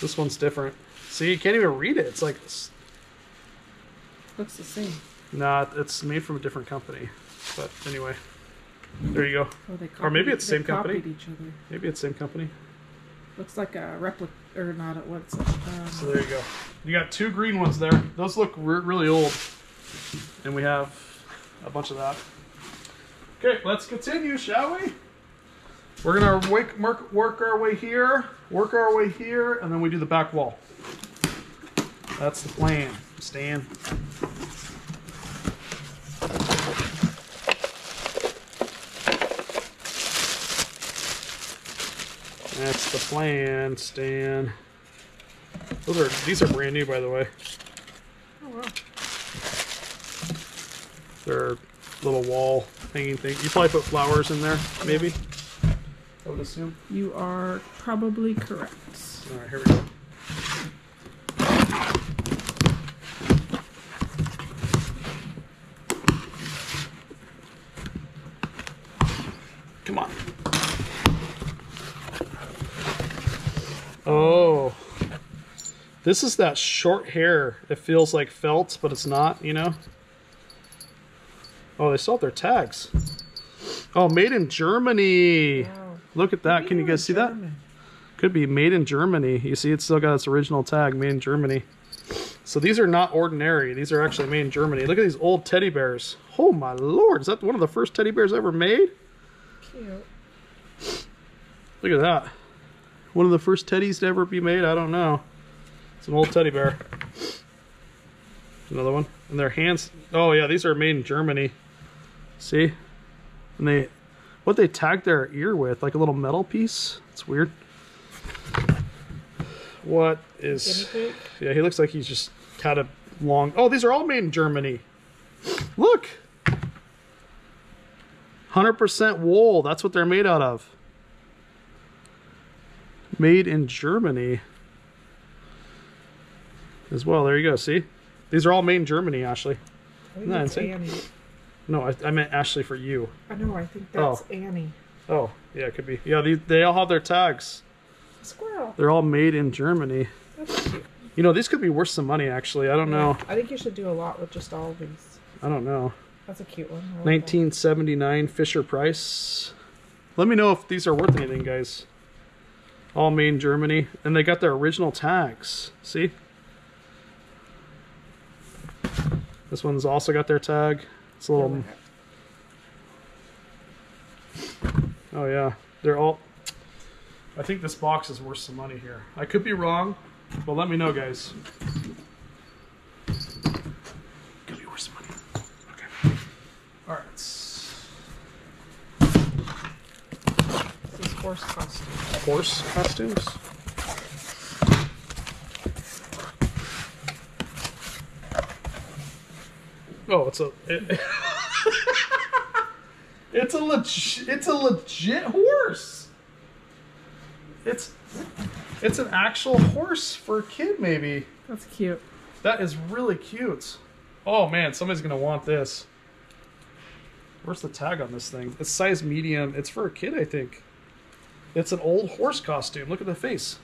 Speaker 1: This one's different. See, you can't even read it. It's like,
Speaker 2: Looks the same.
Speaker 1: nah, it's made from a different company. But anyway, there you go.
Speaker 2: Oh, they
Speaker 1: Or maybe it's the same company.
Speaker 2: each other.
Speaker 1: Maybe it's same company.
Speaker 2: Looks like a replica, or not. at it? Um,
Speaker 1: So there you go. You got two green ones there. Those look re- really old. And we have a bunch of that. Okay, let's continue, shall we? We're gonna wake, work, work our way here, work our way here, and then we do the back wall. That's the plan, Stan. That's the plan, Stan. Those are these are brand new, by the way.
Speaker 2: Oh, wow.
Speaker 1: They're little wall hanging thing. You probably put flowers in there, maybe. I would assume.
Speaker 2: You are probably correct.
Speaker 1: All right, here we go. Come on. Oh. This is that short hair. It feels like felt, but it's not, you know? Oh, they sold their tags. Oh, made in Germany.
Speaker 2: Wow.
Speaker 1: Look at that. Can you guys see that? Could be made in Germany. You see, it's still got its original tag, made in Germany. So these are not ordinary. These are actually made in Germany. Look at these old teddy bears. Oh my lord, is that one of the first teddy bears ever made?
Speaker 2: Cute.
Speaker 1: Look at that. One of the first teddies to ever be made? I don't know. It's an old teddy bear. Another one. And their hands. Oh yeah, these are made in Germany. See? And they, what they tagged their ear with, like a little metal piece. It's weird. What is? Yeah, he looks like he's just kind of long. Oh, these are all made in Germany. Look. 100% wool. That's what they're made out of. Made in Germany. As well. There you go. See? These are all made in Germany, Ashley.
Speaker 2: I think
Speaker 1: No,
Speaker 2: that's
Speaker 1: insane. No, I, I meant Ashley for you.
Speaker 2: I know. I think that's
Speaker 1: Oh.
Speaker 2: Annie.
Speaker 1: Oh, yeah, it could be. Yeah, they, they all have their tags.
Speaker 2: Squirrel.
Speaker 1: They're all made in Germany.
Speaker 2: That's cute.
Speaker 1: You know, these could be worth some money, actually. I don't know.
Speaker 2: I think you should do a lot with just all of these.
Speaker 1: I don't know.
Speaker 2: That's a cute one. I that.
Speaker 1: 1979 Fisher Price. Let me know if these are worth anything, guys. All made in Germany, and they got their original tags. See? This one's also got their tag. It's a little. Oh yeah, they're all. I think this box is worth some money here. I could be wrong, but let me know, guys. Could be worth some money. Okay. All right.
Speaker 2: This is horse costume.
Speaker 1: horse costumes. Oh, it's a it- it's a legit it's a legit horse. It's it's an actual horse for a kid, maybe.
Speaker 2: That's cute.
Speaker 1: That is really cute. Oh man, somebody's gonna want this. Where's the tag on this thing? It's size medium. It's for a kid, I think. It's an old horse costume. Look at the face.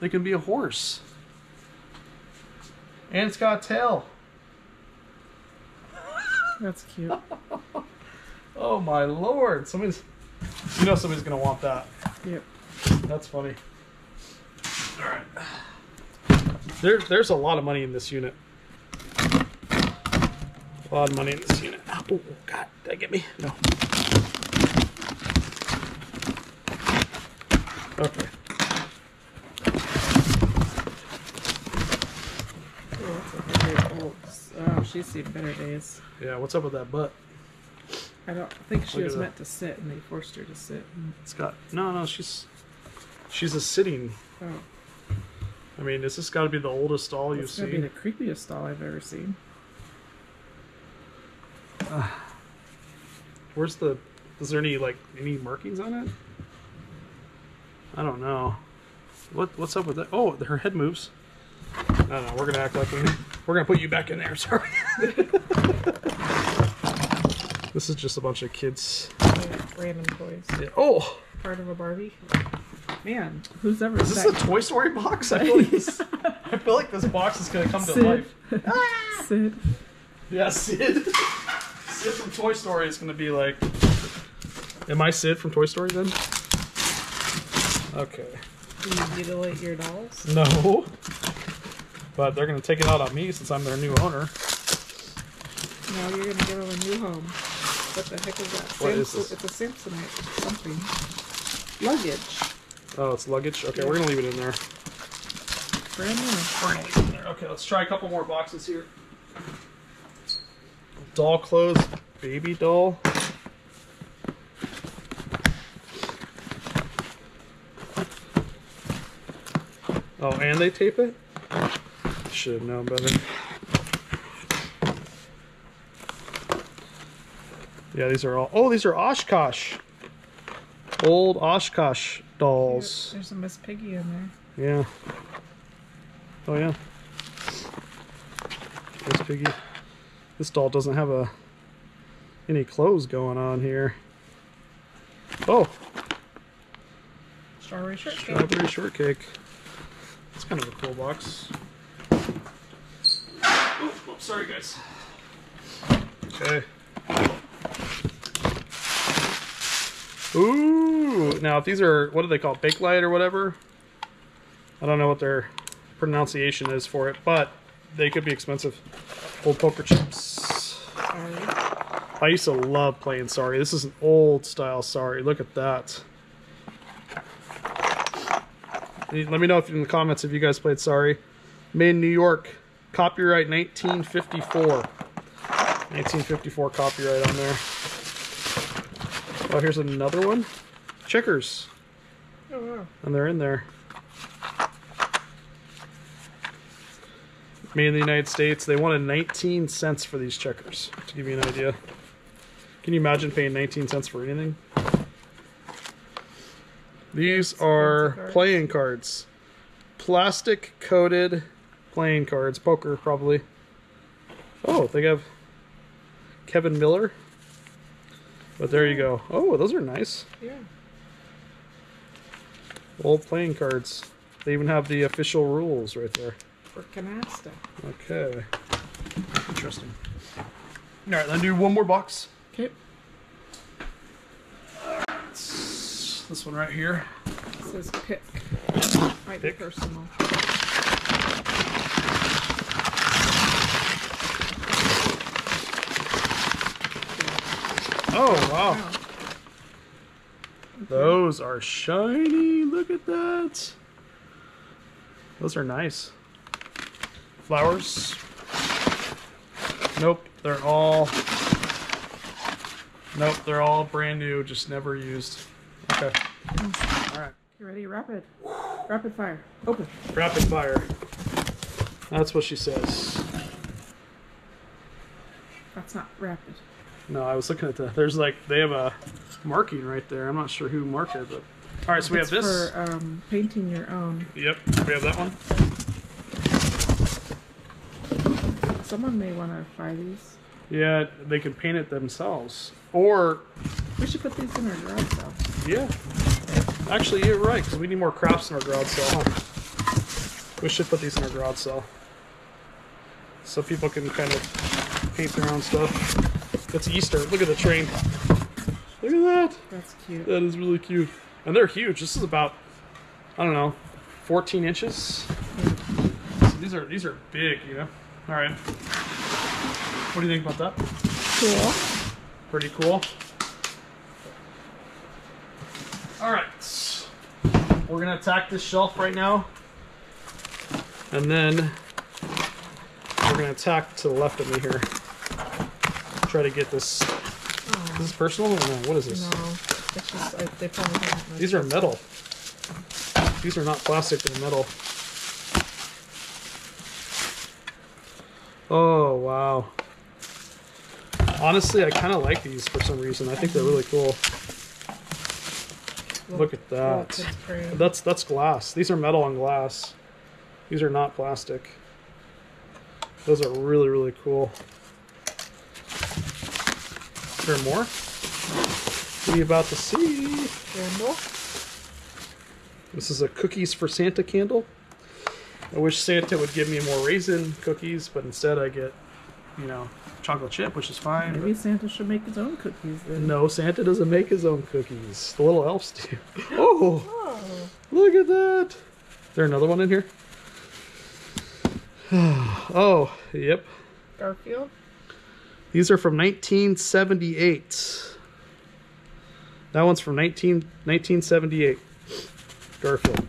Speaker 1: They can be a horse. And it's got a tail.
Speaker 2: That's cute.
Speaker 1: Oh my lord. Somebody's you know somebody's gonna want that.
Speaker 2: Yep.
Speaker 1: That's funny. Alright. There, there's a lot of money in this unit. A lot of money in this unit. Oh, God. Did that get me? No. Okay.
Speaker 2: Oh, that's a very old. Oh, she's seen better days.
Speaker 1: Yeah, what's up with that butt?
Speaker 2: I don't think she
Speaker 1: Look
Speaker 2: was
Speaker 1: at
Speaker 2: meant to sit, and they forced her to sit.
Speaker 1: It's got. No, no, she's. She's a sitting.
Speaker 2: oh,
Speaker 1: I mean, is this got to be the oldest doll you've
Speaker 2: it's gonna be
Speaker 1: seen?
Speaker 2: the creepiest doll I've ever seen.
Speaker 1: Where's the. Is there any, like, any markings on it? I don't know. What What's up with that? Oh, her head moves. No, no, we're gonna act like we, we're gonna put you back in there. Sorry. this is just a bunch of kids.
Speaker 2: Random toys.
Speaker 1: Yeah. Oh,
Speaker 2: Part of a Barbie. Man, who's ever
Speaker 1: is this a Toy Story box? I feel like this, I feel like this box is gonna come to
Speaker 2: Sid.
Speaker 1: life.
Speaker 2: Sid?
Speaker 1: Yeah, Sid. Sid from Toy Story is gonna be like. Am I Sid from Toy Story then? Okay.
Speaker 2: Do you mutilate your dolls?
Speaker 1: No. But they're gonna take it out on me since I'm their new owner.
Speaker 2: No, you're gonna give them a new home. What the heck is that?
Speaker 1: What is
Speaker 2: Samson-
Speaker 1: this?
Speaker 2: It's a Samsonite something. Luggage.
Speaker 1: Oh, it's luggage. Okay, we're gonna leave it in there.
Speaker 2: Brand new.
Speaker 1: We're gonna leave it in there. Okay, let's try a couple more boxes here. Doll clothes, baby doll. Oh, and they tape it? Should have known better. Yeah, these are all. Oh, these are Oshkosh. Old Oshkosh dolls.
Speaker 2: There's a Miss Piggy in there.
Speaker 1: Yeah. Oh yeah. Miss Piggy. This doll doesn't have a any clothes going on here. Oh,
Speaker 2: Strawberry shortcake.
Speaker 1: strawberry shortcake. It's kind of a cool box. Oh, oh, sorry guys. Okay. Ooh, now if these are what do they call it, Bakelite or whatever? I don't know what their pronunciation is for it, but they could be expensive. Old poker chips.
Speaker 2: Sorry.
Speaker 1: I used to love playing Sorry. This is an old style Sorry. Look at that. Let me know if in the comments if you guys played Sorry. Made in New York. Copyright 1954. 1954 copyright on there. Oh, here's another one. Checkers.
Speaker 2: Oh wow.
Speaker 1: And they're in there. Made in the United States. They wanted 19 cents for these checkers, to give you an idea. Can you imagine paying 19 cents for anything? These are playing cards. Plastic coated playing cards. Poker, probably. Oh, they have Kevin Miller. But there you go. Oh, those are nice.
Speaker 2: Yeah.
Speaker 1: Old playing cards. They even have the official rules right there.
Speaker 2: For canasta.
Speaker 1: Okay. Interesting. All right, then do one more box.
Speaker 2: Okay.
Speaker 1: This one right here.
Speaker 2: It says pick. Might
Speaker 1: Pick.
Speaker 2: be personal.
Speaker 1: Oh, wow. Those are shiny. Look at that. Those are nice. Flowers. Nope, they're all. Nope, they're all brand new, just never used. Okay. All right.
Speaker 2: You ready? Rapid. Rapid fire. Open.
Speaker 1: Rapid fire. That's what she says.
Speaker 2: That's not rapid.
Speaker 1: No, I was looking at the. There's like they have a marking right there. I'm not sure who marked it, but all right. So we
Speaker 2: it's
Speaker 1: have this.
Speaker 2: for um, painting your own.
Speaker 1: Yep, we have that one.
Speaker 2: Someone may want to buy these.
Speaker 1: Yeah, they can paint it themselves, or
Speaker 2: We should put these in our garage sale.
Speaker 1: yeah. Actually, you're right because we need more crafts in our garage sale. Huh? We should put these in our garage sale so people can kind of paint their own stuff. It's Easter. Look at the train. Look at that.
Speaker 2: That's cute.
Speaker 1: That is really cute. And they're huge. This is about, I don't know, 14 inches. So these are these are big, you know. All right. What do you think about that?
Speaker 2: Cool.
Speaker 1: Pretty cool. All right. We're gonna attack this shelf right now, and then we're gonna attack to the left of me here. Try to get this. Is this personal? Or no? What is this?
Speaker 2: No, it's just I, they probably haven't.
Speaker 1: These are metal. These are not plastic, they're metal. Oh, wow. Honestly, I kind of like these for some reason. I think they're really cool. Look at that.
Speaker 2: Look.
Speaker 1: That's that's glass. These are metal and glass. These are not plastic. Those are really, really cool. There more? We about to see?
Speaker 2: Candle.
Speaker 1: This is a cookies for Santa candle. I wish Santa would give me more raisin cookies, but instead I get, you know, chocolate chip, which is fine.
Speaker 2: Maybe Santa should make his own cookies then.
Speaker 1: No, Santa doesn't make his own cookies. The little elves do. Oh,
Speaker 2: Oh,
Speaker 1: look at that. Is there another one in here? oh, yep.
Speaker 2: Garfield.
Speaker 1: These are from 1978. That one's from 19, 1978. Garfield.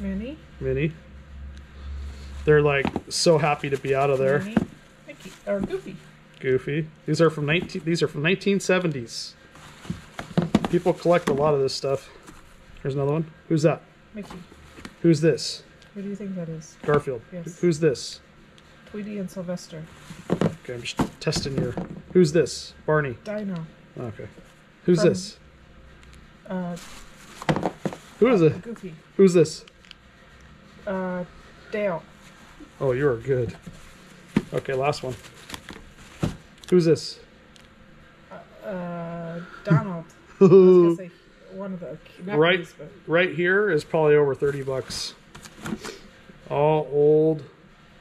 Speaker 2: Minnie.
Speaker 1: Minnie. They're like so happy to be out of there.
Speaker 2: Minnie. Mickey. Or Goofy.
Speaker 1: Goofy. These are from 19 these are from 1970s. People collect a lot of this stuff. Here's another one. Who's that?
Speaker 2: Mickey.
Speaker 1: Who's this?
Speaker 2: Who do you think that is?
Speaker 1: Garfield.
Speaker 2: Yes.
Speaker 1: Who's this?
Speaker 2: Tweety and Sylvester.
Speaker 1: Okay, I'm just testing your. Who's this? Barney.
Speaker 2: Dino.
Speaker 1: Okay. Who's
Speaker 2: From-
Speaker 1: this?
Speaker 2: Uh,
Speaker 1: Who is it?
Speaker 2: Goofy.
Speaker 1: Who's this?
Speaker 2: Uh, Dale.
Speaker 1: Oh, you are good. Okay, last one. Who's this?
Speaker 2: Uh, Donald. I was gonna say one of the
Speaker 1: Right.
Speaker 2: but
Speaker 1: right here is probably over 30 bucks. All old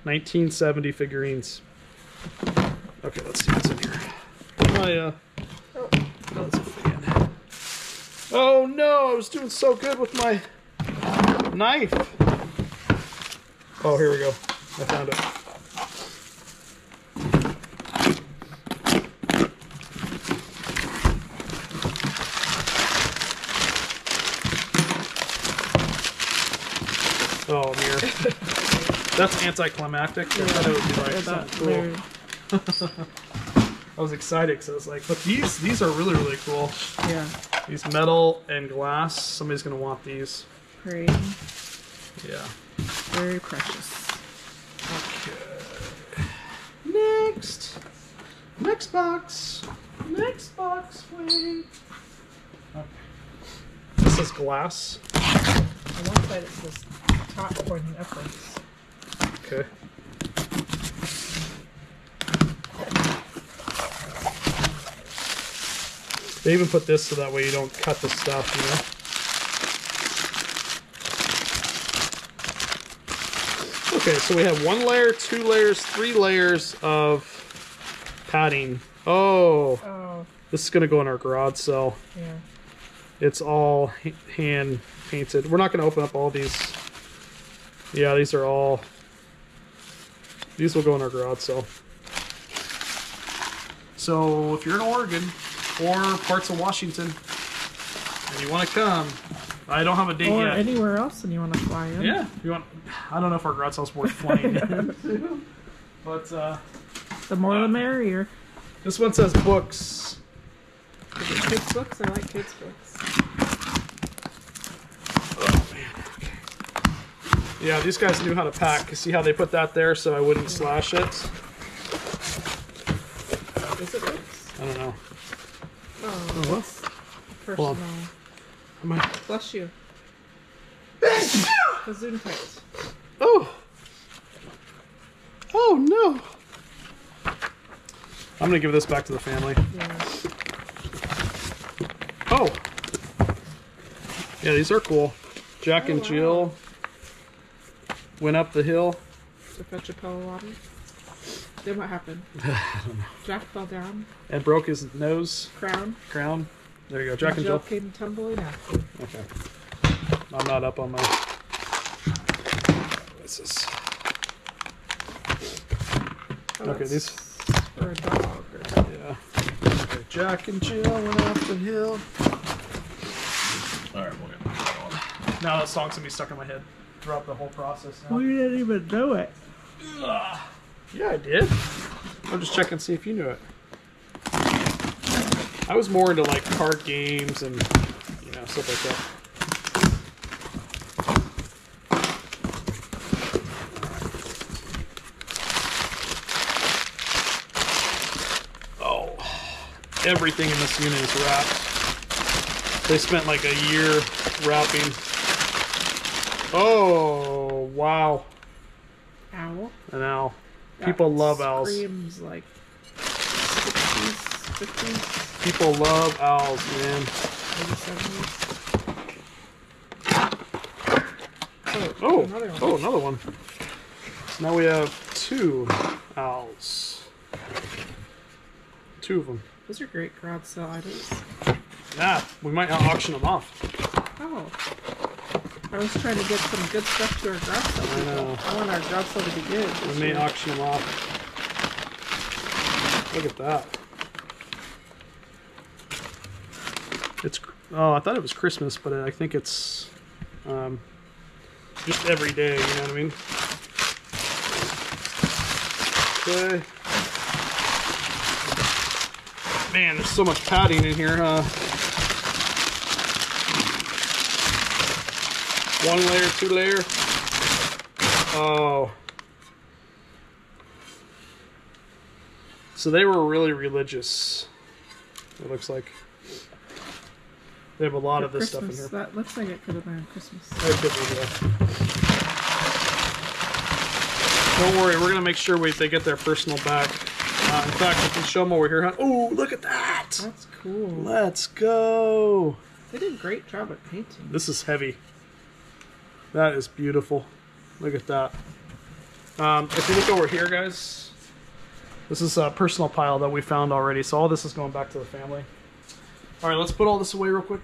Speaker 1: 1970 figurines. Okay, let's see what's in here. My, uh,
Speaker 2: oh,
Speaker 1: oh, that's a fan. Oh no, I was doing so good with my knife. Oh, here we go. I found it. Oh, mirror. That's anticlimactic. I thought it would be like
Speaker 2: that,
Speaker 1: something cool. I was excited because I was like, but these these are really really cool.
Speaker 2: yeah,
Speaker 1: These metal and glass. Somebody's gonna want these.
Speaker 2: very,
Speaker 1: Yeah.
Speaker 2: very precious.
Speaker 1: Okay. Next. Next box. Next box. Wait. Okay. This is glass.
Speaker 2: On one side it says top pointing upwards.
Speaker 1: Okay. They even put this so that way you don't cut the stuff, you know? Okay, so we have one layer, two layers, three layers of padding. Oh,
Speaker 2: Oh,
Speaker 1: this is going to go in our garage cell.
Speaker 2: yeah.
Speaker 1: It's all hand painted. We're not going to open up all these. Yeah, these are all. These will go in our garage cell. So if you're in Oregon or parts of Washington and you want to come, I don't have a date
Speaker 2: Or
Speaker 1: yet.
Speaker 2: anywhere else and you want to fly in.
Speaker 1: yeah, if you want. I don't know if our garage cell's worth flying in. but uh,
Speaker 2: The more the merrier.
Speaker 1: this one says books.
Speaker 2: Kids' books? I like kids' books.
Speaker 1: Oh man. Okay. Yeah, these guys knew how to pack. See how they put that there so I wouldn't slash it?
Speaker 2: Is it books?
Speaker 1: I don't know.
Speaker 2: Oh, oh
Speaker 1: what?
Speaker 2: personal.
Speaker 1: on. Am I...
Speaker 2: Bless you. Gesundheit.
Speaker 1: Oh. Oh no. I'm gonna give this back to the family.
Speaker 2: Yeah.
Speaker 1: Oh. Yeah, these are cool. Jack
Speaker 2: Oh,
Speaker 1: and
Speaker 2: wow.
Speaker 1: Jill went up the hill.
Speaker 2: To fetch a pail of water. Then what happened? Jack fell down.
Speaker 1: and broke his nose
Speaker 2: Crown.
Speaker 1: crown. There you go, Jack and
Speaker 2: Jill
Speaker 1: Jill.
Speaker 2: came tumbling after.
Speaker 1: Okay. I'm not up on my. What's this?
Speaker 2: Oh,
Speaker 1: Okay,
Speaker 2: that's
Speaker 1: these-
Speaker 2: For a dog. Or...
Speaker 1: Yeah. Okay, Jack and Jill went up the hill. All right, we'll get that one. Now that song's gonna be stuck in my head throughout the whole process. Now.
Speaker 2: you didn't even know it.
Speaker 1: Yeah, I did. I'm just checking to see if you knew it. I was more into like card games and you know stuff like that. Oh, everything in this unit is wrapped. They spent like a year wrapping. Oh wow!
Speaker 2: Owl.
Speaker 1: An owl. People
Speaker 2: That
Speaker 1: love owls.
Speaker 2: Screams like 60s, 50s,
Speaker 1: People love owls, man.
Speaker 2: 70s. Oh,
Speaker 1: Oh,
Speaker 2: another one.
Speaker 1: oh, another one. Now we have two owls. Two of them.
Speaker 2: Those are great garage sale items.
Speaker 1: Yeah, we might auction them off.
Speaker 2: Oh. I was trying to get some good stuff to our garage sale.
Speaker 1: I
Speaker 2: people.
Speaker 1: know.
Speaker 2: I want our garage sale to be good.
Speaker 1: We may
Speaker 2: year.
Speaker 1: auction them off. Look at that. It's oh, I thought it was Christmas, but I think it's um, just every day. You know what I mean? Okay. Man, there's so much padding in here, huh? One layer, two layer. Oh. So they were really religious. It looks like. They have a lot of this stuff in here.
Speaker 2: That looks like it could have been Christmas.
Speaker 1: That could be, yeah. Don't worry, we're gonna make sure we, they get their personal back. Uh, in fact, we can show them over here. Huh? Oh, look at that!
Speaker 2: That's cool.
Speaker 1: Let's go!
Speaker 2: They did a great job at painting.
Speaker 1: This is heavy. That is beautiful. Look at that. Um, if you look over here, guys, this is a personal pile that we found already. So all this is going back to the family. All right, let's put all this away real quick.